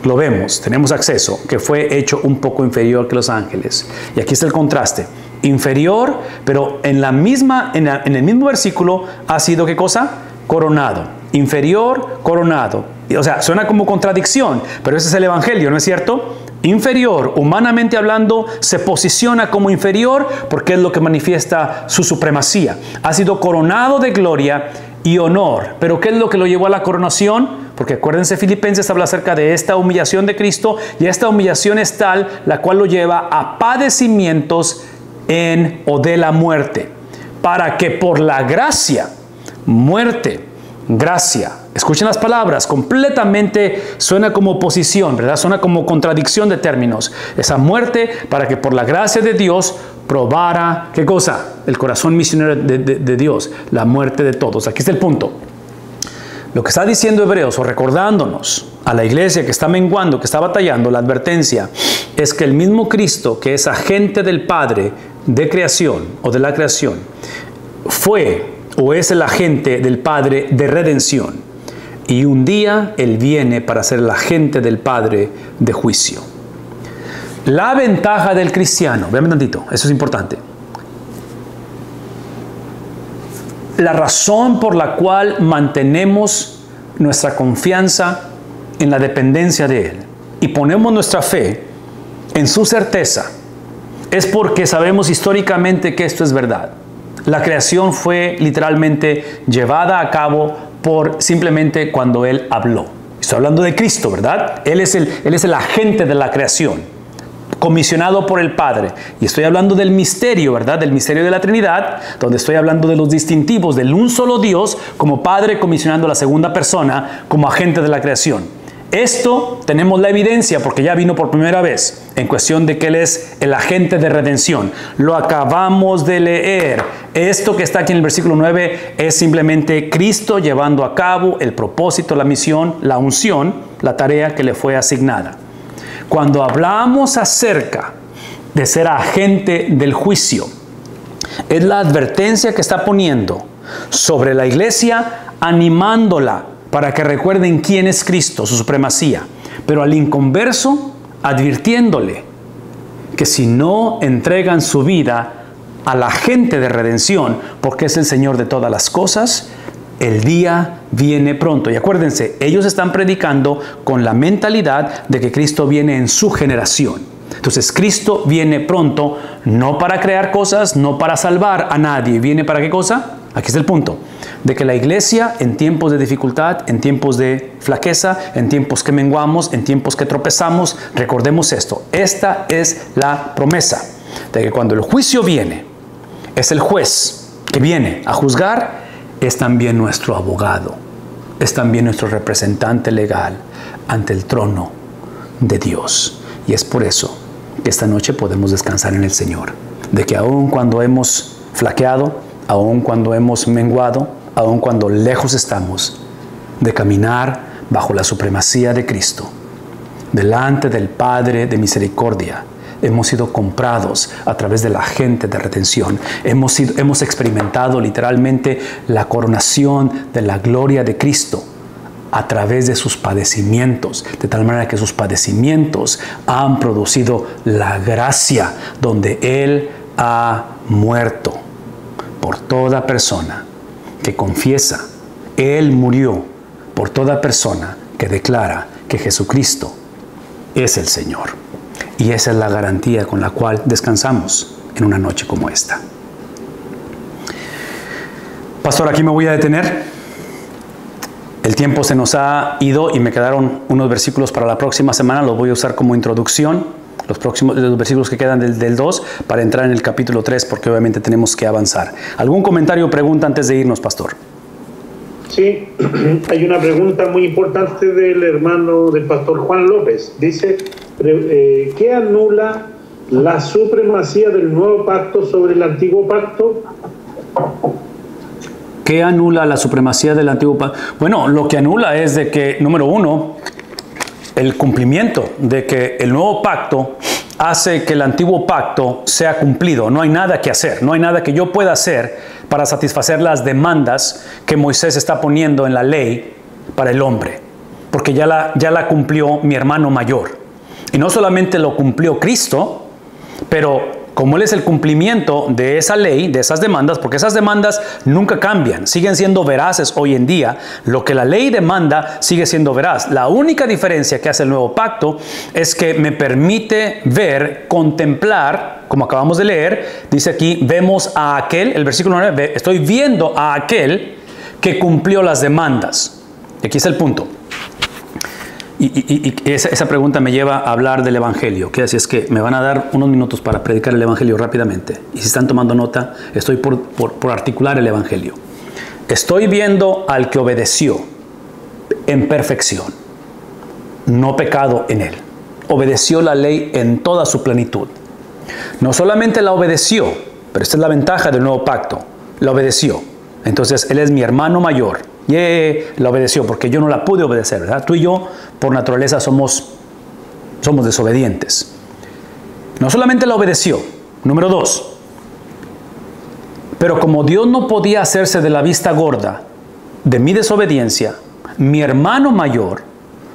lo vemos, tenemos acceso, que fue hecho un poco inferior que los ángeles. Y aquí está el contraste. Inferior, pero en, la misma, en, el mismo versículo ha sido qué cosa? Coronado. Inferior, coronado. O sea, suena como contradicción, pero ese es el Evangelio, ¿no es cierto? Inferior, humanamente hablando, se posiciona como inferior porque es lo que manifiesta su supremacía. Ha sido coronado de gloria y honor. Pero ¿qué es lo que lo llevó a la coronación? Porque acuérdense, Filipenses habla acerca de esta humillación de Cristo y esta humillación es tal la cual lo lleva a padecimientos en o de la muerte. Para que por la gracia, muerte, gracia, Escuchen las palabras, completamente suena como oposición, ¿verdad? Suena como contradicción de términos. Esa muerte para que por la gracia de Dios probara, ¿qué cosa? El corazón misionero de, de Dios, la muerte de todos. Aquí está el punto. Lo que está diciendo Hebreos o recordándonos a la iglesia que está menguando, que está batallando, la advertencia es que el mismo Cristo, que es agente del Padre de creación o de la creación, fue o es el agente del Padre de redención y un día Él viene para ser la gente del Padre de juicio. La ventaja del cristiano, vean tantito, eso es importante. La razón por la cual mantenemos nuestra confianza en la dependencia de Él y ponemos nuestra fe en su certeza es porque sabemos históricamente que esto es verdad. La creación fue literalmente llevada a cabo por simplemente cuando Él habló. Esto Estoy hablando de Cristo, ¿verdad? Él es el, él es el agente de la creación, comisionado por el Padre. Y estoy hablando del misterio, ¿verdad? Del misterio de la Trinidad, donde estoy hablando de los distintivos del un solo Dios como Padre comisionando a la segunda persona como agente de la creación. Esto tenemos la evidencia porque ya vino por primera vez en cuestión de que Él es el agente de redención. Lo acabamos de leer. Esto que está aquí en el versículo 9 es simplemente Cristo llevando a cabo el propósito, la misión, la unción, la tarea que le fue asignada. Cuando hablamos acerca de ser agente del juicio, es la advertencia que está poniendo sobre la iglesia animándola para que recuerden quién es Cristo, su supremacía, pero al inconverso advirtiéndole que si no entregan su vida a la gente de redención, porque es el Señor de todas las cosas, el día viene pronto. Y acuérdense, ellos están predicando con la mentalidad de que Cristo viene en su generación. Entonces Cristo viene pronto, no para crear cosas, no para salvar a nadie. ¿Viene para qué cosa? Aquí es el punto de que la iglesia en tiempos de dificultad, en tiempos de flaqueza, en tiempos que menguamos, en tiempos que tropezamos, recordemos esto. Esta es la promesa de que cuando el juicio viene, es el juez que viene a juzgar, es también nuestro abogado, es también nuestro representante legal ante el trono de Dios. Y es por eso que esta noche podemos descansar en el Señor, de que aun cuando hemos flaqueado, aun cuando hemos menguado, aun cuando lejos estamos de caminar bajo la supremacía de Cristo, delante del Padre de misericordia, hemos sido comprados a través de la gente de retención. Hemos, hemos experimentado literalmente la coronación de la gloria de Cristo a través de sus padecimientos, de tal manera que sus padecimientos han producido la gracia donde Él ha muerto por toda persona que confiesa, Él murió por toda persona que declara que Jesucristo es el Señor. Y esa es la garantía con la cual descansamos en una noche como esta. Pastor, aquí me voy a detener. El tiempo se nos ha ido y me quedaron unos versículos para la próxima semana. Los voy a usar como introducción los próximos los versículos que quedan del, del 2 para entrar en el capítulo 3 porque obviamente tenemos que avanzar. ¿Algún comentario o pregunta antes de irnos, pastor? Sí, hay una pregunta muy importante del hermano del pastor Juan López. Dice, eh, ¿qué anula la supremacía del nuevo pacto sobre el antiguo pacto? ¿Qué anula la supremacía del antiguo pacto? Bueno, lo que anula es de que, número uno, el cumplimiento de que el nuevo pacto hace que el antiguo pacto sea cumplido. No hay nada que hacer, no hay nada que yo pueda hacer para satisfacer las demandas que Moisés está poniendo en la ley para el hombre, porque ya la, ya la cumplió mi hermano mayor. Y no solamente lo cumplió Cristo, pero como Él es el cumplimiento de esa ley, de esas demandas, porque esas demandas nunca cambian, siguen siendo veraces hoy en día, lo que la ley demanda sigue siendo veraz. La única diferencia que hace el nuevo pacto es que me permite ver, contemplar, como acabamos de leer, dice aquí, vemos a aquel, el versículo 9, estoy viendo a aquel que cumplió las demandas. Aquí es el punto. Y, esa, pregunta me lleva a hablar del Evangelio, que así es que me van a dar unos minutos para predicar el Evangelio rápidamente. Y si están tomando nota, estoy por, por articular el Evangelio. Estoy viendo al que obedeció en perfección, no pecado en él. Obedeció la ley en toda su plenitud. No solamente la obedeció, pero esta es la ventaja del nuevo pacto, la obedeció. Entonces, Él es mi hermano mayor, y la obedeció, porque yo no la pude obedecer, ¿verdad? Tú y yo, por naturaleza, somos, somos desobedientes. No solamente la obedeció, número dos, pero como Dios no podía hacerse de la vista gorda de mi desobediencia, mi hermano mayor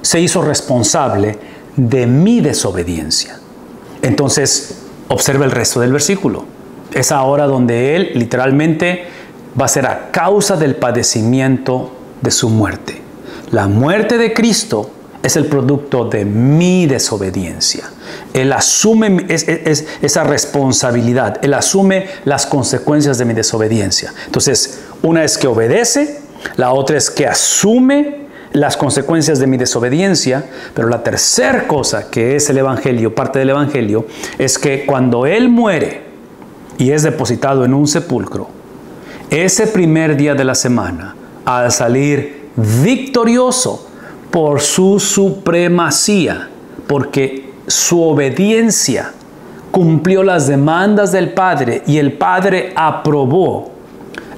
se hizo responsable de mi desobediencia. Entonces, observa el resto del versículo. Es ahora donde Él literalmente va a ser a causa del padecimiento de su muerte. La muerte de Cristo es el producto de mi desobediencia. Él asume esa responsabilidad, Él asume las consecuencias de mi desobediencia. Entonces, una es que obedece, la otra es que asume las consecuencias de mi desobediencia, pero la tercera cosa que es el Evangelio, parte del Evangelio, es que cuando Él muere y es depositado en un sepulcro, ese primer día de la semana, al salir victorioso por su supremacía, porque su obediencia cumplió las demandas del Padre y el Padre aprobó.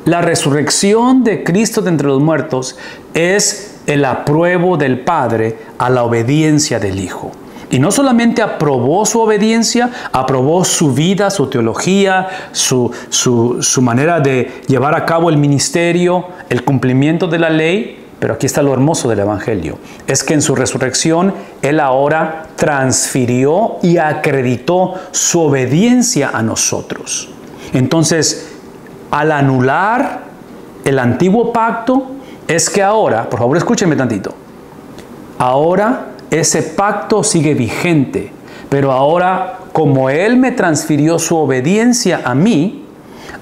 La resurrección de Cristo de entre los muertos es el apruebo del Padre a la obediencia del Hijo. Y no solamente aprobó su obediencia, aprobó su vida, su teología, su, su, manera de llevar a cabo el ministerio, el cumplimiento de la ley, pero aquí está lo hermoso del Evangelio. Es que en su resurrección Él ahora transfirió y acreditó su obediencia a nosotros. Entonces, al anular el antiguo pacto, es que ahora, por favor escúchenme tantito, ahora ese pacto sigue vigente, pero ahora como Él me transfirió su obediencia a mí,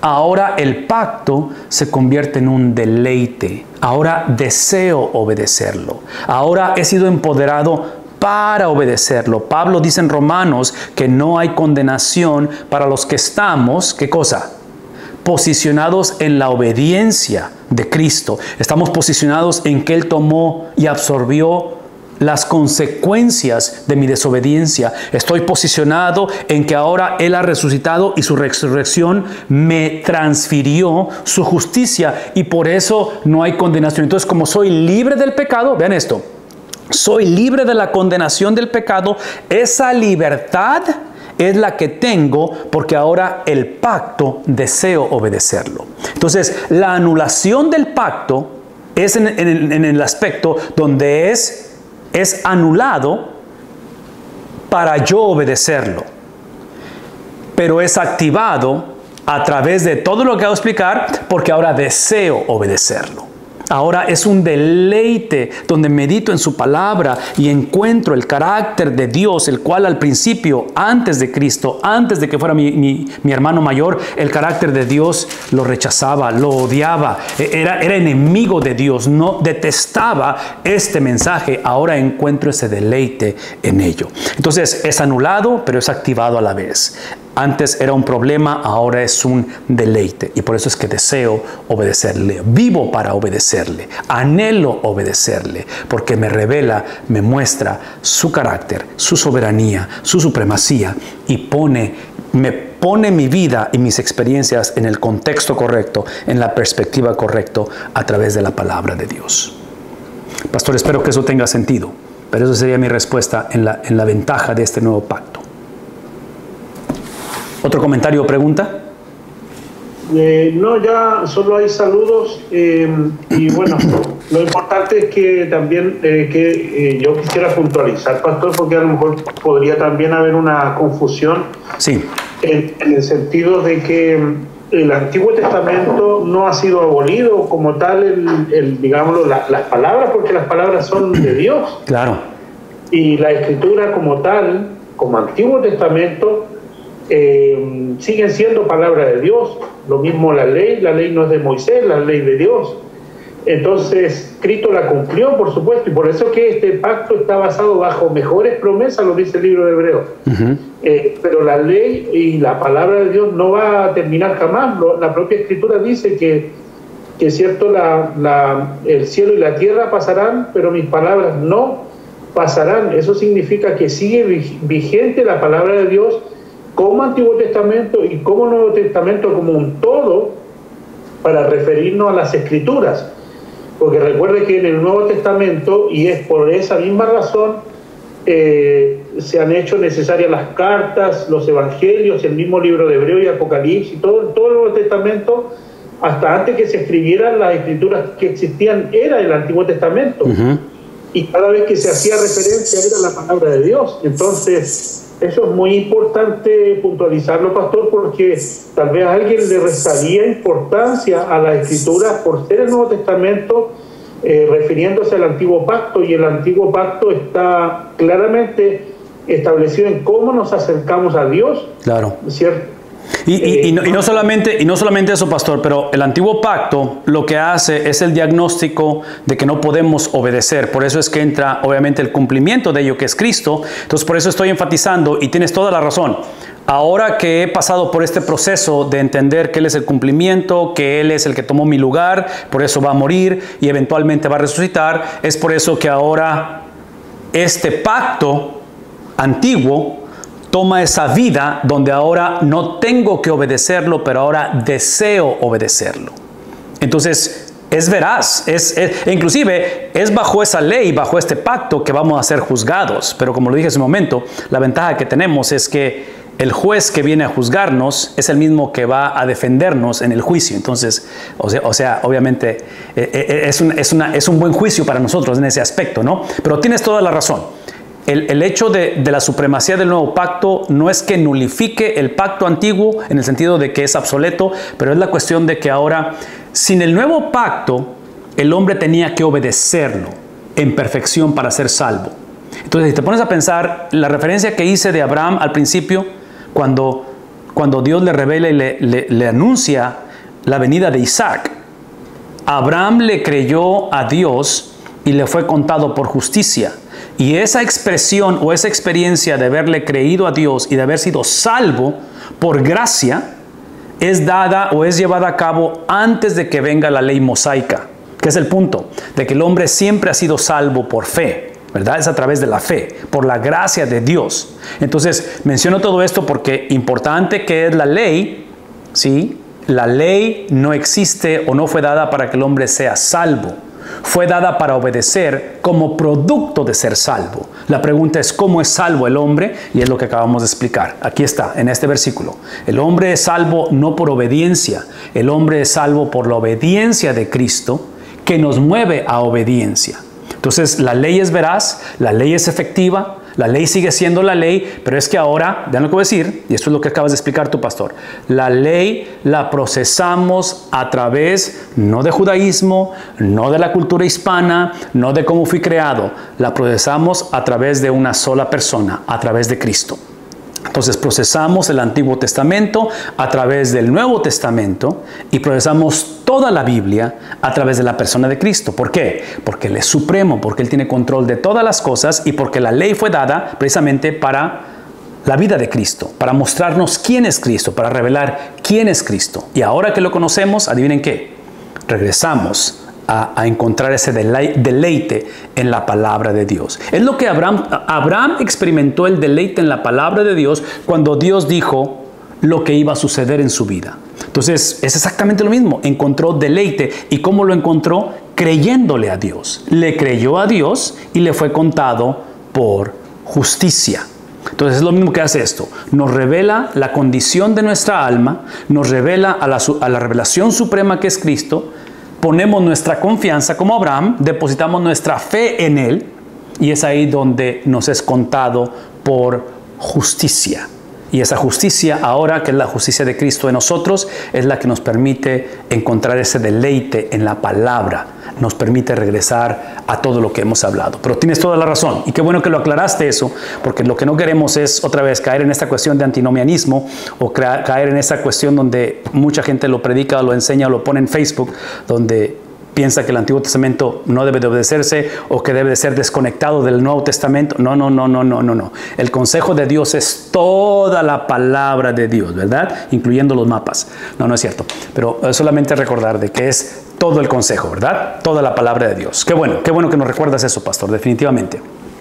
ahora el pacto se convierte en un deleite. Ahora deseo obedecerlo. Ahora he sido empoderado para obedecerlo. Pablo dice en Romanos que no hay condenación para los que estamos, ¿qué cosa? Posicionados en la obediencia de Cristo. Estamos posicionados en que Él tomó y absorbió las consecuencias de mi desobediencia. Estoy posicionado en que ahora Él ha resucitado y su resurrección me transfirió su justicia y por eso no hay condenación. Entonces, como soy libre del pecado, vean esto, soy libre de la condenación del pecado, esa libertad es la que tengo porque ahora el pacto deseo obedecerlo. Entonces, la anulación del pacto es en, el aspecto donde es es anulado para yo obedecerlo, pero es activado a través de todo lo que voy a explicar porque ahora deseo obedecerlo. Ahora es un deleite donde medito en su palabra y encuentro el carácter de Dios, el cual al principio, antes de Cristo, antes de que fuera mi, hermano mayor, el carácter de Dios lo rechazaba, lo odiaba, e, era, era enemigo de Dios, no detestaba este mensaje. Ahora encuentro ese deleite en ello. Entonces es anulado, pero es activado a la vez. Antes era un problema, ahora es un deleite. Y por eso es que deseo obedecerle. Vivo para obedecerle. Anhelo obedecerle. Porque me revela, me muestra su carácter, su soberanía, su supremacía. Y pone, me pone mi vida y mis experiencias en el contexto correcto, en la perspectiva correcta, a través de la palabra de Dios. Pastor, espero que eso tenga sentido. Pero eso sería mi respuesta en la, en la ventaja de este nuevo pacto. ¿Otro comentario o pregunta? Eh, no, ya solo hay saludos eh, y bueno, lo importante es que también eh, que yo quisiera puntualizar, Pastor, porque a lo mejor podría también haber una confusión sí. en, el sentido de que el Antiguo Testamento no ha sido abolido como tal, el, el digámoslo, las palabras, porque las palabras son de Dios. Claro. Y la escritura como tal, como Antiguo Testamento, eh, siguen siendo palabra de Dios. Lo mismo la ley, la ley no es de Moisés, la ley de Dios. Entonces, Cristo la cumplió, por supuesto, y por eso que este pacto está basado bajo mejores promesas, lo dice el libro de Hebreo. Eh, pero la ley y la palabra de Dios no va a terminar jamás. la propia Escritura dice que, que cierto, la, el cielo y la tierra pasarán, pero mis palabras no pasarán. Eso significa que sigue vigente la palabra de Dios como Antiguo Testamento y como Nuevo Testamento como un todo para referirnos a las escrituras. Porque recuerde que en el Nuevo Testamento, y es por esa misma razón, eh, se han hecho necesarias las cartas, los evangelios, el mismo libro de Hebreo y Apocalipsis, todo, todo el Nuevo Testamento, hasta antes que se escribieran las escrituras que existían, era el Antiguo Testamento. Y cada vez que se hacía referencia era la palabra de Dios. Entonces, eso es muy importante puntualizarlo, pastor, porque tal vez a alguien le restaría importancia a la escritura por ser el Nuevo Testamento, eh, refiriéndose al antiguo pacto, y el antiguo pacto está claramente establecido en cómo nos acercamos a Dios. Claro. ¿Cierto? Y, no, solamente, y no solamente eso, pastor, pero el antiguo pacto lo que hace es el diagnóstico de que no podemos obedecer. Por eso es que entra obviamente el cumplimiento de ello que es Cristo. Entonces por eso estoy enfatizando y tienes toda la razón. Ahora que he pasado por este proceso de entender que Él es el cumplimiento, que Él es el que tomó mi lugar, por eso va a morir y eventualmente va a resucitar, es por eso que ahora este pacto antiguo toma esa vida donde ahora no tengo que obedecerlo, pero ahora deseo obedecerlo. Entonces, es veraz, es, inclusive es bajo esa ley, bajo este pacto que vamos a ser juzgados. Pero como lo dije hace un momento, la ventaja que tenemos es que el juez que viene a juzgarnos es el mismo que va a defendernos en el juicio. Entonces, o sea, o sea obviamente eh, eh, es, un, es, una, es un buen juicio para nosotros en ese aspecto, ¿no? Pero tienes toda la razón. El, hecho de, de, la supremacía del nuevo pacto no es que nulifique el pacto antiguo en el sentido de que es obsoleto, pero es la cuestión de que ahora, sin el nuevo pacto, el hombre tenía que obedecerlo en perfección para ser salvo. Entonces, si te pones a pensar, la referencia que hice de Abraham al principio, cuando, cuando Dios le revela y le, le, anuncia la venida de Isaac. Abraham le creyó a Dios y le fue contado por justicia. Y esa expresión o esa experiencia de haberle creído a Dios y de haber sido salvo por gracia es dada o es llevada a cabo antes de que venga la ley mosaica, que es el punto, de que el hombre siempre ha sido salvo por fe. ¿verdad? Es a través de la fe, por la gracia de Dios. Entonces, menciono todo esto porque importante que es la ley, ¿sí? La ley no existe o no fue dada para que el hombre sea salvo. Fue dada para obedecer como producto de ser salvo. La pregunta es cómo es salvo el hombre y es lo que acabamos de explicar. Aquí está, en este versículo. El hombre es salvo no por obediencia, el hombre es salvo por la obediencia de Cristo que nos mueve a obediencia. Entonces, la ley es veraz, la ley es efectiva, la ley sigue siendo la ley, pero es que ahora, vean lo que voy a decir, y esto es lo que acabas de explicar tu pastor, la ley la procesamos a través no de judaísmo, no de la cultura hispana, no de cómo fui creado, la procesamos a través de una sola persona, a través de Cristo. Entonces procesamos el Antiguo Testamento a través del Nuevo Testamento y procesamos toda la Biblia a través de la persona de Cristo. ¿Por qué? Porque Él es supremo, porque Él tiene control de todas las cosas y porque la ley fue dada precisamente para la vida de Cristo, para mostrarnos quién es Cristo, para revelar quién es Cristo. Y ahora que lo conocemos, adivinen qué, regresamos a, encontrar ese deleite en la palabra de Dios. Es lo que Abraham, Abraham experimentó el deleite en la palabra de Dios cuando Dios dijo lo que iba a suceder en su vida. Entonces, es exactamente lo mismo. Encontró deleite. ¿Y cómo lo encontró? Creyéndole a Dios. Le creyó a Dios y le fue contado por justicia. Entonces es lo mismo que hace esto. Nos revela la condición de nuestra alma, nos revela a la, a la revelación suprema que es Cristo, ponemos nuestra confianza como Abraham, depositamos nuestra fe en Él y es ahí donde nos es contado por justicia. Y esa justicia ahora, que es la justicia de Cristo en nosotros, es la que nos permite encontrar ese deleite en la palabra, nos permite regresar a todo lo que hemos hablado. Pero tienes toda la razón. Y qué bueno que lo aclaraste eso, porque lo que no queremos es otra vez caer en esta cuestión de antinomianismo o caer en esa cuestión donde mucha gente lo predica, lo enseña lo pone en Facebook, donde piensa que el Antiguo Testamento no debe de obedecerse o que debe de ser desconectado del Nuevo Testamento. No, no, no, no, no, no, no. El consejo de Dios es toda la palabra de Dios, ¿verdad? Incluyendo los mapas. No, no es cierto. Pero solamente recordar de que es todo el consejo, ¿verdad? Toda la palabra de Dios. Qué bueno, qué bueno que nos recuerdas eso, pastor, definitivamente.